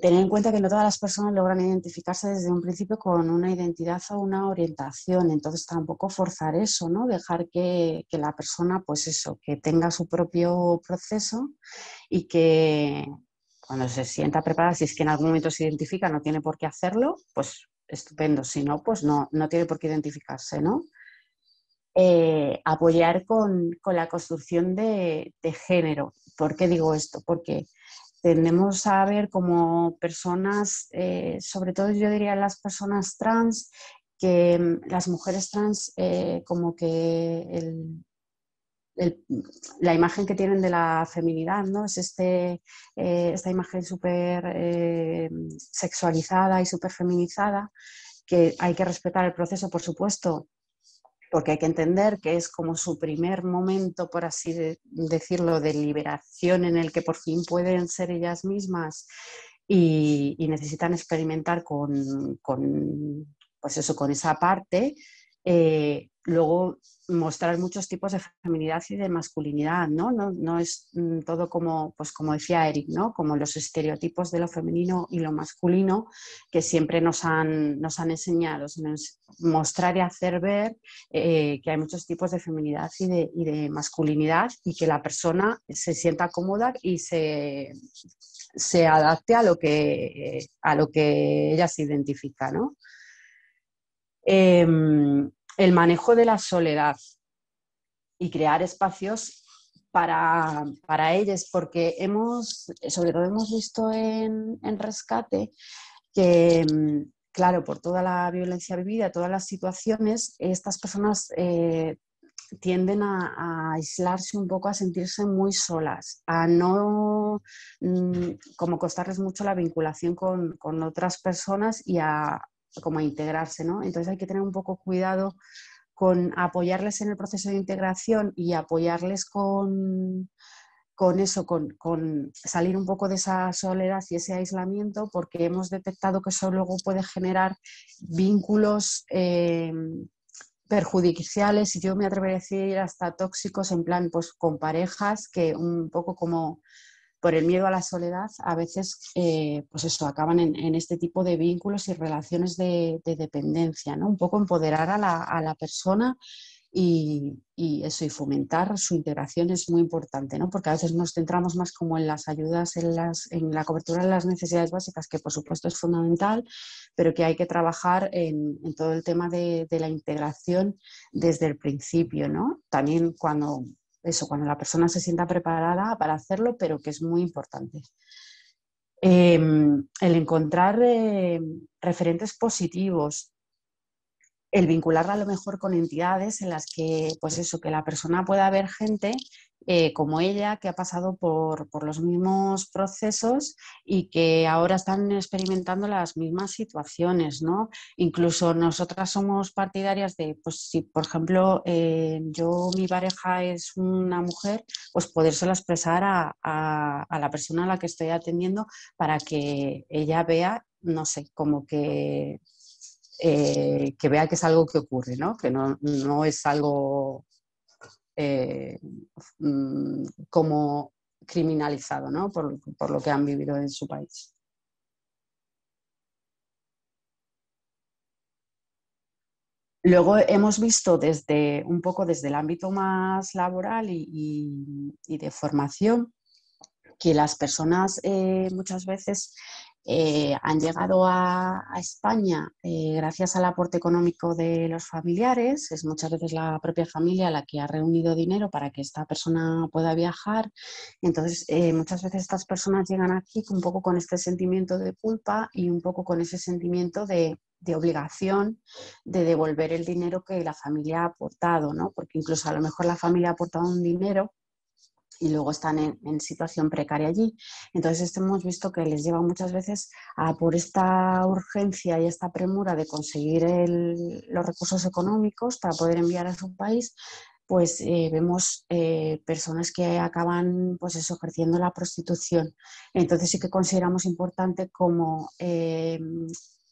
Tener en cuenta que no todas las personas logran identificarse desde un principio con una identidad o una orientación, entonces tampoco forzar eso, ¿no? Dejar que, la persona, pues eso, que tenga su propio proceso y que cuando se sienta preparada, si es que en algún momento se identifica, no tiene por qué hacerlo, pues estupendo, si no, pues no, no tiene por qué identificarse, ¿no? Eh, apoyar con, la construcción de, género. ¿Por qué digo esto? Porque tendemos a ver como personas, eh, sobre todo yo diría las personas trans, que mm, las mujeres trans eh, como que la imagen que tienen de la feminidad, ¿no? Es este, eh, esta imagen súper sexualizada y súper feminizada, que hay que respetar el proceso, por supuesto, porque hay que entender que es como su primer momento, por así decirlo, de liberación en el que por fin pueden ser ellas mismas y, necesitan experimentar con, pues eso, con esa parte. Eh, luego mostrar muchos tipos de feminidad y de masculinidad, ¿no? No, es mm, todo como, pues como decía Eric, ¿no? Como los estereotipos de lo femenino y lo masculino que siempre nos han, nos han enseñado, mostrar y hacer ver eh, que hay muchos tipos de feminidad y de, y de, masculinidad y que la persona se sienta cómoda y se, se adapte a lo que, a lo que ella se identifica, ¿no? Em, el manejo de la soledad y crear espacios para, para ellas, porque hemos, sobre todo hemos visto en, rescate que, mm, claro, por toda la violencia vivida, todas las situaciones, estas personas eh, tienden a, aislarse un poco, a sentirse muy solas, a no mm, como costarles mucho la vinculación con, con otras personas y a, como a integrarse, ¿no? Entonces hay que tener un poco cuidado con apoyarles en el proceso de integración y apoyarles con, con eso, con, salir un poco de esa soledad y ese aislamiento, porque hemos detectado que eso luego puede generar vínculos eh, perjudiciales y yo me atrevería a decir hasta tóxicos en plan pues con parejas que un poco como por el miedo a la soledad, a veces, eh, pues eso, acaban en, este tipo de vínculos y relaciones de, dependencia, ¿no? Un poco empoderar a la, persona y, eso, y fomentar su integración es muy importante, ¿no? Porque a veces nos centramos más como en las ayudas, en, las, en la cobertura de las necesidades básicas, que por supuesto es fundamental, pero que hay que trabajar en, todo el tema de la integración desde el principio, ¿no? También cuando eso, cuando la persona se sienta preparada para hacerlo, pero que es muy importante. Em, el encontrar eh, referentes positivos, el vincularla a lo mejor con entidades en las que, pues eso, que la persona pueda ver gente eh, como ella que ha pasado por, los mismos procesos y que ahora están experimentando las mismas situaciones, ¿no? Incluso nosotras somos partidarias de, pues si por ejemplo eh, yo, mi pareja es una mujer, pues podérselo expresar a, a la persona a la que estoy atendiendo para que ella vea, no sé, como que eh, que vea que es algo que ocurre, ¿no? que no, es algo eh, mm, como criminalizado ¿no? por, por, lo que han vivido en su país. Luego hemos visto desde un poco desde el ámbito más laboral y, de formación que las personas eh, muchas veces eh, han llegado a, España eh, gracias al aporte económico de los familiares. Es muchas veces la propia familia la que ha reunido dinero para que esta persona pueda viajar. Entonces, eh, muchas veces estas personas llegan aquí un poco con este sentimiento de culpa y un poco con ese sentimiento de, de obligación de devolver el dinero que la familia ha aportado, ¿no? Porque incluso a lo mejor la familia ha aportado un dinero y luego están en, situación precaria allí. Entonces, esto hemos visto que les lleva muchas veces a por esta urgencia y esta premura de conseguir los recursos económicos para poder enviar a su país, pues eh, vemos eh, personas que acaban pues eso, la prostitución. Entonces sí que consideramos importante como eh,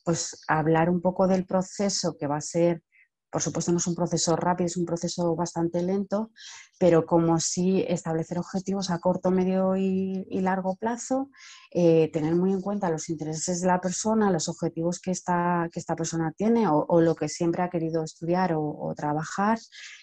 pues hablar un poco del proceso que va a ser por supuesto no es un proceso rápido, es un proceso bastante lento, pero como sí establecer objetivos a corto, medio y, largo plazo, eh, tener muy en cuenta los intereses de la persona, los objetivos que esta, que esta persona tiene o, lo que siempre ha querido estudiar o, trabajar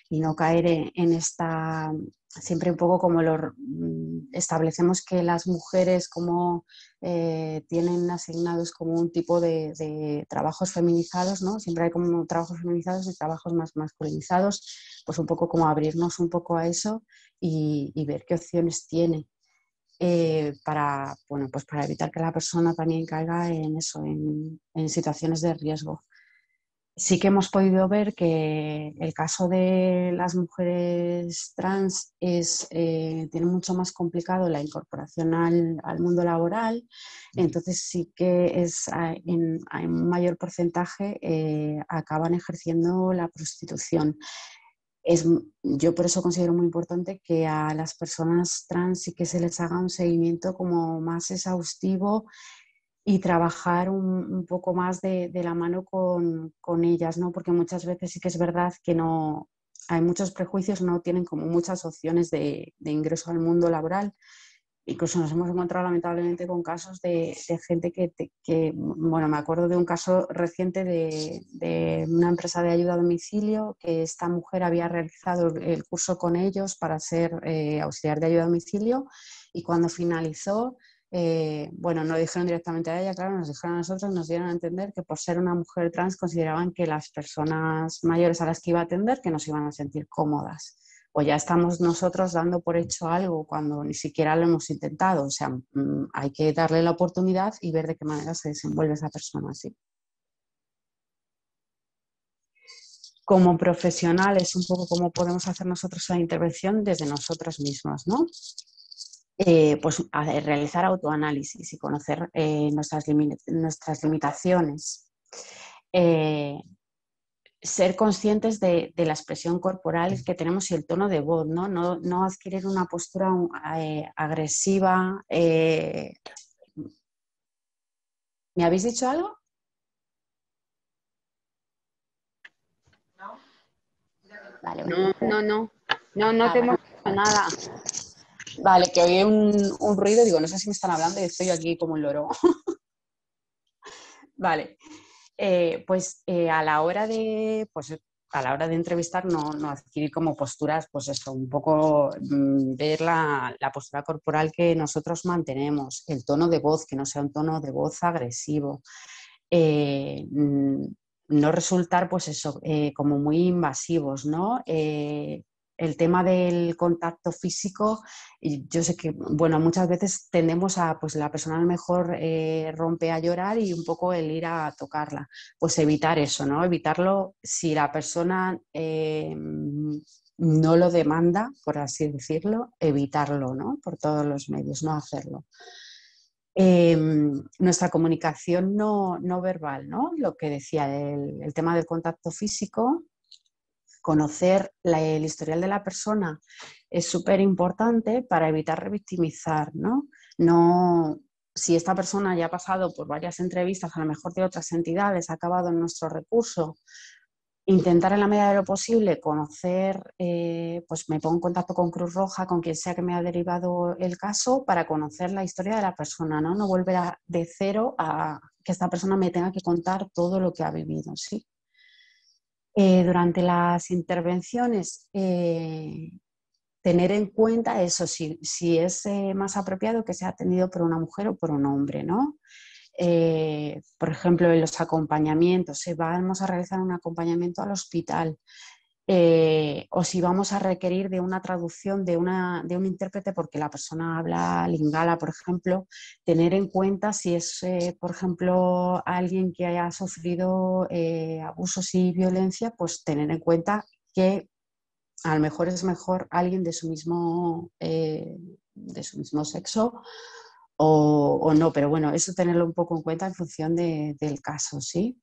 y no caer en esta, siempre un poco como lo mm, establecemos que las mujeres como eh, tienen asignados como un tipo de, trabajos feminizados, ¿no? Siempre hay como trabajos feminizados y trabajos más masculinizados, pues un poco como abrirnos un poco a eso y, ver qué opciones tiene. Eh, para, bueno, pues para evitar que la persona también caiga en eso, en, en situaciones de riesgo. Sí que hemos podido ver que el caso de las mujeres trans es, eh, tiene mucho más complicado la incorporación al, mundo laboral, entonces sí que es en, un mayor porcentaje eh, acaban ejerciendo la prostitución. Es, yo por eso considero muy importante que a las personas trans sí que se les haga un seguimiento como más exhaustivo y trabajar un, poco más de, la mano con, con, ellas, ¿no? Porque muchas veces sí que es verdad que no hay muchos prejuicios, no tienen como muchas opciones de, de ingreso al mundo laboral. Incluso nos hemos encontrado lamentablemente con casos de, de gente que, que, bueno, me acuerdo de un caso reciente de, de, una empresa de ayuda a domicilio, que esta mujer había realizado el curso con ellos para ser eh, auxiliar de ayuda a domicilio y cuando finalizó eh, bueno, no dijeron directamente a ella, claro, nos dijeron a nosotros, nos dieron a entender que por ser una mujer trans consideraban que las personas mayores a las que iba a atender que no se iban a sentir cómodas. O ya estamos nosotros dando por hecho algo cuando ni siquiera lo hemos intentado. O sea, mm, hay que darle la oportunidad y ver de qué manera se desenvuelve esa persona así. Como profesionales, un poco cómo podemos hacer nosotros la intervención desde nosotras mismas, ¿no? Eh, pues, realizar autoanálisis y conocer eh, nuestras, nuestras, limitaciones. Eh, ser conscientes de, la expresión corporal que tenemos y el tono de voz, no, no, adquirir una postura agresiva. ¿Me habéis dicho algo? No, no, no, no, no, no ah, te hemos dicho nada. Vale, que oí un, ruido, digo, no sé si me están hablando y estoy aquí como un loro. vale, eh, pues eh, a la hora de, pues a la hora de entrevistar no, no adquirir como posturas, pues eso, un poco mm, ver la, postura corporal que nosotros mantenemos, el tono de voz, que no sea un tono de voz agresivo. Eh, mm, no resultar, pues eso, como muy invasivos, ¿no? El tema del contacto físico, yo sé que, bueno, muchas veces tendemos a, pues la persona a lo mejor eh, rompe a llorar y un poco el ir a tocarla. Pues evitar eso, ¿no? Evitarlo si la persona eh, no lo demanda, por así decirlo, evitarlo, ¿no? Por todos los medios, no hacerlo. Em, nuestra comunicación no, verbal, ¿no? Lo que decía, el tema del contacto físico, conocer el historial de la persona es súper importante para evitar revictimizar, ¿no? No, si esta persona ya ha pasado por varias entrevistas, a lo mejor de otras entidades, ha acabado en nuestro recurso, intentar en la medida de lo posible conocer, eh, pues me pongo en contacto con Cruz Roja, con quien sea que me ha derivado el caso, para conocer la historia de la persona, ¿no? No volver de cero a que esta persona me tenga que contar todo lo que ha vivido, ¿sí? Eh, durante las intervenciones, eh, tener en cuenta eso, si, es eh, más apropiado que sea atendido por una mujer o por un hombre, ¿no? por ejemplo, en los acompañamientos, si vamos a realizar un acompañamiento al hospital, eh, o si vamos a requerir de una traducción de, una, de, un intérprete porque la persona habla lingala, por ejemplo, tener en cuenta si es, eh, por ejemplo, alguien que haya sufrido eh, abusos y violencia, pues tener en cuenta que a lo mejor es mejor alguien de su mismo, de su mismo sexo o, no, pero bueno, eso tenerlo un poco en cuenta en función del caso, ¿sí?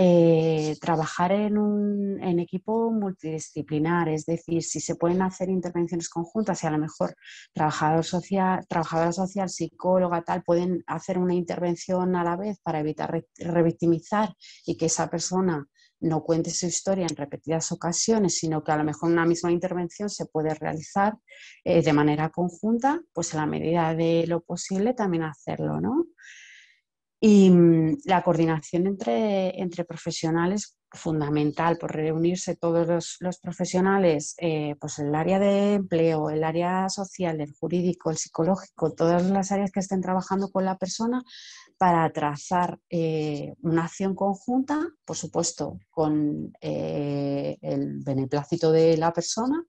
Eh, trabajar en un en equipo multidisciplinar, es decir, si se pueden hacer intervenciones conjuntas y a lo mejor trabajador social, trabajadora social, psicóloga, tal, pueden hacer una intervención a la vez para evitar revictimizar y que esa persona no cuente su historia en repetidas ocasiones, sino que a lo mejor una misma intervención se puede realizar eh, de manera conjunta, pues a la medida de lo posible también hacerlo, ¿no? Y mm, la coordinación entre, entre profesionales fundamental, por reunirse todos los, profesionales, eh, pues el área de empleo, el área social, el jurídico, el psicológico, todas las áreas que estén trabajando con la persona para trazar eh, una acción conjunta, por supuesto, con eh, el beneplácito de la persona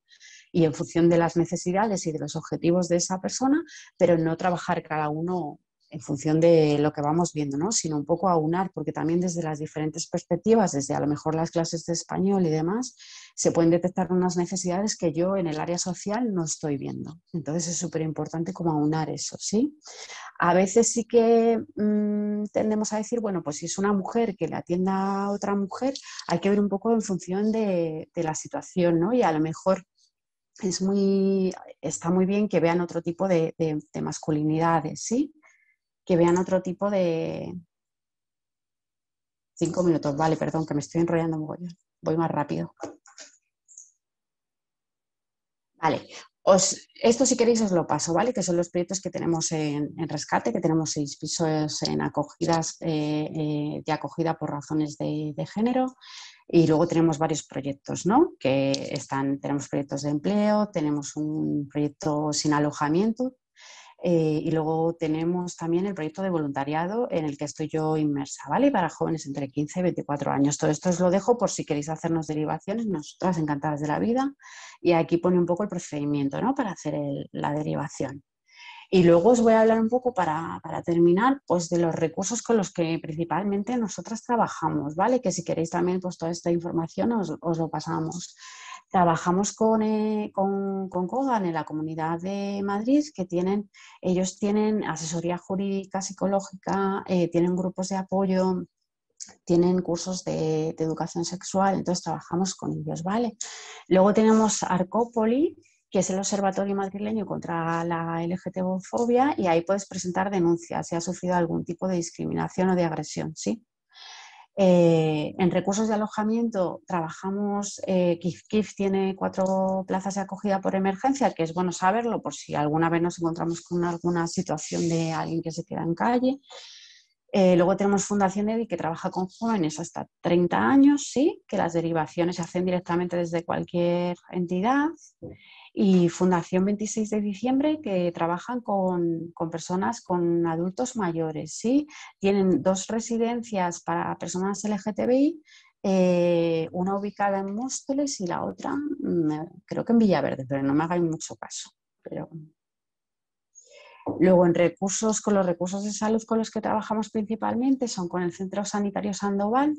y en función de las necesidades y de los objetivos de esa persona, pero no trabajar cada uno en función de lo que vamos viendo, ¿no? sino un poco aunar, porque también desde las diferentes perspectivas, desde a lo mejor las clases de español y demás, se pueden detectar unas necesidades que yo en el área social no estoy viendo. Entonces es súper importante como aunar eso, ¿sí? A veces sí que mm, tendemos a decir, bueno, pues si es una mujer que le atienda a otra mujer, hay que ver un poco en función de, de la situación, ¿no? Y a lo mejor es muy, está muy bien que vean otro tipo de, masculinidades, ¿sí? Que vean otro tipo de... Cinco minutos, vale, perdón, que me estoy enrollando voy, más rápido. Vale, esto si queréis os lo paso, ¿vale? Que son los proyectos que tenemos en, rescate, que tenemos seis pisos en acogidas, eh, eh, de acogida por razones de, de género. Y luego tenemos varios proyectos, ¿no? Que están, tenemos proyectos de empleo, tenemos un proyecto sin alojamiento eh, y luego tenemos también el proyecto de voluntariado en el que estoy yo inmersa, ¿vale? Para jóvenes entre 15 y 24 años. Todo esto os lo dejo por si queréis hacernos derivaciones, nosotras encantadas de la vida. Y aquí pone un poco el procedimiento, ¿no? Para hacer la derivación. Y luego os voy a hablar un poco para, terminar, pues de los recursos con los que principalmente nosotras trabajamos, ¿vale? Que si queréis también, pues toda esta información os, lo pasamos. Trabajamos con, eh, con, COGAN en la Comunidad de Madrid, que tienen, ellos tienen asesoría jurídica, psicológica, eh, tienen grupos de apoyo, tienen cursos de, educación sexual, entonces trabajamos con ellos, ¿vale? Luego tenemos Arcópoli, que es el Observatorio Madrileño contra la LGTB-fobia, y ahí puedes presentar denuncias si has sufrido algún tipo de discriminación o de agresión, ¿sí? Eh, en recursos de alojamiento trabajamos, eh, KIF, tiene cuatro plazas de acogida por emergencia, que es bueno saberlo por si alguna vez nos encontramos con alguna situación de alguien que se queda en calle. Eh, luego tenemos Fundación EDI que trabaja con jóvenes hasta 30 años, sí, que las derivaciones se hacen directamente desde cualquier entidad y Fundación 26 de Diciembre que trabajan con, personas, con adultos mayores. ¿sí? Tienen dos residencias para personas LGTBI, eh, una ubicada en Móstoles y la otra mm, creo que en Villaverde, pero no me hagáis mucho caso. Pero... Luego, en recursos, con los recursos de salud con los que trabajamos principalmente son con el Centro Sanitario Sandoval,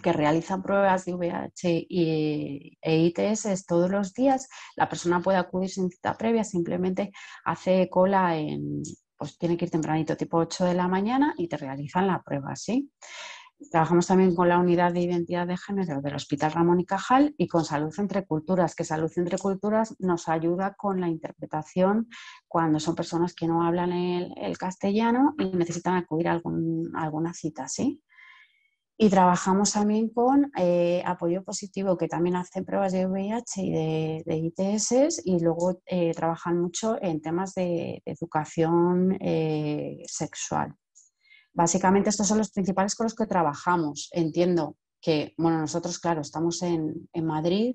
que realizan pruebas de VIH y, e ITS todos los días, la persona puede acudir sin cita previa, simplemente hace cola en, pues tiene que ir tempranito, tipo 8 de la mañana, y te realizan la prueba, ¿sí? Trabajamos también con la unidad de identidad de género del Hospital Ramón y Cajal y con Salud entre Culturas, que Salud entre Culturas nos ayuda con la interpretación cuando son personas que no hablan el, castellano y necesitan acudir a, a alguna cita, ¿sí? Y trabajamos también con eh, apoyo positivo, que también hacen pruebas de VIH y de, ITS, y luego eh, trabajan mucho en temas de, educación eh, sexual. Básicamente estos son los principales con los que trabajamos. Entiendo que, bueno, nosotros, claro, estamos en, en Madrid,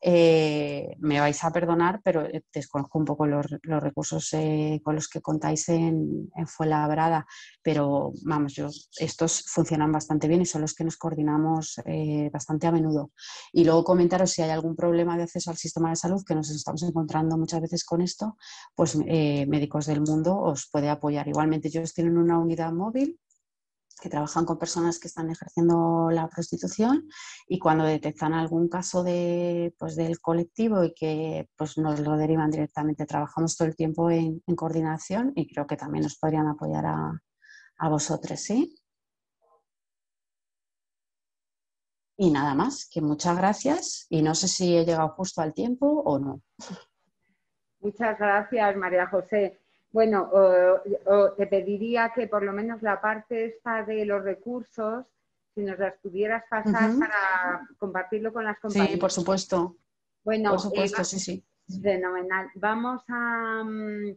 eh, me vais a perdonar, pero eh, desconozco un poco los, recursos eh, con los que contáis en, en, Fuenlabrada, pero vamos, estos funcionan bastante bien y son los que nos coordinamos bastante a menudo. Y luego comentaros si hay algún problema de acceso al sistema de salud, que nos estamos encontrando muchas veces con esto, pues Médicos del Mundo os puede apoyar. Igualmente, ellos tienen una unidad móvil que trabajan con personas que están ejerciendo la prostitución y cuando detectan algún caso de, pues, del colectivo y que pues, nos lo derivan directamente, trabajamos todo el tiempo en, coordinación y creo que también nos podrían apoyar a, a vosotros, ¿sí? Y nada más, que muchas gracias y no sé si he llegado justo al tiempo o no. Muchas gracias, María José. Bueno, te pediría que por lo menos la parte esta de los recursos, si nos las pudieras pasar para compartirlo con las compañeras. Sí, por supuesto. Bueno, por supuesto, sí, sí. Fenomenal. Vamos mm,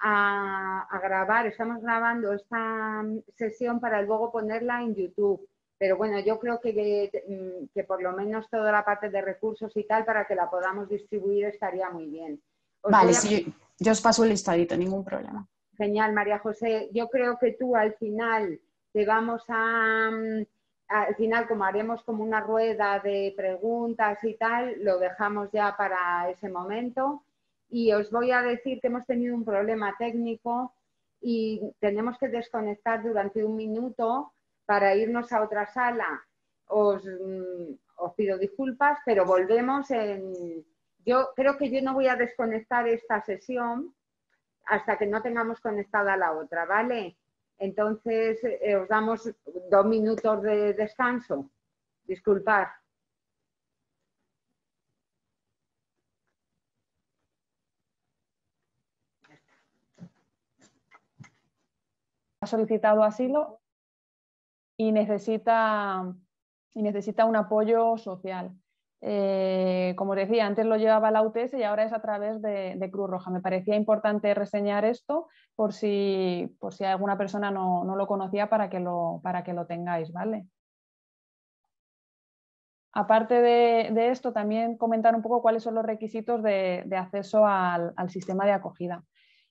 a, a, grabar, estamos grabando esta mm, sesión para luego ponerla en YouTube. Pero bueno, yo creo que, mm, que por lo menos toda la parte de recursos y tal, para que la podamos distribuir, estaría muy bien. vale, sí. Yo os paso el listadito, ningún problema. Genial, María José. Yo creo que tú al final te a, mm, al final como haremos como una rueda de preguntas y tal, lo dejamos ya para ese momento. Y os voy a decir que hemos tenido un problema técnico y tenemos que desconectar durante un minuto para irnos a otra sala. Os, mm, os pido disculpas, pero volvemos en... Yo creo que yo no voy a desconectar esta sesión hasta que no tengamos conectada la otra, ¿vale? Entonces, eh, os damos dos minutos de descanso. Disculpad. Ha solicitado asilo y necesita, y necesita un apoyo social. Eh, como decía, antes lo llevaba la UTS y ahora es a través de, Cruz Roja. Me parecía importante reseñar esto por si, por si alguna persona no, lo conocía para que lo, para que lo tengáis, ¿vale? Aparte de, esto, también comentar un poco cuáles son los requisitos de, acceso al, sistema de acogida.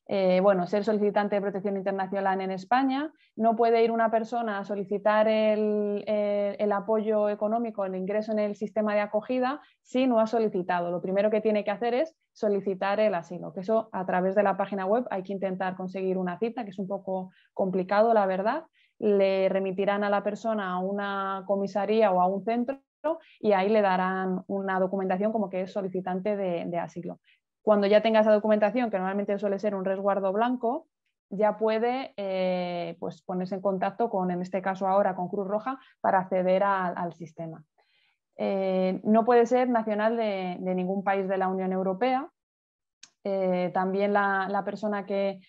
Eh, bueno, ser solicitante de protección internacional en España, no puede ir una persona a solicitar el, apoyo económico, el ingreso en el sistema de acogida si no ha solicitado. Lo primero que tiene que hacer es solicitar el asilo, que eso a través de la página web hay que intentar conseguir una cita, que es un poco complicado, la verdad. Le remitirán a la persona a una comisaría o a un centro y ahí le darán una documentación como que es solicitante de asilo. Cuando ya tenga esa documentación, que normalmente suele ser un resguardo blanco, ya puede eh, pues ponerse en contacto con, en este caso ahora, con Cruz Roja para acceder al sistema. Eh, no puede ser nacional de, ningún país de la Unión Europea. Eh, también la, persona que,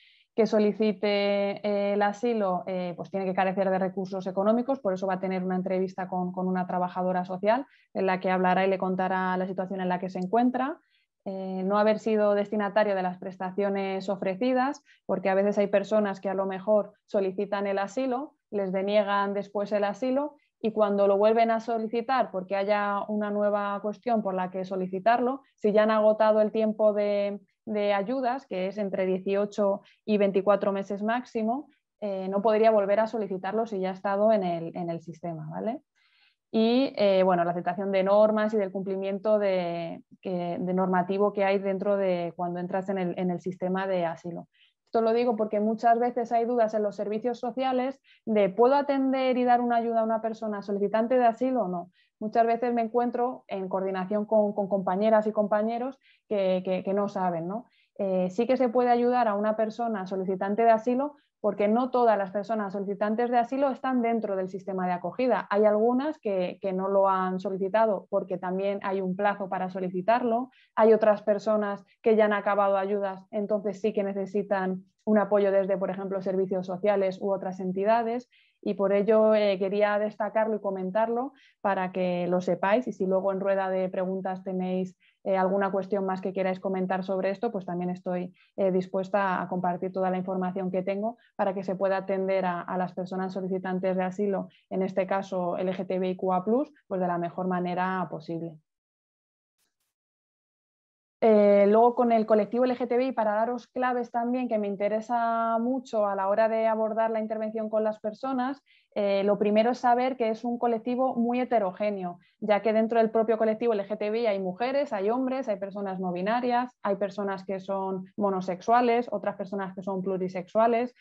solicite el asilo pues tiene que carecer de recursos económicos, por eso va a tener una entrevista con, con, una trabajadora social en la que hablará y le contará la situación en la que se encuentra. Eh, no haber sido destinatario de las prestaciones ofrecidas, porque a veces hay personas que a lo mejor solicitan el asilo, les deniegan después el asilo y cuando lo vuelven a solicitar porque haya una nueva cuestión por la que solicitarlo, si ya han agotado el tiempo de, ayudas, que es entre 18 y 24 meses máximo, eh, no podría volver a solicitarlo si ya ha estado en el, en el sistema. ¿vale? Y eh, bueno, la aceptación de normas y del cumplimiento de, normativo que hay dentro de cuando entras en el, sistema de asilo. Esto lo digo porque muchas veces hay dudas en los servicios sociales de ¿puedo atender y dar una ayuda a una persona solicitante de asilo o no? Muchas veces me encuentro en coordinación con, compañeras y compañeros que, no saben. ¿no? Eh, sí que se puede ayudar a una persona solicitante de asilo porque no todas las personas solicitantes de asilo están dentro del sistema de acogida. Hay algunas que, no lo han solicitado porque también hay un plazo para solicitarlo. Hay otras personas que ya han acabado ayudas, entonces sí que necesitan un apoyo desde, por ejemplo, servicios sociales u otras entidades y por ello eh, quería destacarlo y comentarlo para que lo sepáis y si luego en rueda de preguntas tenéis eh, alguna cuestión más que queráis comentar sobre esto, pues también estoy eh, dispuesta a compartir toda la información que tengo para que se pueda atender a, las personas solicitantes de asilo, en este caso LGTBIQA, pues de la mejor manera posible. Eh, luego con el colectivo LGTBI, para daros claves también que me interesa mucho a la hora de abordar la intervención con las personas, eh, lo primero es saber que es un colectivo muy heterogéneo, ya que dentro del propio colectivo LGTBI hay mujeres, hay hombres, hay personas no binarias, hay personas que son monosexuales, otras personas que son plurisexuales,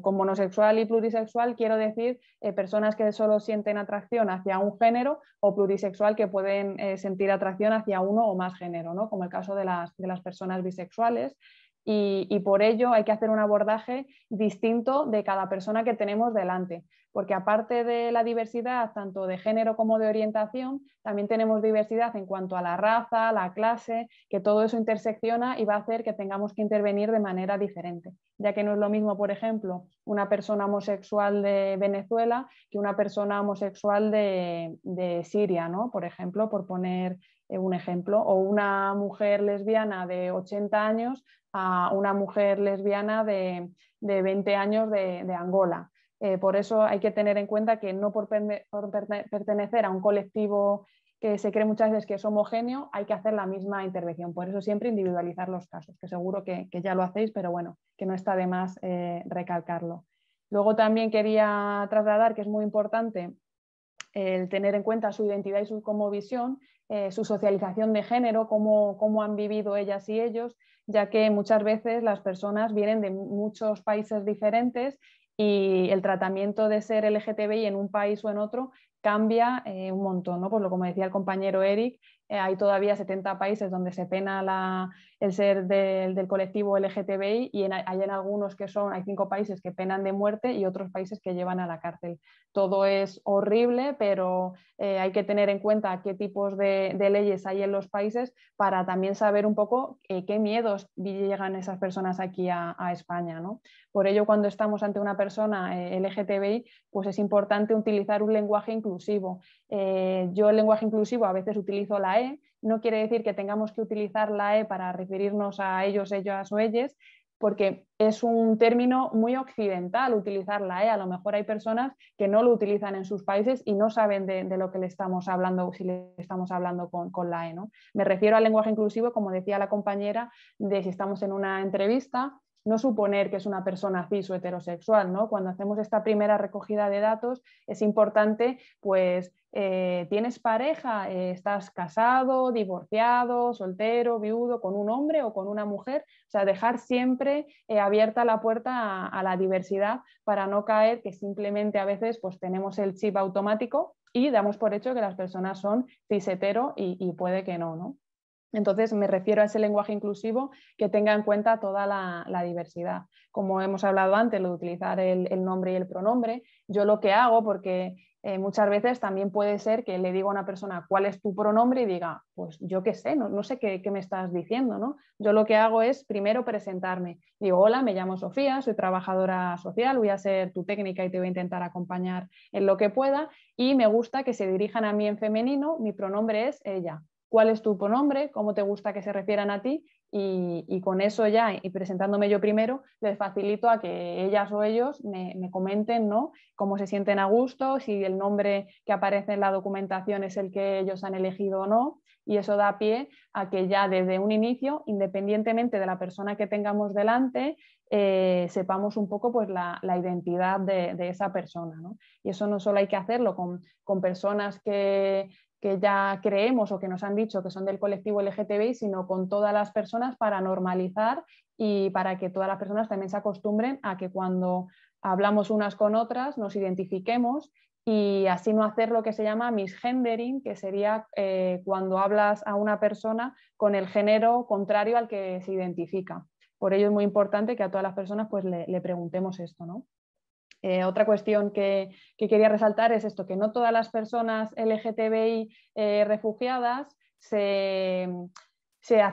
con monosexual y plurisexual quiero decir eh, personas que solo sienten atracción hacia un género o plurisexual que pueden eh, sentir atracción hacia uno o más género, ¿no? como el caso de las, de las personas bisexuales y, por ello hay que hacer un abordaje distinto de cada persona que tenemos delante, porque aparte de la diversidad tanto de género como de orientación, también tenemos diversidad en cuanto a la raza, la clase, que todo eso intersecciona y va a hacer que tengamos que intervenir de manera diferente, ya que no es lo mismo, por ejemplo, una persona homosexual de Venezuela que una persona homosexual de, de Siria, ¿no? por ejemplo, por poner un ejemplo, o una mujer lesbiana de 80 años a una mujer lesbiana de, 20 años de, Angola. Eh, por eso hay que tener en cuenta que no por, pertenecer a un colectivo que se cree muchas veces que es homogéneo, hay que hacer la misma intervención. Por eso siempre individualizar los casos, que seguro que, ya lo hacéis, pero bueno, que no está de más eh, recalcarlo. Luego también quería trasladar que es muy importante el tener en cuenta su identidad y su visión eh, su socialización de género, cómo, cómo han vivido ellas y ellos, ya que muchas veces las personas vienen de muchos países diferentes y el tratamiento de ser LGTBI en un país o en otro cambia eh, un montón, ¿no? Pues lo como decía el compañero Eric, eh, hay todavía 70 países donde se pena el ser del, colectivo LGTBI y hay en algunos que son, hay cinco países que penan de muerte y otros países que llevan a la cárcel. Todo es horrible, pero eh, hay que tener en cuenta qué tipos de, leyes hay en los países para también saber un poco eh, qué miedos llegan esas personas aquí a, España. Por ello, cuando estamos ante una persona LGTBI, pues es importante utilizar un lenguaje inclusivo. yo el lenguaje inclusivo a veces utilizo la e, no quiere decir que tengamos que utilizar la E para referirnos a ellos, ellas o ellas, porque es un término muy occidental utilizar la E. A lo mejor hay personas que no lo utilizan en sus países y no saben de, lo que le estamos hablando si le estamos hablando con, la E. ¿no? Me refiero al lenguaje inclusivo, como decía la compañera, de si estamos en una entrevista, no suponer que es una persona cis o heterosexual, ¿no? Cuando hacemos esta primera recogida de datos es importante pues eh, ¿tienes pareja? Eh, ¿Estás casado, divorciado, soltero, viudo, con un hombre o con una mujer? O sea, dejar siempre eh, abierta la puerta a, la diversidad para no caer que simplemente a veces pues, tenemos el chip automático y damos por hecho que las personas son cis hetero y, puede que no, ¿no? Entonces me refiero a ese lenguaje inclusivo que tenga en cuenta toda la, diversidad. Como hemos hablado antes, lo de utilizar el, nombre y el pronombre, yo lo que hago, porque eh, muchas veces también puede ser que le diga a una persona cuál es tu pronombre y diga, pues yo qué sé, no, sé qué, me estás diciendo. ¿no? Yo lo que hago es primero presentarme. Digo, hola, me llamo Sofía, soy trabajadora social, voy a ser tu técnica y te voy a intentar acompañar en lo que pueda. Y me gusta que se dirijan a mí en femenino, mi pronombre es ella. ¿Cuál es tu pronombre? ¿Cómo te gusta que se refieran a ti? Y, con eso ya, y presentándome yo primero, les facilito a que ellas o ellos me, comenten ¿no? cómo se sienten a gusto, si el nombre que aparece en la documentación es el que ellos han elegido o no, y eso da pie a que ya desde un inicio, independientemente de la persona que tengamos delante, eh, sepamos un poco pues, la, identidad de, esa persona. Y eso no solo hay que hacerlo con personas que, que ya creemos o que nos han dicho que son del colectivo LGTBI, sino con todas las personas para normalizar y para que todas las personas también se acostumbren a que cuando hablamos unas con otras nos identifiquemos y así no hacer lo que se llama misgendering, que sería eh, cuando hablas a una persona con el género contrario al que se identifica. Por ello es muy importante que a todas las personas pues, le, le preguntemos esto. ¿no? Eh, otra cuestión que, quería resaltar es esto, que no todas las personas LGTBI eh, refugiadas se, se,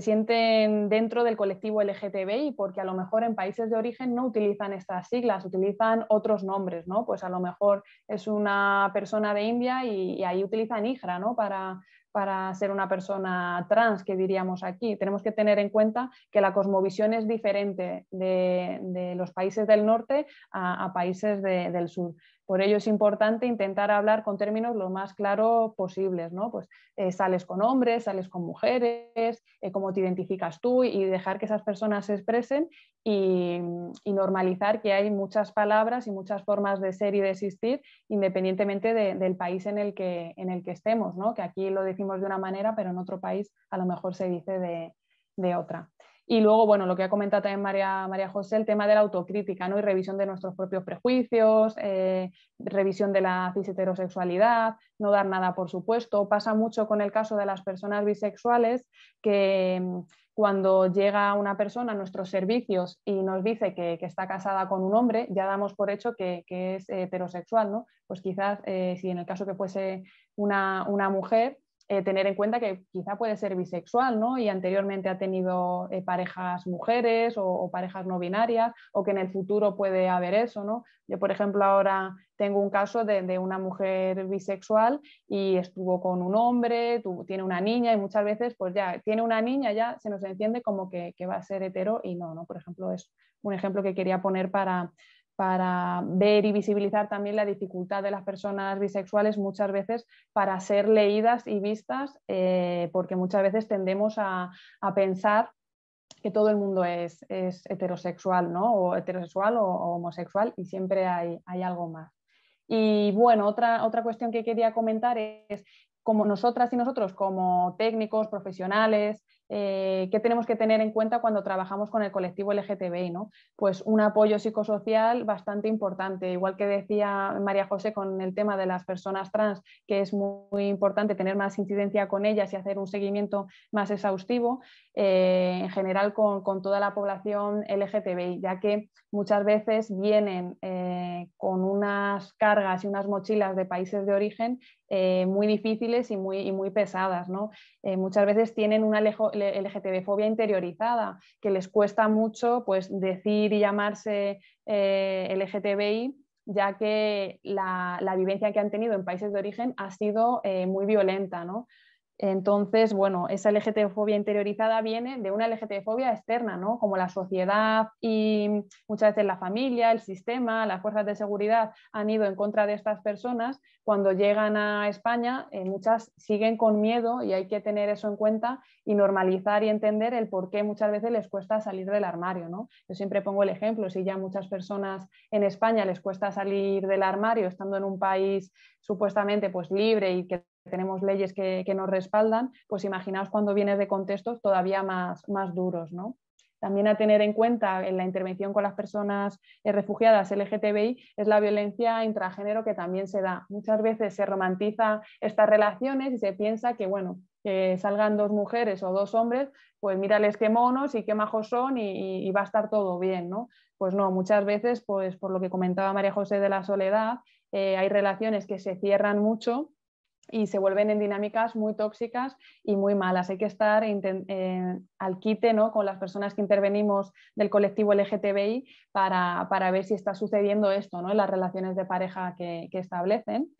sienten dentro del colectivo LGTBI, porque a lo mejor en países de origen no utilizan estas siglas, utilizan otros nombres, ¿no? Pues a lo mejor es una persona de India y, ahí utilizan IGRA, ¿no? Para, para ser una persona trans, que diríamos aquí. Tenemos que tener en cuenta que la cosmovisión es diferente de, los países del norte a, países del sur. Por ello es importante intentar hablar con términos lo más claros posibles, ¿no? Pues eh, sales con hombres, sales con mujeres, eh, cómo te identificas tú y dejar que esas personas se expresen y, normalizar que hay muchas palabras y muchas formas de ser y de existir independientemente del país en el que, en el que estemos, ¿no? Que aquí lo decimos de una manera, pero en otro país a lo mejor se dice de, de otra. Y luego, bueno, lo que ha comentado también María, María José, el tema de la autocrítica ¿no? y revisión de nuestros propios prejuicios, eh, revisión de la cis heterosexualidad, no dar nada por supuesto. Pasa mucho con el caso de las personas bisexuales que mm, cuando llega una persona a nuestros servicios y nos dice que, está casada con un hombre, ya damos por hecho que, es heterosexual, ¿no? Pues quizás eh, si en el caso que fuese una, una mujer, eh, tener en cuenta que quizá puede ser bisexual, ¿no? Y anteriormente ha tenido eh, parejas mujeres o, parejas no binarias, o que en el futuro puede haber eso, ¿no? Yo, por ejemplo, ahora tengo un caso de, una mujer bisexual y estuvo con un hombre, tiene una niña y muchas veces, pues ya, tiene una niña, ya se nos entiende como que, que va a ser hetero y no, ¿no? Por ejemplo, es un ejemplo que quería poner para, para ver y visibilizar también la dificultad de las personas bisexuales muchas veces para ser leídas y vistas, eh, porque muchas veces tendemos a, pensar que todo el mundo es, heterosexual, ¿no? O heterosexual o, homosexual y siempre hay, algo más. Y bueno, otra, otra cuestión que quería comentar es como nosotras y nosotros como técnicos, profesionales, eh, ¿qué tenemos que tener en cuenta cuando trabajamos con el colectivo LGTBI? ¿no? Pues un apoyo psicosocial bastante importante, igual que decía María José con el tema de las personas trans, que es muy, importante tener más incidencia con ellas y hacer un seguimiento más exhaustivo, eh, en general con, toda la población LGTBI, ya que muchas veces vienen eh, con unas cargas y unas mochilas de países de origen muy difíciles y muy, y muy pesadas. ¿no? muchas veces tienen una LGTB-fobia interiorizada, que les cuesta mucho pues, decir y llamarse eh, LGTBI ya que la, vivencia que han tenido en países de origen ha sido eh, muy violenta. ¿no? Entonces, bueno, esa LGTB-fobia interiorizada viene de una LGTB-fobia externa, ¿no? Como la sociedad y muchas veces la familia, el sistema, las fuerzas de seguridad han ido en contra de estas personas. Cuando llegan a España, eh, muchas siguen con miedo y hay que tener eso en cuenta y normalizar y entender el por qué muchas veces les cuesta salir del armario, ¿no? Yo siempre pongo el ejemplo, si ya muchas personas en España les cuesta salir del armario estando en un país supuestamente pues libre y que tenemos leyes que, nos respaldan, pues imaginaos cuando vienes de contextos todavía más, más duros. ¿no? También a tener en cuenta en la intervención con las personas eh, refugiadas LGTBI es la violencia intragénero que también se da. Muchas veces se romantiza estas relaciones y se piensa que, bueno, que salgan dos mujeres o dos hombres, pues mírales qué monos y qué majos son y, va a estar todo bien, ¿no? Pues no, muchas veces, pues por lo que comentaba María José de la soledad, eh, hay relaciones que se cierran mucho y se vuelven en dinámicas muy tóxicas y muy malas. Hay que estar al quite ¿no? con las personas que intervenimos del colectivo LGTBI para, para ver si está sucediendo esto ¿no? en las relaciones de pareja que, que establecen.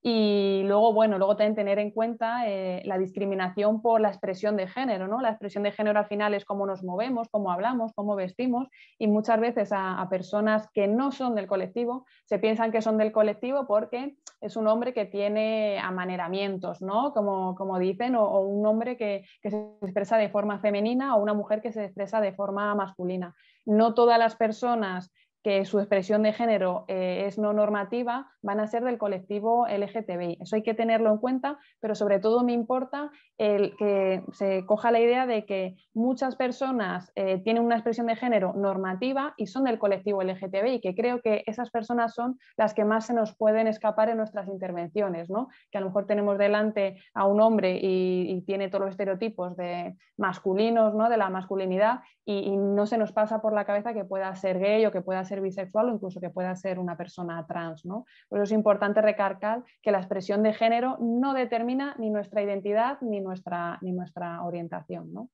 Y luego, bueno, luego también tener en cuenta eh, la discriminación por la expresión de género, ¿no? La expresión de género al final es cómo nos movemos, cómo hablamos, cómo vestimos y muchas veces a, personas que no son del colectivo se piensan que son del colectivo porque es un hombre que tiene amaneramientos, ¿no? Como, como dicen, o, un hombre que, que se expresa de forma femenina o una mujer que se expresa de forma masculina. No todas las personas que su expresión de género eh, es no normativa, van a ser del colectivo LGTBI. Eso hay que tenerlo en cuenta, pero sobre todo me importa el que se coja la idea de que muchas personas eh, tienen una expresión de género normativa y son del colectivo LGTBI, que creo que esas personas son las que más se nos pueden escapar en nuestras intervenciones, ¿no? que a lo mejor tenemos delante a un hombre y, tiene todos los estereotipos de masculinos, ¿no? de la masculinidad, y, no se nos pasa por la cabeza que pueda ser gay o que pueda ser bisexual o incluso que pueda ser una persona trans. ¿no? Por eso es importante recargar que la expresión de género no determina ni nuestra identidad ni nuestra, ni nuestra orientación. ¿no?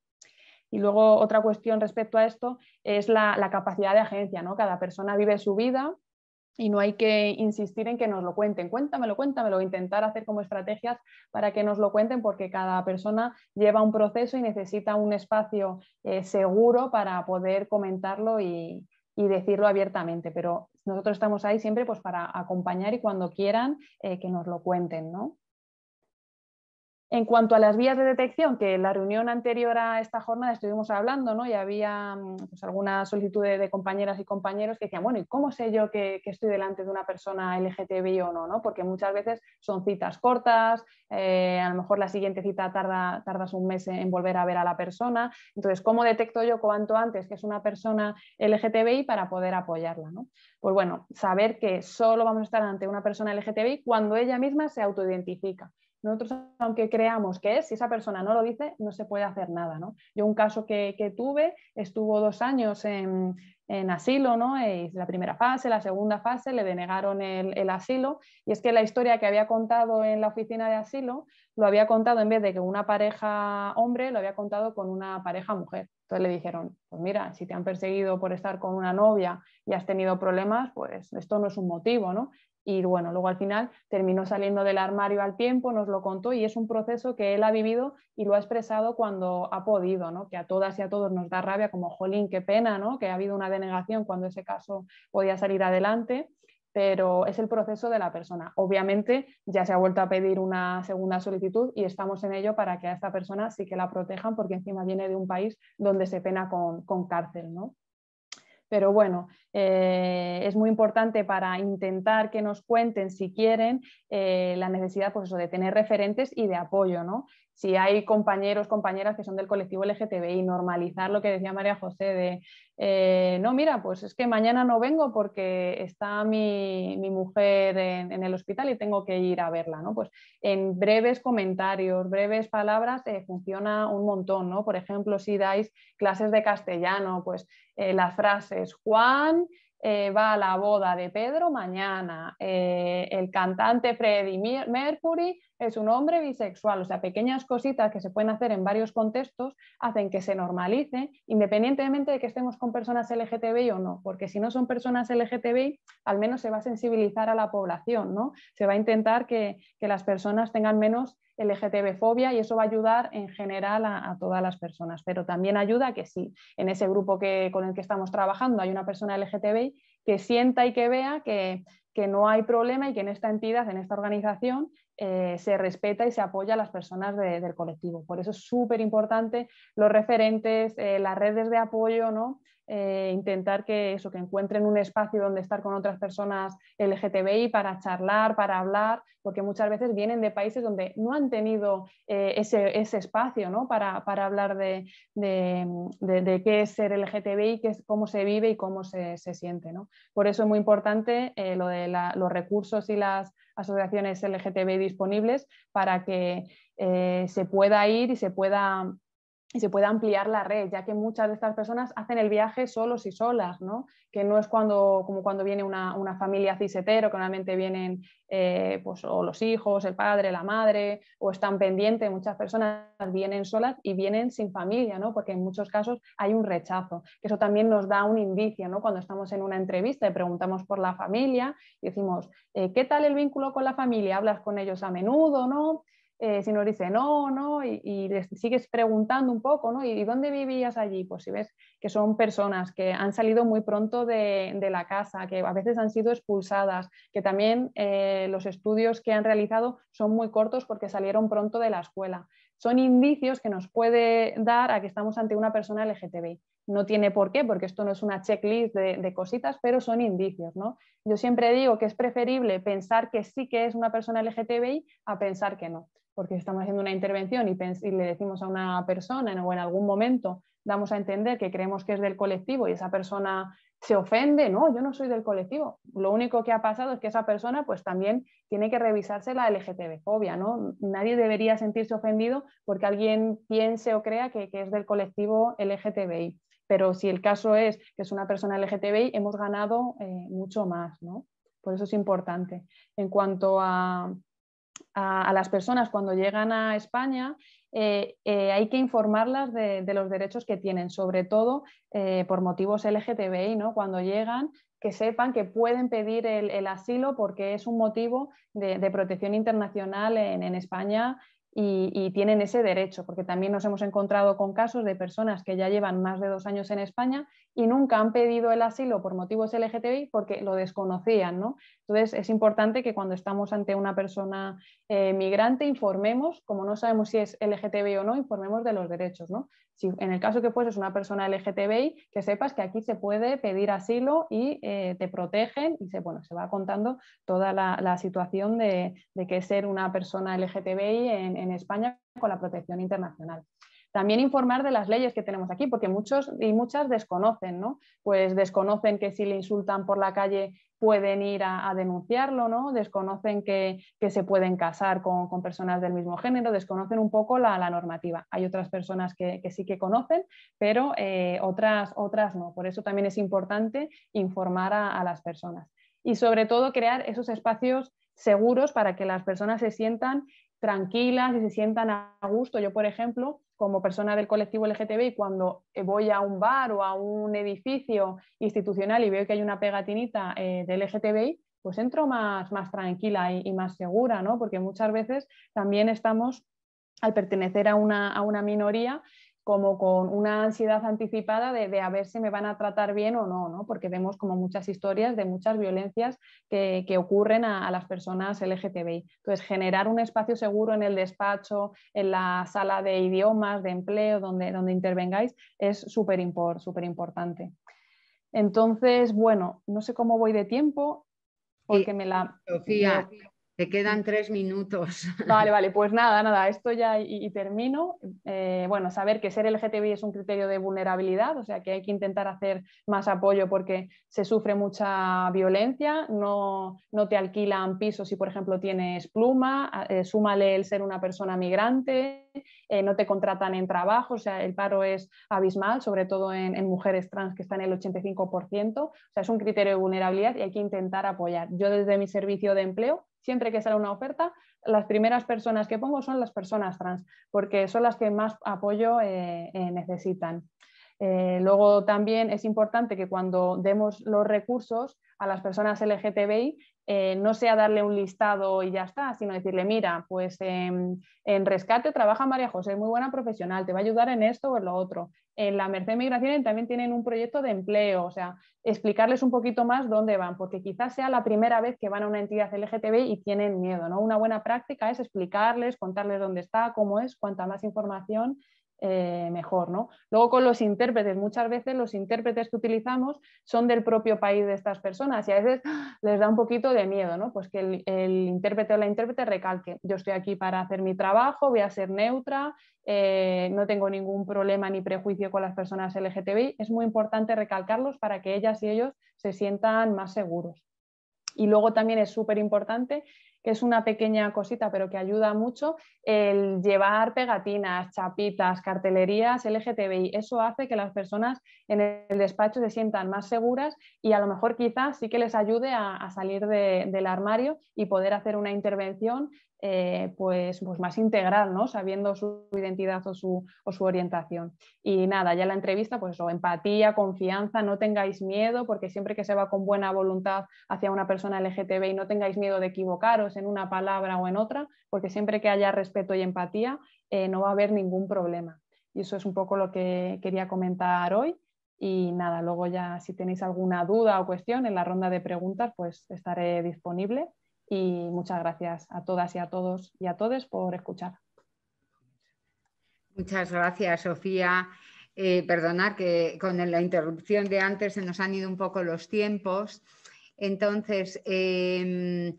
Y luego otra cuestión respecto a esto es la, la capacidad de agencia. ¿no? Cada persona vive su vida y no hay que insistir en que nos lo cuenten. Cuéntamelo, cuéntamelo, intentar hacer como estrategias para que nos lo cuenten porque cada persona lleva un proceso y necesita un espacio eh, seguro para poder comentarlo y, y decirlo abiertamente, pero nosotros estamos ahí siempre pues, para acompañar y cuando quieran eh, que nos lo cuenten. ¿no? En cuanto a las vías de detección, que en la reunión anterior a esta jornada estuvimos hablando, ¿no? y había mm, pues, alguna solicitud de, compañeras y compañeros que decían, bueno, ¿y cómo sé yo que, estoy delante de una persona LGTBI o no? ¿no? Porque muchas veces son citas cortas, eh, a lo mejor la siguiente cita tarda, tardas un mes en volver a ver a la persona. Entonces, ¿cómo detecto yo cuanto antes que es una persona LGTBI para poder apoyarla? ¿no? Pues bueno, saber que solo vamos a estar ante una persona LGTBI cuando ella misma se autoidentifica. Nosotros, aunque creamos que es, si esa persona no lo dice, no se puede hacer nada. ¿no? Yo un caso que, tuve, estuvo dos años en, asilo, ¿no? la primera fase, la segunda fase, le denegaron el, asilo. Y es que la historia que había contado en la oficina de asilo, lo había contado en vez de que una pareja hombre, lo había contado con una pareja mujer. Entonces le dijeron, pues mira, si te han perseguido por estar con una novia y has tenido problemas, pues esto no es un motivo, ¿no? Y bueno, luego al final terminó saliendo del armario al tiempo, nos lo contó y es un proceso que él ha vivido y lo ha expresado cuando ha podido, ¿no? que a todas y a todos nos da rabia como, jolín, qué pena, ¿no? que ha habido una denegación cuando ese caso podía salir adelante, pero es el proceso de la persona. Obviamente ya se ha vuelto a pedir una segunda solicitud y estamos en ello para que a esta persona sí que la protejan porque encima viene de un país donde se pena con, con cárcel. ¿no? Pero bueno, eh, es muy importante para intentar que nos cuenten, si quieren, eh, la necesidad pues de tener referentes y de apoyo. ¿no? Si hay compañeros, compañeras que son del colectivo LGTBI, normalizar lo que decía María José de, eh, no, mira, pues es que mañana no vengo porque está mi, mujer en, el hospital y tengo que ir a verla. ¿no? Pues en breves comentarios, breves palabras, funciona un montón. ¿no? Por ejemplo, si dais clases de castellano, pues las frases Juan eh, va a la boda de Pedro mañana. Eh, el cantante Freddie Mercury es un hombre bisexual. O sea, pequeñas cositas que se pueden hacer en varios contextos hacen que se normalice, independientemente de que estemos con personas LGTBI o no, porque si no son personas LGTBI, al menos se va a sensibilizar a la población, ¿no? Se va a intentar que, que las personas tengan menos LGTB-fobia y eso va a ayudar en general a, todas las personas, pero también ayuda a que si en ese grupo que, con el que estamos trabajando hay una persona LGTBI, que sienta y que vea que, no hay problema y que en esta entidad, en esta organización, eh, se respeta y se apoya a las personas del colectivo. Por eso es súper importante los referentes, eh, las redes de apoyo, ¿no? Eh, intentar que eso, que encuentren un espacio donde estar con otras personas LGTBI para charlar, para hablar, porque muchas veces vienen de países donde no han tenido eh, ese, espacio ¿no? para, hablar de, qué es ser LGTBI, qué es, cómo se vive y cómo se, siente. ¿no? Por eso es muy importante eh, lo de los recursos y las asociaciones LGTBI disponibles para que se pueda ir y se pueda y se puede ampliar la red, ya que muchas de estas personas hacen el viaje solos y solas, ¿no? que no es cuando, como cuando viene una, familia cisetero, que normalmente vienen eh, pues, o los hijos, el padre, la madre, o están pendientes, muchas personas vienen solas y vienen sin familia, ¿no? porque en muchos casos hay un rechazo, que eso también nos da un indicio, ¿no? cuando estamos en una entrevista y preguntamos por la familia y decimos, eh, ¿qué tal el vínculo con la familia? ¿Hablas con ellos a menudo? ¿no? Eh, si nos dice no, no, y, les sigues preguntando un poco, ¿no? ¿Y dónde vivías allí? Pues si ves que son personas que han salido muy pronto de, la casa, que a veces han sido expulsadas, que también eh, los estudios que han realizado son muy cortos porque salieron pronto de la escuela. Son indicios que nos puede dar a que estamos ante una persona LGTBI. No tiene por qué, porque esto no es una checklist de, de, cositas, pero son indicios. ¿no? Yo siempre digo que es preferible pensar que sí que es una persona LGTBI a pensar que no porque estamos haciendo una intervención y, le decimos a una persona o en algún momento damos a entender que creemos que es del colectivo y esa persona se ofende, no, yo no soy del colectivo. Lo único que ha pasado es que esa persona pues también tiene que revisarse la LGTB-fobia, ¿no? Nadie debería sentirse ofendido porque alguien piense o crea que, es del colectivo LGTBI. Pero si el caso es que es una persona LGTBI, hemos ganado eh, mucho más, ¿no? Por eso es importante. En cuanto a, a, las personas cuando llegan a España, eh, eh, hay que informarlas de, los derechos que tienen, sobre todo eh, por motivos LGTBI, ¿no? cuando llegan, que sepan que pueden pedir el, asilo porque es un motivo de, protección internacional en España y, tienen ese derecho, porque también nos hemos encontrado con casos de personas que ya llevan más de dos años en España y nunca han pedido el asilo por motivos LGTBI porque lo desconocían. ¿no? Entonces es importante que cuando estamos ante una persona eh, migrante informemos, como no sabemos si es LGTBI o no, informemos de los derechos. ¿no? Si en el caso que fueses una persona LGTBI, que sepas que aquí se puede pedir asilo y eh, te protegen y se, bueno, se va contando toda la, situación de, de, que ser una persona LGTBI en España con la protección internacional. También informar de las leyes que tenemos aquí, porque muchos y muchas desconocen, ¿no? Pues desconocen que si le insultan por la calle pueden ir a, denunciarlo, ¿no? Desconocen que, se pueden casar con, personas del mismo género, desconocen un poco la, normativa. Hay otras personas que, sí que conocen, pero eh, otras, otras no. Por eso también es importante informar a las personas. Y sobre todo crear esos espacios seguros para que las personas se sientan tranquilas y se sientan a gusto. Yo, por ejemplo, como persona del colectivo LGTBI, cuando voy a un bar o a un edificio institucional y veo que hay una pegatinita eh, de LGTBI, pues entro más, más tranquila y, más segura, ¿no? Porque muchas veces también estamos, al pertenecer a una, a una minoría, como con una ansiedad anticipada de, a ver si me van a tratar bien o no, ¿no? porque vemos como muchas historias de muchas violencias que, ocurren a, las personas LGTBI. Entonces, generar un espacio seguro en el despacho, en la sala de idiomas, de empleo, donde, donde intervengáis, es súper importante. Entonces, bueno, no sé cómo voy de tiempo, porque me la... Sofía, te quedan tres minutos. Vale, vale, pues nada, nada, esto ya y, termino. Eh, bueno, saber que ser LGTBI es un criterio de vulnerabilidad, o sea que hay que intentar hacer más apoyo porque se sufre mucha violencia, no, no te alquilan pisos si por ejemplo tienes pluma, eh, súmale el ser una persona migrante, eh, no te contratan en trabajo, o sea, el paro es abismal, sobre todo en, en mujeres trans que están en el 85%, o sea, es un criterio de vulnerabilidad y hay que intentar apoyar. Yo desde mi servicio de empleo siempre que sale una oferta, las primeras personas que pongo son las personas trans, porque son las que más apoyo eh, eh, necesitan. Eh, luego también es importante que cuando demos los recursos a las personas LGTBI eh, no sea darle un listado y ya está, sino decirle, mira, pues en, rescate trabaja María José, muy buena profesional, te va a ayudar en esto o en lo otro. En la Merced Migración también tienen un proyecto de empleo, o sea, explicarles un poquito más dónde van, porque quizás sea la primera vez que van a una entidad LGTBI y tienen miedo, ¿no? Una buena práctica es explicarles, contarles dónde está, cómo es, cuanta más información eh, mejor. ¿no? Luego con los intérpretes, muchas veces los intérpretes que utilizamos son del propio país de estas personas y a veces ¡ah! les da un poquito de miedo, ¿no? pues que el, intérprete o la intérprete recalque, yo estoy aquí para hacer mi trabajo, voy a ser neutra, eh, no tengo ningún problema ni prejuicio con las personas LGTBI, es muy importante recalcarlos para que ellas y ellos se sientan más seguros. Y luego también es súper importante que es una pequeña cosita, pero que ayuda mucho, el llevar pegatinas, chapitas, cartelerías LGTBI. Eso hace que las personas en el despacho se sientan más seguras y a lo mejor quizás sí que les ayude a, salir del armario y poder hacer una intervención eh, pues, pues, más integral, ¿no? sabiendo su identidad o su, orientación. Y nada, ya la entrevista, pues eso, empatía, confianza, no tengáis miedo, porque siempre que se va con buena voluntad hacia una persona LGTBI, no tengáis miedo de equivocaros en una palabra o en otra, porque siempre que haya respeto y empatía, eh, no va a haber ningún problema. Y eso es un poco lo que quería comentar hoy. Y nada, luego ya si tenéis alguna duda o cuestión en la ronda de preguntas, pues estaré disponible y muchas gracias a todas y a todos y a todos por escuchar. Muchas gracias, Sofía. Eh, que con la interrupción de antes se nos han ido un poco los tiempos. Entonces, em,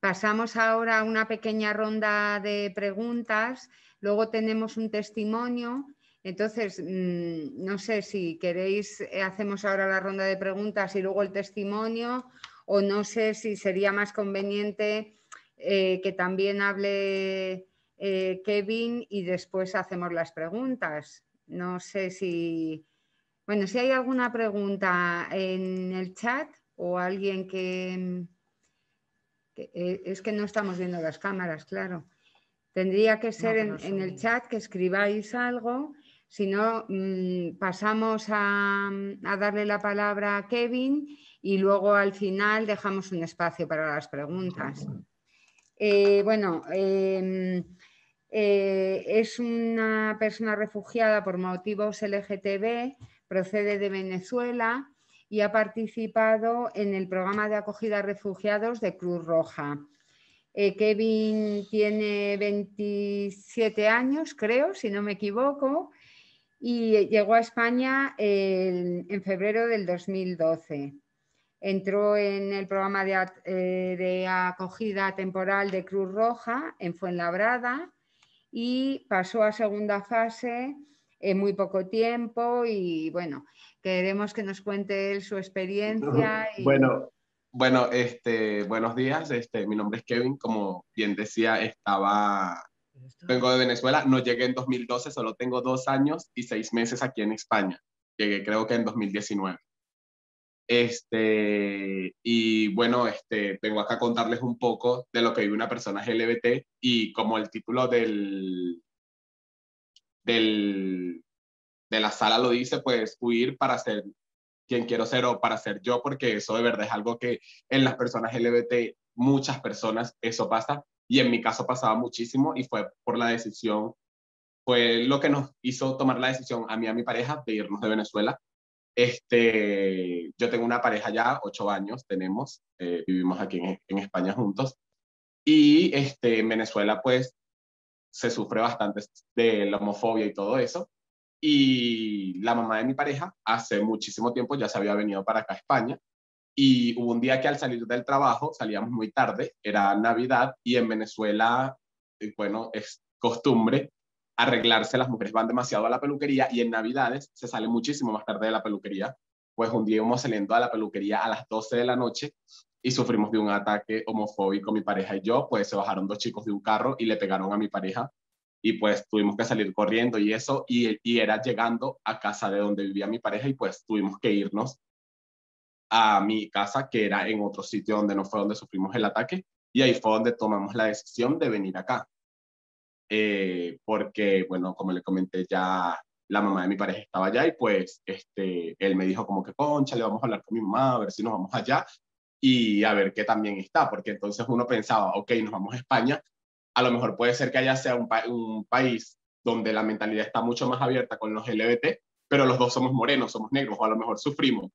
pasamos ahora a una pequeña ronda de preguntas. Luego tenemos un testimonio. Entonces, mm, no sé si queréis, eh, hacemos ahora la ronda de preguntas y luego el testimonio o no sé si sería más conveniente eh, que también hable eh, Kevin y después hacemos las preguntas. No sé si, bueno, si hay alguna pregunta en el chat o alguien que, eh, es que no estamos viendo las cámaras, claro. Tendría que ser en, el chat que escribáis algo, si no, mm, pasamos a, a darle la palabra a Kevin y luego al final dejamos un espacio para las preguntas. Eh, bueno, em, eh, es una persona refugiada por motivos LGTB, procede de Venezuela y ha participado en el programa de acogida a refugiados de Cruz Roja. Eh, Kevin tiene 27 años, creo, si no me equivoco, y llegó a España en febrero del 2012 entró en el programa eh, de, acogida temporal de Cruz Roja en Fuenlabrada y pasó a segunda fase en muy poco tiempo y bueno, queremos que nos cuente él su experiencia. Bueno, bueno este, buenos días, este, mi nombre es Kevin, como bien decía, estaba, vengo de Venezuela, no llegué en 2012, solo tengo dos años y seis meses aquí en España, llegué creo que en 2019. Este, y bueno, este, vengo acá a contarles un poco de lo que vive una persona LGBT y como el título del, del, de la sala lo dice, pues huir para ser quien quiero ser o para ser yo, porque eso de verdad es algo que en las personas LGBT, muchas personas, eso pasa. Y en mi caso pasaba muchísimo y fue por la decisión, fue lo que nos hizo tomar la decisión a mí y a mi pareja de irnos de Venezuela este, yo tengo una pareja ya, ocho años tenemos, eh, vivimos aquí en, España juntos. Y este, en Venezuela, pues, se sufre bastante de la homofobia y todo eso. y la mamá de mi pareja hace muchísimo tiempo ya se había venido para acá a España y hubo un día que al salir del trabajo salíamos muy tarde, era Navidad y en Venezuela, eh, bueno, es costumbre arreglarse, las mujeres van demasiado a la peluquería y en Navidades se sale muchísimo más tarde de la peluquería. Pues un día íbamos saliendo a la peluquería a las 12 de la noche y sufrimos de un ataque homofóbico mi pareja y yo, pues se bajaron dos chicos de un carro y le pegaron a mi pareja y pues tuvimos que salir corriendo y eso y, y era llegando a casa de donde vivía mi pareja y pues tuvimos que irnos a mi casa que era en otro sitio donde no fue donde sufrimos el ataque y ahí fue donde tomamos la decisión de venir acá. Eh, porque, bueno, como le comenté ya, la mamá de mi pareja estaba allá y pues este, él me dijo como que, concha, le vamos a hablar con mi mamá, a ver si nos vamos allá y a ver qué también está, porque entonces uno pensaba, ok, nos vamos a España, a lo mejor puede ser que allá sea un, un país donde la mentalidad está mucho más abierta con los LGBT, pero los dos somos morenos, somos negros, o a lo mejor sufrimos.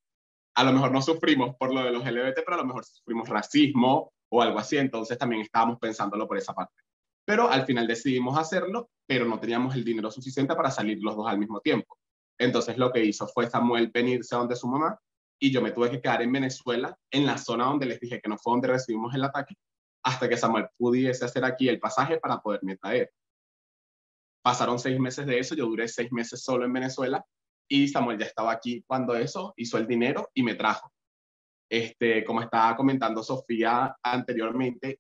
A lo mejor no sufrimos por lo de los LGBT, pero a lo mejor sufrimos racismo o algo así, entonces también estábamos pensándolo por esa parte pero al final decidimos hacerlo, pero no teníamos el dinero suficiente para salir los dos al mismo tiempo. Entonces lo que hizo fue Samuel venirse a donde su mamá y yo me tuve que quedar en Venezuela, en la zona donde les dije que no fue donde recibimos el ataque, hasta que Samuel pudiese hacer aquí el pasaje para poderme traer. Pasaron seis meses de eso, yo duré seis meses solo en Venezuela y Samuel ya estaba aquí cuando eso hizo el dinero y me trajo. Este, como estaba comentando Sofía anteriormente,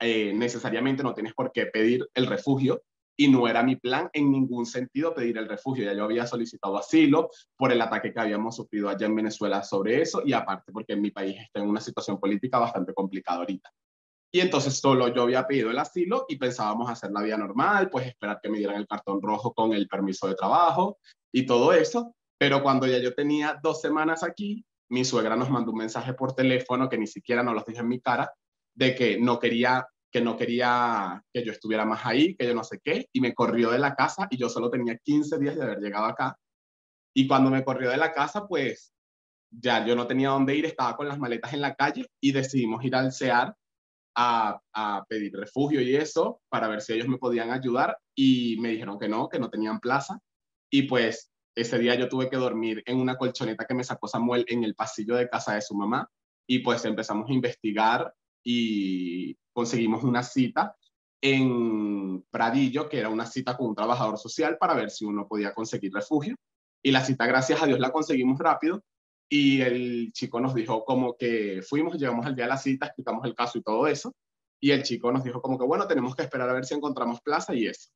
eh, necesariamente no tienes por qué pedir el refugio y no era mi plan en ningún sentido pedir el refugio. Ya yo había solicitado asilo por el ataque que habíamos sufrido allá en Venezuela sobre eso y aparte porque mi país está en una situación política bastante complicada ahorita. Y entonces solo yo había pedido el asilo y pensábamos hacer la vida normal, pues esperar que me dieran el cartón rojo con el permiso de trabajo y todo eso. Pero cuando ya yo tenía dos semanas aquí, mi suegra nos mandó un mensaje por teléfono que ni siquiera nos lo dije en mi cara, de que no quería que no quería que yo estuviera más ahí, que yo no sé qué, y me corrió de la casa y yo solo tenía 15 días de haber llegado acá. Y cuando me corrió de la casa, pues ya yo no tenía dónde ir, estaba con las maletas en la calle y decidimos ir al CEAR a, a pedir refugio y eso para ver si ellos me podían ayudar y me dijeron que no, que no tenían plaza. Y pues ese día yo tuve que dormir en una colchoneta que me sacó Samuel en el pasillo de casa de su mamá y pues empezamos a investigar y conseguimos una cita en Pradillo, que era una cita con un trabajador social para ver si uno podía conseguir refugio. Y la cita, gracias a Dios, la conseguimos rápido. Y el chico nos dijo como que fuimos, llegamos al día de la cita, explicamos el caso y todo eso. Y el chico nos dijo como que, bueno, tenemos que esperar a ver si encontramos plaza y eso.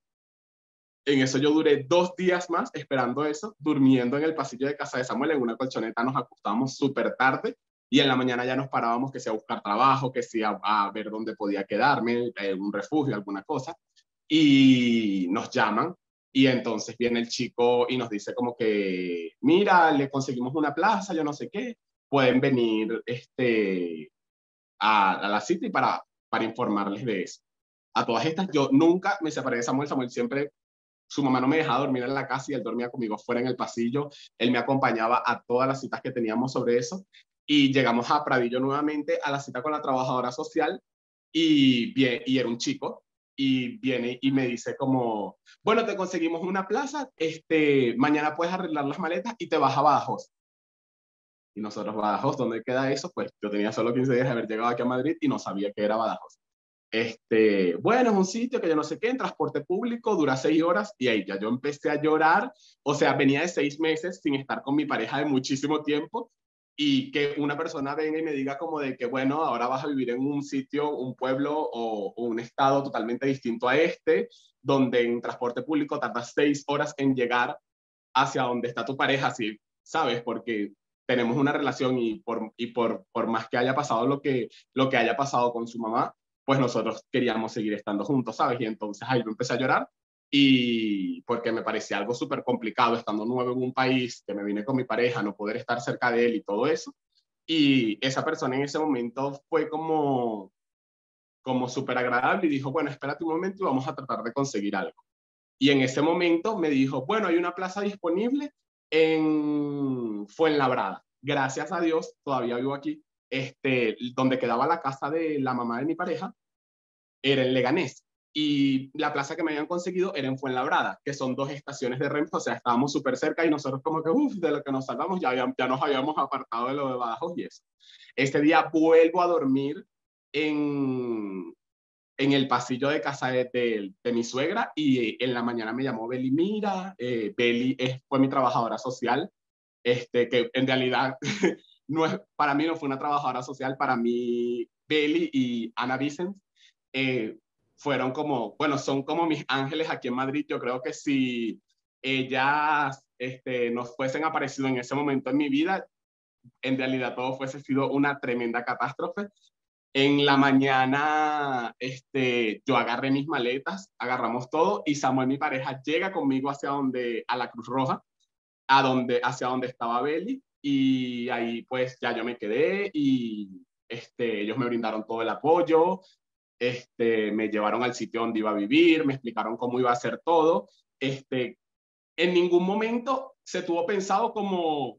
En eso yo duré dos días más esperando eso, durmiendo en el pasillo de casa de Samuel en una colchoneta, nos acostamos súper tarde y en la mañana ya nos parábamos que sea a buscar trabajo, que sea a, ver dónde podía quedarme, eh, un refugio, alguna cosa, y nos llaman y entonces viene el chico y nos dice como que, mira, le conseguimos una plaza, yo no sé qué, pueden venir este, a, a la cita y para, para informarles de eso. A todas estas, yo nunca me separé de Samuel, Samuel siempre su mamá no me dejaba dormir en la casa y él dormía conmigo fuera en el pasillo. Él me acompañaba a todas las citas que teníamos sobre eso y llegamos a Pradillo nuevamente a la cita con la trabajadora social y, y era un chico y viene y me dice como, bueno, te conseguimos una plaza, este, mañana puedes arreglar las maletas y te vas a Bajos. Y nosotros, Badajoz, ¿dónde queda eso? Pues yo tenía solo 15 días de haber llegado aquí a Madrid y no sabía que era Badajoz. Este, bueno, es un sitio que yo no sé qué, en transporte público, dura seis horas y ahí ya yo empecé a llorar. O sea, venía de seis meses sin estar con mi pareja de muchísimo tiempo y que una persona venga y me diga como de que, bueno, ahora vas a vivir en un sitio, un pueblo o, un estado totalmente distinto a este, donde en transporte público tardas seis horas en llegar hacia donde está tu pareja, así, ¿sabes? Porque tenemos una relación y por, y por, por más que haya pasado lo que, lo que haya pasado con su mamá, pues nosotros queríamos seguir estando juntos, ¿sabes? Y entonces ahí yo empecé a llorar y porque me parecía algo súper complicado estando nuevo en un país, que me vine con mi pareja, no poder estar cerca de él y todo eso. Y esa persona en ese momento fue como, como súper agradable y dijo, bueno, espérate un momento y vamos a tratar de conseguir algo. Y en ese momento me dijo, bueno, hay una plaza disponible en Fuenlabrada. Gracias a Dios, todavía vivo aquí, este, donde quedaba la casa de la mamá de mi pareja, era en Leganés y la plaza que me habían conseguido era en Fuenlabrada, que son dos estaciones de Renfe, o sea, estábamos súper cerca y nosotros como que, uff, de lo que nos salvamos, ya, ya nos habíamos apartado de lo de Badajoz y eso. Este día vuelvo a dormir en, en el pasillo de casa de, de, mi suegra y en la mañana me llamó Beli, mira, eh, Beli fue mi trabajadora social, este, que en realidad no es, para mí no fue una trabajadora social, para mí Beli y Ana Vicent eh, fueron como, bueno, son como mis ángeles aquí en Madrid. Yo creo que si ellas este, nos fuesen aparecido en ese momento en mi vida, en realidad todo fuese sido una tremenda catástrofe. En la mañana, este, yo agarré mis maletas, agarramos todo y Samuel, mi pareja, llega conmigo hacia donde, a la Cruz Roja, a donde, hacia donde estaba Beli y ahí pues ya yo me quedé y este, ellos me brindaron todo el apoyo, este, me llevaron al sitio donde iba a vivir, me explicaron cómo iba a ser todo. Este, en ningún momento se tuvo pensado como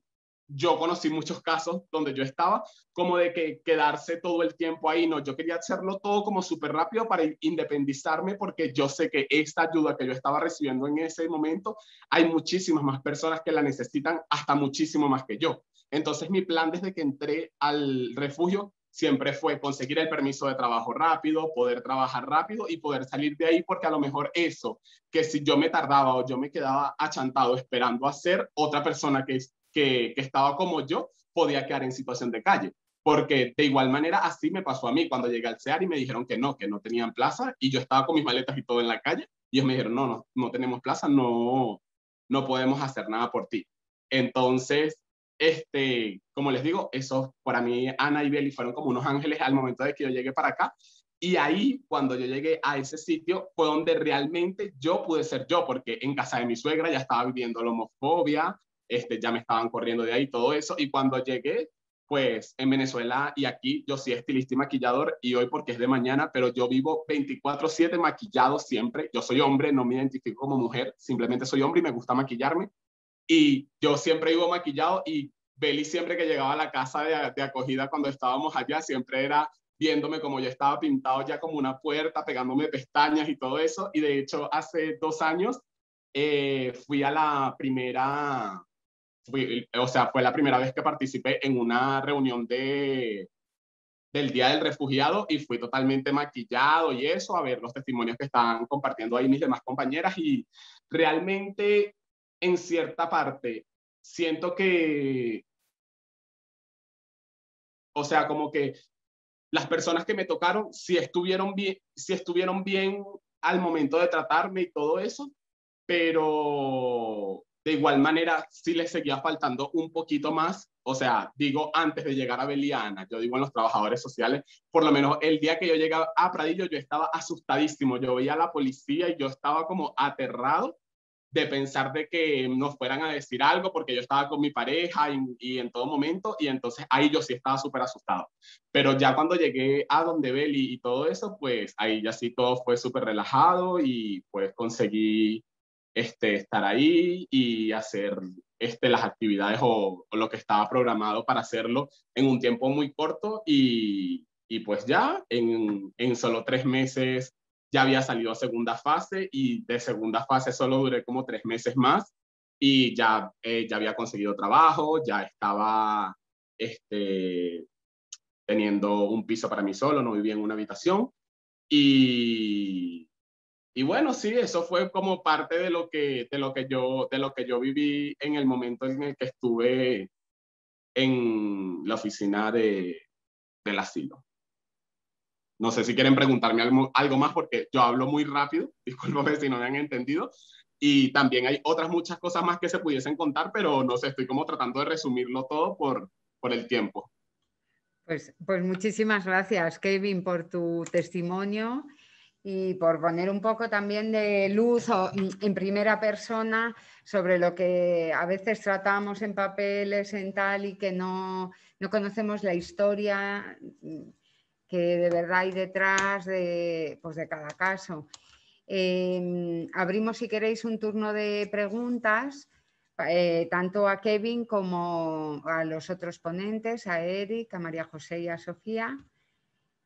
yo conocí muchos casos donde yo estaba, como de que quedarse todo el tiempo ahí, no, yo quería hacerlo todo como súper rápido para independizarme porque yo sé que esta ayuda que yo estaba recibiendo en ese momento, hay muchísimas más personas que la necesitan, hasta muchísimo más que yo. Entonces mi plan desde que entré al refugio siempre fue conseguir el permiso de trabajo rápido, poder trabajar rápido y poder salir de ahí, porque a lo mejor eso, que si yo me tardaba o yo me quedaba achantado esperando hacer, otra persona que, que, que estaba como yo podía quedar en situación de calle. Porque de igual manera así me pasó a mí cuando llegué al CEAR y me dijeron que no, que no tenían plaza y yo estaba con mis maletas y todo en la calle y ellos me dijeron, no, no, no tenemos plaza, no, no podemos hacer nada por ti. Entonces, este, como les digo, eso para mí, Ana y Beli fueron como unos ángeles al momento de que yo llegué para acá. Y ahí, cuando yo llegué a ese sitio, fue donde realmente yo pude ser yo, porque en casa de mi suegra ya estaba viviendo la homofobia, este, ya me estaban corriendo de ahí, todo eso. Y cuando llegué, pues en Venezuela y aquí yo sí estilista y maquillador y hoy porque es de mañana, pero yo vivo 24/7 maquillado siempre. Yo soy hombre, no me identifico como mujer, simplemente soy hombre y me gusta maquillarme. Y yo siempre iba maquillado y Beli siempre que llegaba a la casa de, acogida cuando estábamos allá, siempre era viéndome como yo estaba pintado ya como una puerta, pegándome pestañas y todo eso. Y de hecho, hace dos años eh, fui a la primera, o sea, fue la primera vez que participé en una reunión de, del Día del Refugiado y fui totalmente maquillado y eso, a ver los testimonios que están compartiendo ahí mis demás compañeras y realmente en cierta parte, siento que, o sea, como que las personas que me tocaron, si estuvieron bien, si estuvieron bien al momento de tratarme y todo eso, pero de igual manera sí les seguía faltando un poquito más. O sea, digo antes de llegar a Beliana, yo digo en los trabajadores sociales, por lo menos el día que yo llegué a Pradillo, yo estaba asustadísimo. Yo veía a la policía y yo estaba como aterrado de pensar de que nos fueran a decir algo porque yo estaba con mi pareja y, en todo momento y entonces ahí yo sí estaba súper asustado. Pero ya cuando llegué a donde Beli y todo eso, pues ahí ya sí todo fue súper relajado y pues conseguí este, estar ahí y hacer este, las actividades o, o, lo que estaba programado para hacerlo en un tiempo muy corto y, y pues ya en, en solo tres meses ya había salido a segunda fase y de segunda fase solo duré como tres meses más y ya, eh, ya había conseguido trabajo, ya estaba este, teniendo un piso para mí solo, no vivía en una habitación. Y, y bueno, sí, eso fue como parte de lo, que, de, lo que yo, de lo que yo viví en el momento en el que estuve en la oficina de, del asilo. No sé si quieren preguntarme algo, algo más porque yo hablo muy rápido, discúlpame si no me han entendido. Y también hay otras muchas cosas más que se pudiesen contar, pero no sé, estoy como tratando de resumirlo todo por, por el tiempo. Pues, pues muchísimas gracias, Kevin, por tu testimonio y por poner un poco también de luz en primera persona sobre lo que a veces tratamos en papeles, en tal, y que no, no conocemos la historia que de verdad hay detrás de, pues de cada caso. Em, abrimos, si queréis, un turno de preguntas, eh, tanto a Kevin como a los otros ponentes, a Eric, a María José y a Sofía.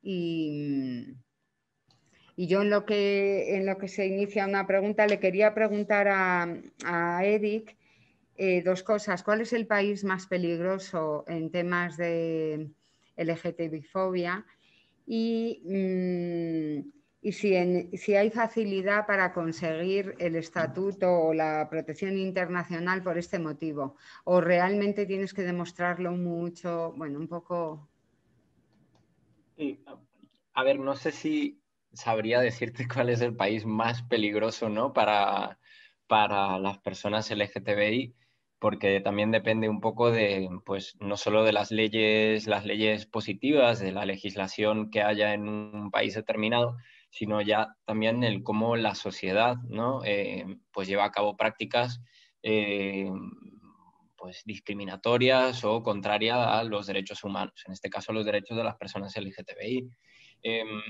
Y, Y yo en lo que, en lo que se inicia una pregunta, le quería preguntar a, a Eric eh, dos cosas. ¿Cuál es el país más peligroso en temas de LGTBI-fobia? Y, mm, y si, si, hay facilidad para conseguir el estatuto o la protección internacional por este motivo. O realmente tienes que demostrarlo mucho, bueno, un poco... A ver, no sé si sabría decirte cuál es el país más peligroso ¿no? para, para las personas LGTBI, porque también depende un poco de, pues, no solo de las leyes, las leyes positivas, de la legislación que haya en un país determinado, sino ya también el cómo la sociedad, ¿no? Eh, pues lleva a cabo prácticas eh, pues discriminatorias o contrarias a los derechos humanos, en este caso los derechos de las personas LGTBI. Em,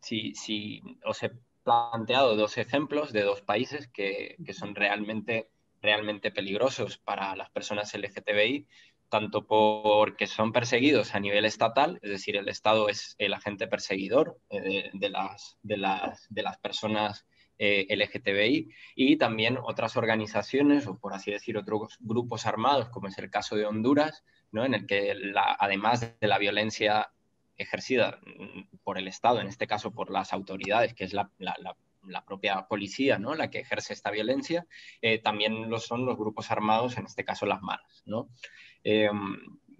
si, os he planteado dos ejemplos de dos países que, son realmente, realmente peligrosos para las personas LGTBI, tanto porque son perseguidos a nivel estatal, es decir, el Estado es el agente perseguidor eh, de, las, de, las, de las personas eh, LGTBI y también otras organizaciones o por así decir otros grupos armados como es el caso de Honduras, ¿no? en el que además de la violencia ejercida mm, por el Estado, en este caso por las autoridades, que es la, propia policía, ¿no? La que ejerce esta violencia, eh, también lo son los grupos armados, en este caso las maras, ¿no?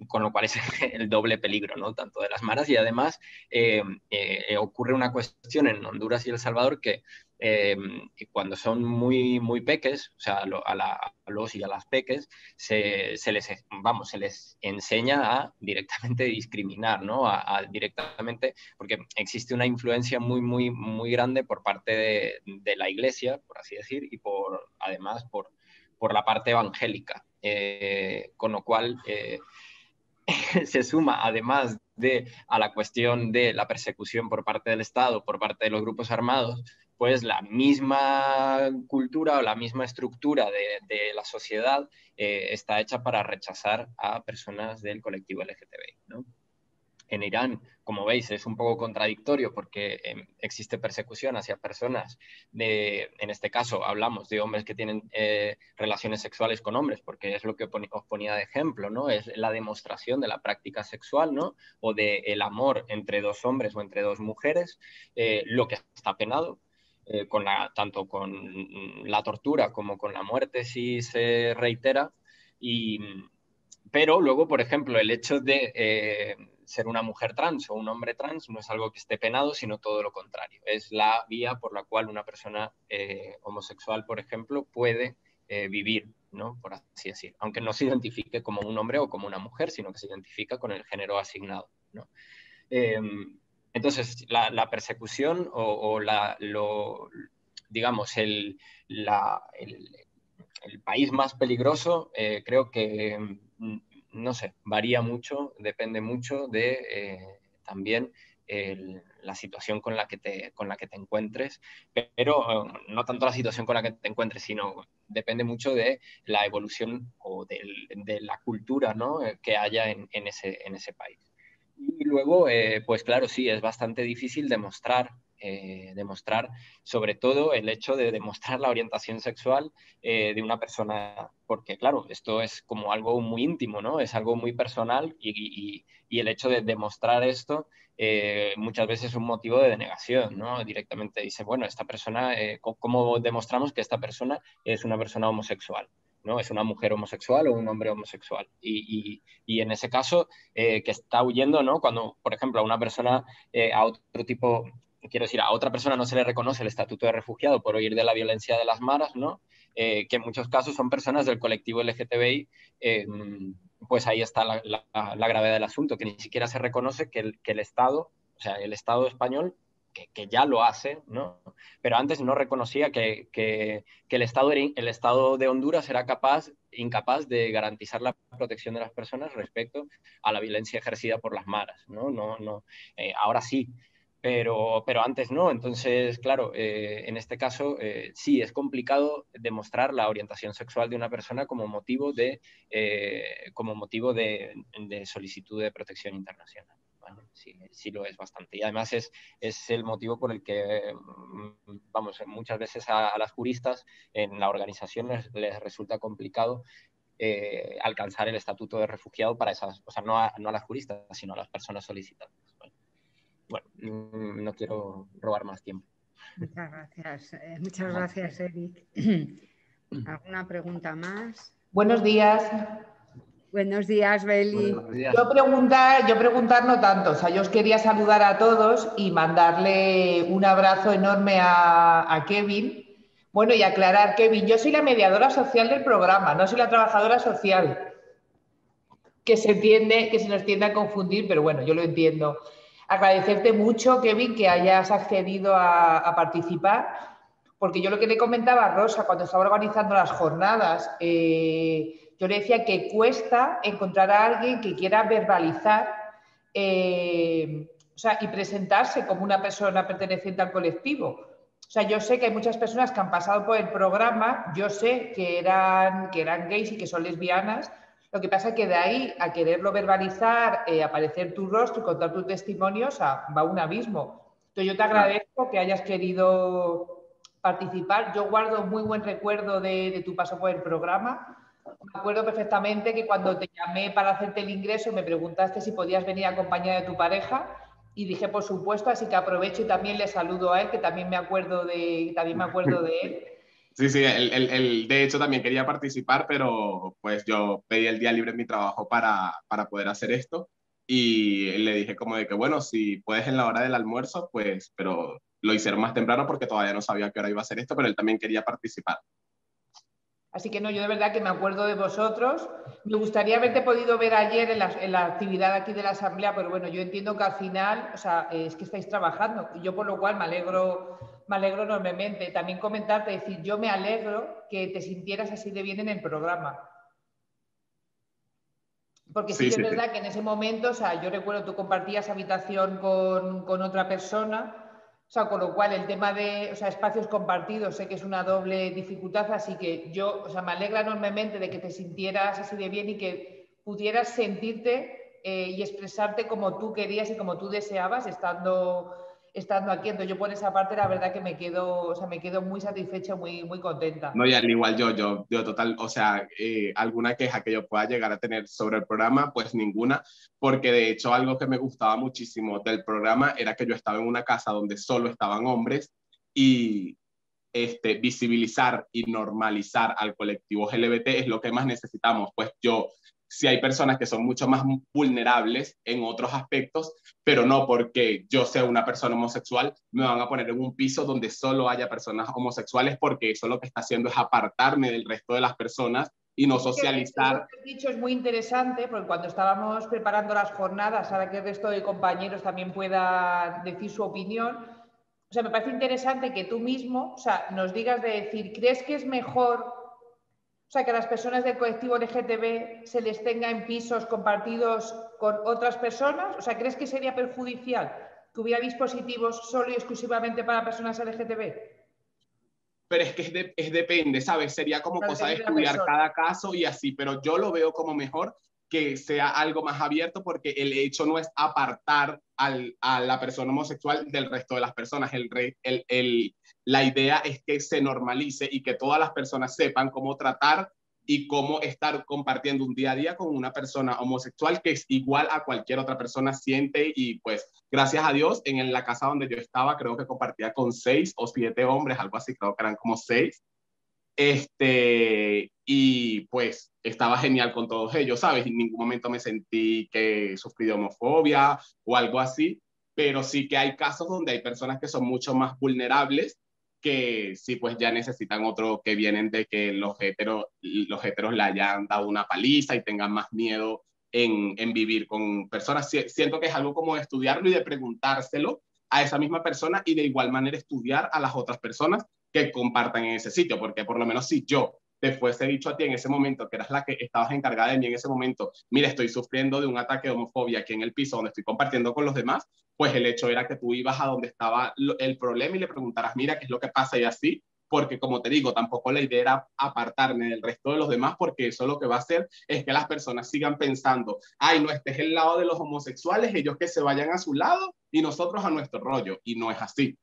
Con lo cual es el doble peligro, ¿no? Tanto de las maras y además em, eh, ocurre una cuestión en Honduras y El Salvador que Em, cuando son muy, muy peques, o sea, a, los y a las peques, se, les, vamos, se les enseña a directamente discriminar, ¿no? Directamente, porque existe una influencia muy, muy, muy grande por parte de, la iglesia, por así decir, y por, además por, por la parte evangélica, eh, con lo cual... Eh, se suma, además de a la cuestión de la persecución por parte del Estado, por parte de los grupos armados, pues la misma cultura o la misma estructura de, la sociedad eh, está hecha para rechazar a personas del colectivo LGTBI. En Irán, como veis, es un poco contradictorio porque em, existe persecución hacia personas de, en este caso, hablamos de hombres que tienen eh, relaciones sexuales con hombres, porque es lo que os ponía de ejemplo, ¿no? Es la demostración de la práctica sexual, ¿no? O del el amor entre dos hombres o entre dos mujeres, eh, lo que está penado, eh, con la, tanto con la tortura como con la muerte si se reitera. Y, pero luego, por ejemplo, el hecho de eh, ser una mujer trans o un hombre trans no es algo que esté penado, sino todo lo contrario. Es la vía por la cual una persona eh, homosexual, por ejemplo, puede vivir, ¿no? por así decir, aunque no se identifique como un hombre o como una mujer, sino que se identifica con el género asignado. ¿no? Em, entonces, la, persecución o, la, digamos, el, el, país más peligroso, eh, creo que, mm, no sé, varía mucho, depende mucho de eh, también la situación con la, que te, con la que te encuentres, pero eh, no tanto la situación con la que te encuentres, sino depende mucho de la evolución o de, la cultura ¿no? que haya en, ese, en ese país. Y luego, eh, pues claro, sí, es bastante difícil demostrar, eh, demostrar sobre todo el hecho de demostrar la orientación sexual eh, de una persona, porque claro, esto es como algo muy íntimo, ¿no? Es algo muy personal y, el hecho de demostrar esto muchas veces es un motivo de denegación, ¿no? Directamente dice, bueno, esta persona, ¿cómo demostramos que esta persona es una persona homosexual? ¿no? Es una mujer homosexual o un hombre homosexual. Y, en ese caso, eh, que está huyendo, ¿no? Cuando, por ejemplo, a una persona, eh, a otro tipo, quiero decir, a otra persona no se le reconoce el estatuto de refugiado por huir de la violencia de las maras, ¿no? Eh, que en muchos casos son personas del colectivo LGTBI, pues ahí está la, gravedad del asunto, que ni siquiera se reconoce que el, que el Estado, o sea, el Estado español que, ya lo hace, ¿no? Pero antes no reconocía que, el, Estado, el Estado de Honduras era capaz, incapaz de garantizar la protección de las personas respecto a la violencia ejercida por las maras, ¿no? no, no eh, ahora sí, pero, pero antes no. Entonces, claro, eh, en este caso eh, sí es complicado demostrar la orientación sexual de una persona como motivo de, como motivo de solicitud de protección internacional. sí, lo es bastante. Y además es, es el motivo por el que, mm, vamos, muchas veces a, las juristas en la organización les, resulta complicado eh, alcanzar el estatuto de refugiado para esas, o sea, no a, no a las juristas, sino a las personas solicitantes. Bueno, mm, no quiero robar más tiempo. Muchas gracias, eh, muchas gracias, Eric. ¿Alguna pregunta más? Buenos días. Buenos días, Beli. Yo preguntar, yo preguntar no tanto, o sea, yo os quería saludar a todos y mandarle un abrazo enorme a, Kevin. Bueno, y aclarar, Kevin, yo soy la mediadora social del programa, no soy la trabajadora social. Que se entiende, que se nos tiende a confundir, pero bueno, yo lo entiendo. Agradecerte mucho, Kevin, que hayas accedido a, participar, porque yo lo que le comentaba a Rosa cuando estaba organizando las jornadas, eh, yo le decía que cuesta encontrar a alguien que quiera verbalizar eh, y presentarse como una persona perteneciente al colectivo. O sea, yo sé que hay muchas personas que han pasado por el programa, yo sé que eran, que eran gays y que son lesbianas, lo que pasa es que de ahí a quererlo verbalizar, eh, aparecer tu rostro y contar tu testimonio, o sea, va un abismo. Entonces yo te agradezco que hayas querido participar. Yo guardo muy buen recuerdo de, de tu paso por el programa me acuerdo perfectamente que cuando te llamé para hacerte el ingreso me preguntaste si podías venir acompañada de tu pareja y dije por supuesto, así que aprovecho y también le saludo a él, que también me acuerdo de, también me acuerdo de él. Sí, sí, él, de hecho también quería participar, pero pues yo pedí el día libre en mi trabajo para, para poder hacer esto y le dije como de que bueno, si puedes en la hora del almuerzo, pues, pero lo hicieron más temprano porque todavía no sabía qué hora iba a hacer esto, pero él también quería participar. Así que no, yo de verdad que me acuerdo de vosotros. Me gustaría haberte podido ver ayer en la, actividad aquí de la asamblea, pero bueno, yo entiendo que al final, o sea, es que estáis trabajando y yo por lo cual me alegro, me alegro enormemente. También comentarte, decir, yo me alegro que te sintieras así de bien en el programa. Porque sí, es verdad que en ese momento, o sea, yo recuerdo tú compartías habitación con, con otra persona o sea, con lo cual el tema de espacios compartidos sé que es una doble dificultad, así que yo o sea, me alegra enormemente de que te sintieras así de bien y que pudieras sentirte eh, y expresarte como tú querías y como tú deseabas estando, estando aquí. Entonces yo por esa parte la verdad que me quedo, o sea, me quedo muy satisfecha, muy, muy contenta. No, y al igual yo, yo, yo total, o sea, eh, alguna queja que yo pueda llegar a tener sobre el programa, pues ninguna, porque de hecho algo que me gustaba muchísimo del programa era que yo estaba en una casa donde solo estaban hombres y este, visibilizar y normalizar al colectivo LGBT es lo que más necesitamos. Pues yo si hay personas que son mucho más vulnerables en otros aspectos, pero no porque yo sea una persona homosexual, me van a poner en un piso donde solo haya personas homosexuales, porque eso lo que está haciendo es apartarme del resto de las personas y no socializar. Lo que has dicho es muy interesante, porque cuando estábamos preparando las jornadas, para que el resto de compañeros también pueda decir su opinión, o sea, me parece interesante que tú mismo, o sea, nos digas de decir, ¿crees que es mejor o sea, que a las personas del colectivo LGTB se les tenga en pisos compartidos con otras personas. O sea, ¿crees que sería perjudicial que hubiera dispositivos solo y exclusivamente para personas LGTB? Pero es que es, depende, ¿sabes? Sería como cosa de estudiar cada caso y así, pero yo lo veo como mejor que sea algo más abierto porque el hecho no es apartar a la persona homosexual del resto de las personas. El, el, el, la idea es que se normalice y que todas las personas sepan cómo tratar y cómo estar compartiendo un día a día con una persona homosexual que es igual a cualquier otra persona siente y pues gracias a Dios en la casa donde yo estaba creo que compartía con seis o siete hombres, algo así, creo que eran como seis. Este, y pues estaba genial con todos ellos, ¿sabes? En ningún momento me sentí que sufrí de homofobia o algo así, pero sí que hay casos donde hay personas que son mucho más vulnerables que sí pues ya necesitan otro que vienen de que los heteros, los heteros le hayan dado una paliza y tengan más miedo en, en vivir con personas. Siento que es algo como estudiarlo y de preguntárselo a esa misma persona y de igual manera estudiar a las otras personas que compartan en ese sitio, porque por lo menos si yo te fuese dicho a ti en ese momento, que eras la que estabas encargada de mí en ese momento, mira, estoy sufriendo de un ataque de homofobia aquí en el piso donde estoy compartiendo con los demás, pues el hecho era que tú ibas a donde estaba el problema y le preguntaras, mira, ¿qué es lo que pasa? Y así, porque como te digo, tampoco la idea era apartarme del resto de los demás, porque eso lo que va a hacer es que las personas sigan pensando, ay, no, este es el lado de los homosexuales, ellos que se vayan a su lado y nosotros a nuestro rollo, y no es así.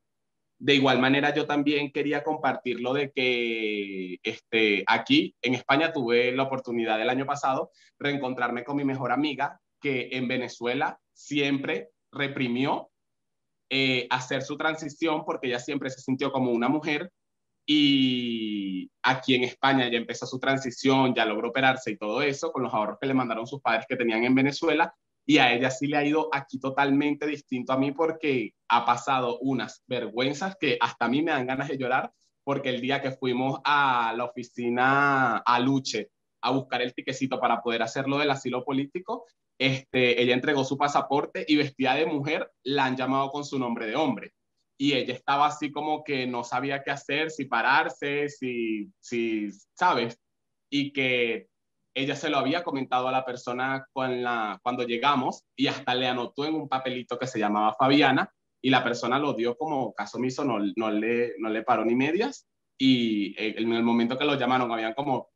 De igual manera, yo también quería compartir lo de que este, aquí en España tuve la oportunidad el año pasado reencontrarme con mi mejor amiga, que en Venezuela siempre reprimió eh, hacer su transición porque ella siempre se sintió como una mujer y aquí en España ya empezó su transición, ya logró operarse y todo eso con los ahorros que le mandaron sus padres que tenían en Venezuela. Y a ella sí le ha ido aquí totalmente distinto a mí porque ha pasado unas vergüenzas que hasta a mí me dan ganas de llorar porque el día que fuimos a la oficina a Luche a buscar el tiquecito para poder hacerlo del asilo político, este, ella entregó su pasaporte y vestida de mujer la han llamado con su nombre de hombre y ella estaba así como que no sabía qué hacer, si pararse, si, si, ¿sabes? Y que ella se lo había comentado a la persona cuando llegamos y hasta le anotó en un papelito que se llamaba Fabiana y la persona lo dio como caso omiso, no, no, le, no le paró ni medias y en el momento que lo llamaron habían como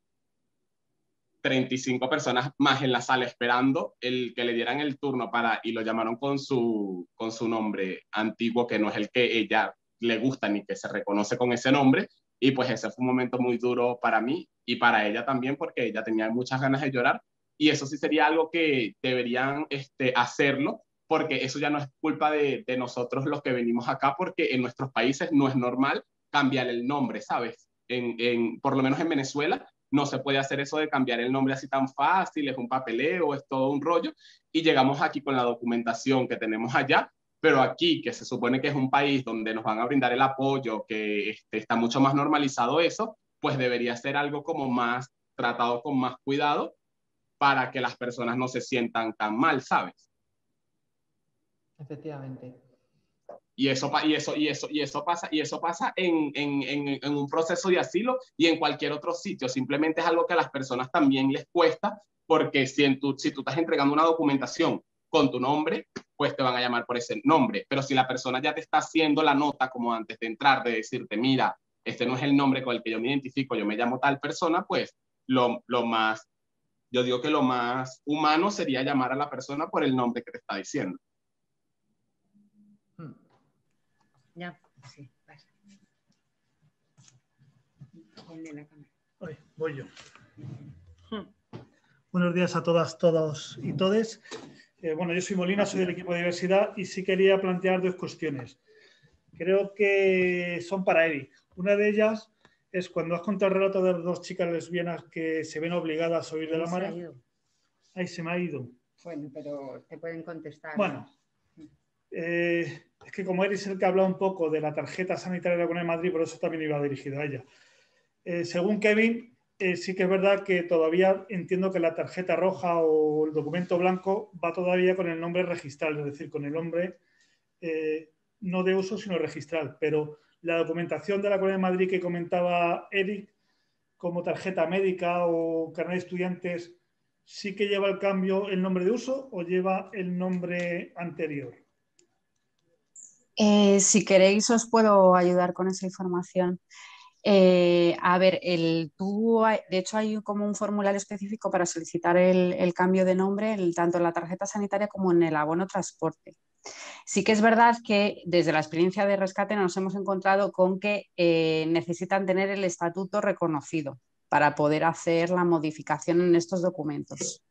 35 personas más en la sala esperando el que le dieran el turno para y lo llamaron con su con su nombre antiguo que no es el que ella le gusta ni que se reconoce con ese nombre y pues ese fue un momento muy duro para mí y para ella también porque ella tenía muchas ganas de llorar y eso sí sería algo que deberían este, hacerlo porque eso ya no es culpa de, de nosotros los que venimos acá porque en nuestros países no es normal cambiar el nombre, ¿sabes? En, en, por lo menos en Venezuela no se puede hacer eso de cambiar el nombre así tan fácil, es un papeleo, es todo un rollo. Y llegamos aquí con la documentación que tenemos allá, pero aquí, que se supone que es un país donde nos van a brindar el apoyo, que este, está mucho más normalizado eso, pues debería ser algo como más tratado con más cuidado para que las personas no se sientan tan mal, ¿sabes? Efectivamente. Y eso, y eso, y eso, y eso pasa, y eso pasa en, en, en, un proceso de asilo y en cualquier otro sitio. Simplemente es algo que a las personas también les cuesta, porque si, en tu, si tú estás entregando una documentación con tu nombre, pues te van a llamar por ese nombre. Pero si la persona ya te está haciendo la nota como antes de entrar, de decirte, mira, este no es el nombre con el que yo me identifico, yo me llamo tal persona, pues lo, lo más, yo digo que lo más humano sería llamar a la persona por el nombre que te está diciendo. Ya, sí, voy yo. Buenos días a todas, todos y todes. Eh, bueno, yo soy Molina, soy del equipo de diversidad y sí quería plantear dos cuestiones. Creo que son para Eric. Una de ellas es cuando has contado el relato de dos chicas lesbianas que se ven obligadas a huir de la mar. Ahí se me ha ido. Bueno, pero te pueden contestar. Bueno, eh, es que como eres el que habla un poco de la tarjeta sanitaria de la Comunidad de Madrid, por eso también iba dirigido a ella. Eh, según Kevin, eh, sí que es verdad que todavía entiendo que la tarjeta roja o el documento blanco va todavía con el nombre registral, es decir, con el nombre no de uso, sino registral. Pero la documentación de la Comunidad de Madrid que comentaba Eric, como tarjeta médica o carnet de estudiantes, ¿sí que lleva el cambio el nombre de uso o lleva el nombre anterior? Eh, si queréis, os puedo ayudar con esa información. Eh, a ver, el, tú, de hecho hay como un formulario específico para solicitar el, cambio de nombre tanto en la tarjeta sanitaria como en el abono transporte. Sí que es verdad que desde la experiencia de rescate nos hemos encontrado con que eh, necesitan tener el estatuto reconocido para poder hacer la modificación en estos documentos.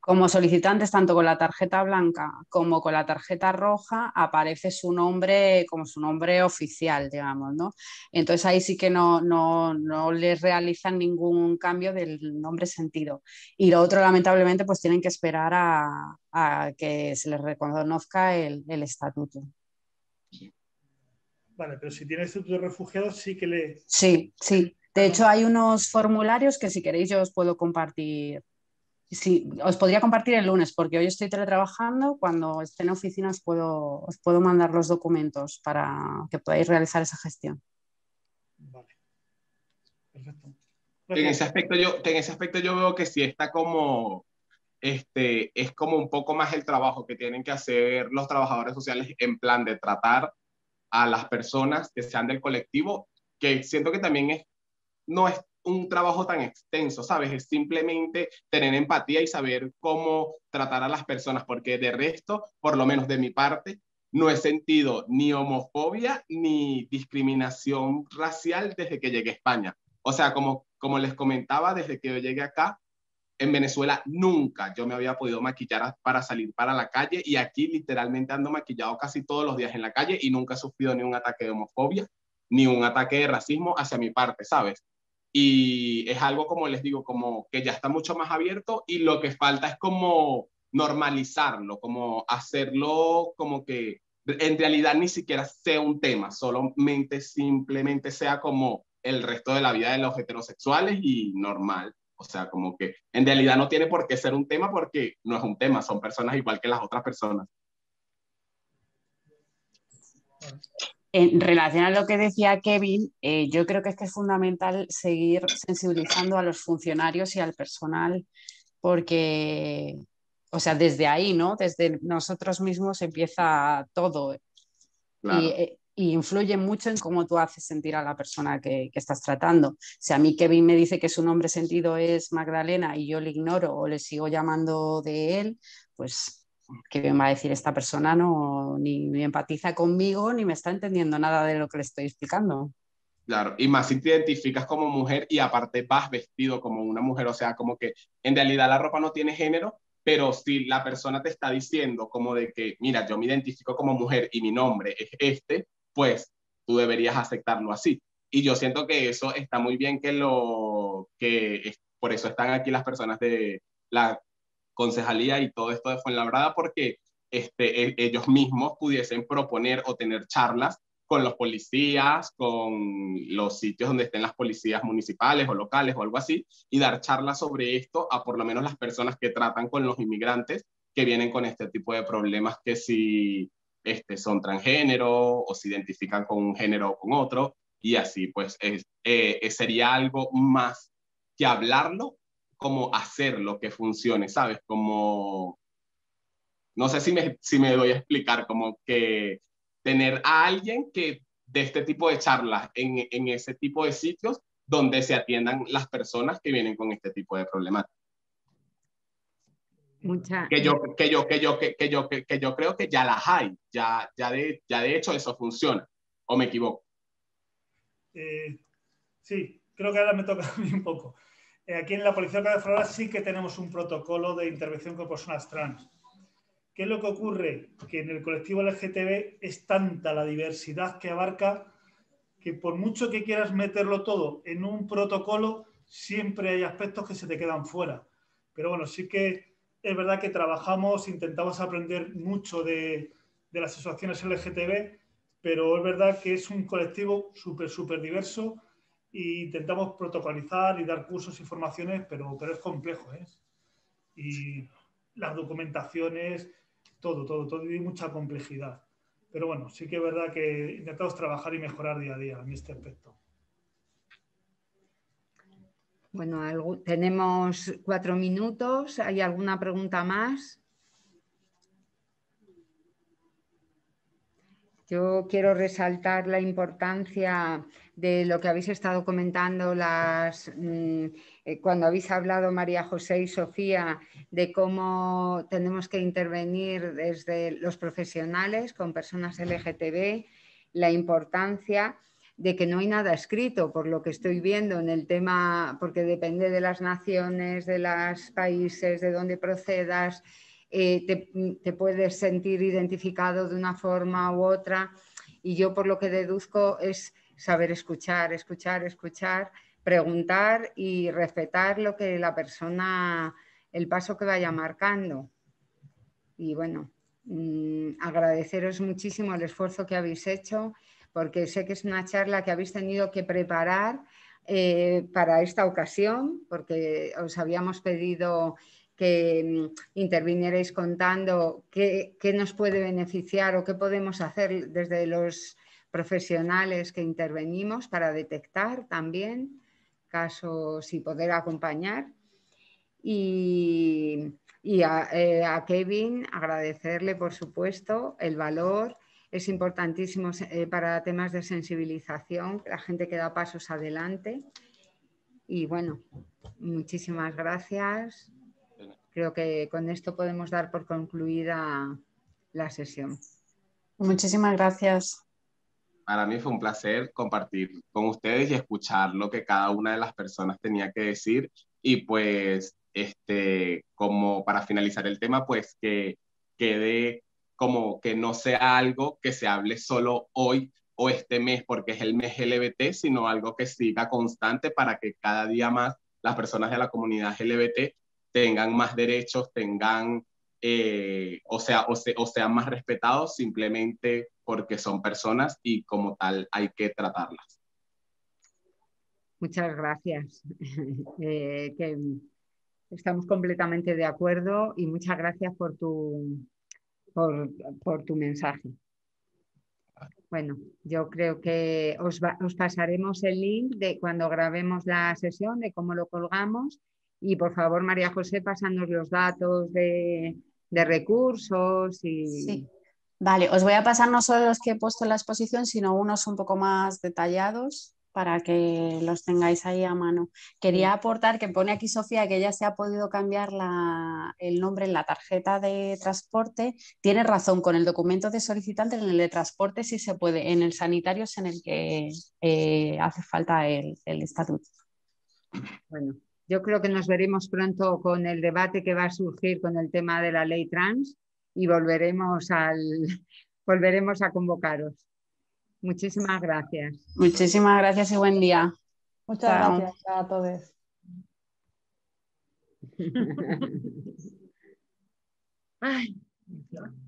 Como solicitantes, tanto con la tarjeta blanca como con la tarjeta roja, aparece su nombre como su nombre oficial, digamos, ¿no? Entonces ahí sí que no, no, les realizan ningún cambio del nombre sentido. Y lo otro, lamentablemente, pues tienen que esperar a, que se les reconozca el, el estatuto. Vale, pero si tiene estatuto de refugiado, sí que le... Sí, sí. De hecho, hay unos formularios que si queréis yo os puedo compartir. Sí, os podría compartir el lunes porque hoy estoy teletrabajando. Cuando esté en oficina os puedo, os puedo mandar los documentos para que podáis realizar esa gestión. Vale. Perfecto. En ese aspecto yo, en ese aspecto yo veo que sí está como, este, es como un poco más el trabajo que tienen que hacer los trabajadores sociales en plan de tratar a las personas que sean del colectivo que siento que también es, no es un trabajo tan extenso, ¿sabes? Es simplemente tener empatía y saber cómo tratar a las personas, porque de resto, por lo menos de mi parte, no he sentido ni homofobia ni discriminación racial desde que llegué a España. O sea, como, como les comentaba, desde que yo llegué acá, en Venezuela nunca yo me había podido maquillar para salir para la calle y aquí literalmente ando maquillado casi todos los días en la calle y nunca he sufrido ni un ataque de homofobia ni un ataque de racismo hacia mi parte, ¿sabes? Y es algo como les digo, como que ya está mucho más abierto y lo que falta es como normalizarlo, como hacerlo como que en realidad ni siquiera sea un tema, solamente simplemente sea como el resto de la vida de los heterosexuales y normal. O sea, como que en realidad no tiene por qué ser un tema porque no es un tema, son personas igual que las otras personas. En relación a lo que decía Kevin, eh, yo creo que es que es fundamental seguir sensibilizando a los funcionarios y al personal porque o sea, desde ahí, ¿no? Desde nosotros mismos empieza todo. Eh, y, influye mucho en cómo tú haces sentir a la persona que, estás tratando. Si a mí Kevin me dice que su nombre sentido es Magdalena y yo le ignoro o le sigo llamando de él, pues ¿qué me va a decir esta persona? No, ni, ni empatiza conmigo ni me está entendiendo nada de lo que le estoy explicando. Claro, y más si te identificas como mujer y aparte vas vestido como una mujer, o sea, como que en realidad la ropa no tiene género, pero si la persona te está diciendo como de que, mira, yo me identifico como mujer y mi nombre es este, pues tú deberías aceptarlo así. Y yo siento que eso está muy bien que lo, que por eso están aquí las personas de la concejalía y todo esto de Fuenlabrada, porque este, e, ellos mismos pudiesen proponer o tener charlas con los policías, con los sitios donde estén las policías municipales o locales o algo así, y dar charlas sobre esto a por lo menos las personas que tratan con los inmigrantes que vienen con este tipo de problemas que si este, son transgénero o se identifican con un género o con otro, y así pues es, eh, sería algo más que hablarlo, como hacerlo que funcione, ¿sabes? Como, no sé si me, si me doy a explicar, como que tener a alguien que de este tipo de charlas en, en ese tipo de sitios donde se atiendan las personas que vienen con este tipo de problemáticas. Mucha... Que yo, que yo, que yo, que, que yo, que, que, yo creo que ya las hay, ya, ya, de, ya de hecho eso funciona, o me equivoco. Eh, sí, creo que ahora me toca a mí un poco. Eh, aquí en la Policía de Flora sí que tenemos un protocolo de intervención con personas trans. ¿Qué es lo que ocurre? Que en el colectivo LGTB es tanta la diversidad que abarca que por mucho que quieras meterlo todo en un protocolo, siempre hay aspectos que se te quedan fuera. Pero bueno, sí que es verdad que trabajamos, intentamos aprender mucho de, las asociaciones LGTB, pero es verdad que es un colectivo súper, súper diverso e intentamos protocolizar y dar cursos y formaciones, pero, pero es complejo. ¿eh? Y las documentaciones, todo, todo, todo, y mucha complejidad. Pero bueno, sí que es verdad que intentamos trabajar y mejorar día a día en este aspecto. Bueno, tenemos cuatro minutos. ¿Hay alguna pregunta más? Yo quiero resaltar la importancia de lo que habéis estado comentando las, mm, eh, cuando habéis hablado María José y Sofía de cómo tenemos que intervenir desde los profesionales con personas LGTB, la importancia de que no hay nada escrito, por lo que estoy viendo en el tema, porque depende de las naciones, de los países, de dónde procedas, eh, te, te, puedes sentir identificado de una forma u otra. Y yo por lo que deduzco es saber escuchar, escuchar, escuchar preguntar y respetar lo que la persona, el paso que vaya marcando. Y bueno, mm, agradeceros muchísimo el esfuerzo que habéis hecho, porque sé que es una charla que habéis tenido que preparar eh, para esta ocasión, porque os habíamos pedido que mm, intervinierais contando qué, qué, nos puede beneficiar o qué podemos hacer desde los profesionales que intervenimos para detectar también casos y poder acompañar. Y, eh, a, Kevin agradecerle, por supuesto, el valor, es importantísimo eh, para temas de sensibilización, la gente que da pasos adelante. Y bueno, muchísimas gracias. Creo que con esto podemos dar por concluida la sesión. Muchísimas gracias. Para mí fue un placer compartir con ustedes y escuchar lo que cada una de las personas tenía que decir. Y pues, este, como para finalizar el tema, pues que quede como que no sea algo que se hable solo hoy o este mes porque es el mes LGBT, sino algo que siga constante para que cada día más las personas de la comunidad LGBT tengan más derechos, tengan, eh, o, sea, o, o sean más respetados simplemente porque son personas y como tal hay que tratarlas. Muchas gracias. Eh, que estamos completamente de acuerdo y muchas gracias por tu, por, tu mensaje. Bueno, yo creo que os, pasaremos el link de cuando grabemos la sesión, de cómo lo colgamos. Y por favor, María José, pasanos los datos de, recursos. Y... Sí. Vale, os voy a pasar no solo los que he puesto en la exposición, sino unos un poco más detallados para que los tengáis ahí a mano. Quería aportar que pone aquí Sofía que ya se ha podido cambiar el nombre en la tarjeta de transporte. Tiene razón, con el documento de solicitante, en el de transporte sí se puede, en el sanitario es en el que eh, hace falta el, el estatuto. Bueno, yo creo que nos veremos pronto con el debate que va a surgir con el tema de la ley trans y volveremos, al, volveremos a convocaros. Muchísimas gracias. Muchísimas gracias y buen día. Muchas gracias a todos. Ay,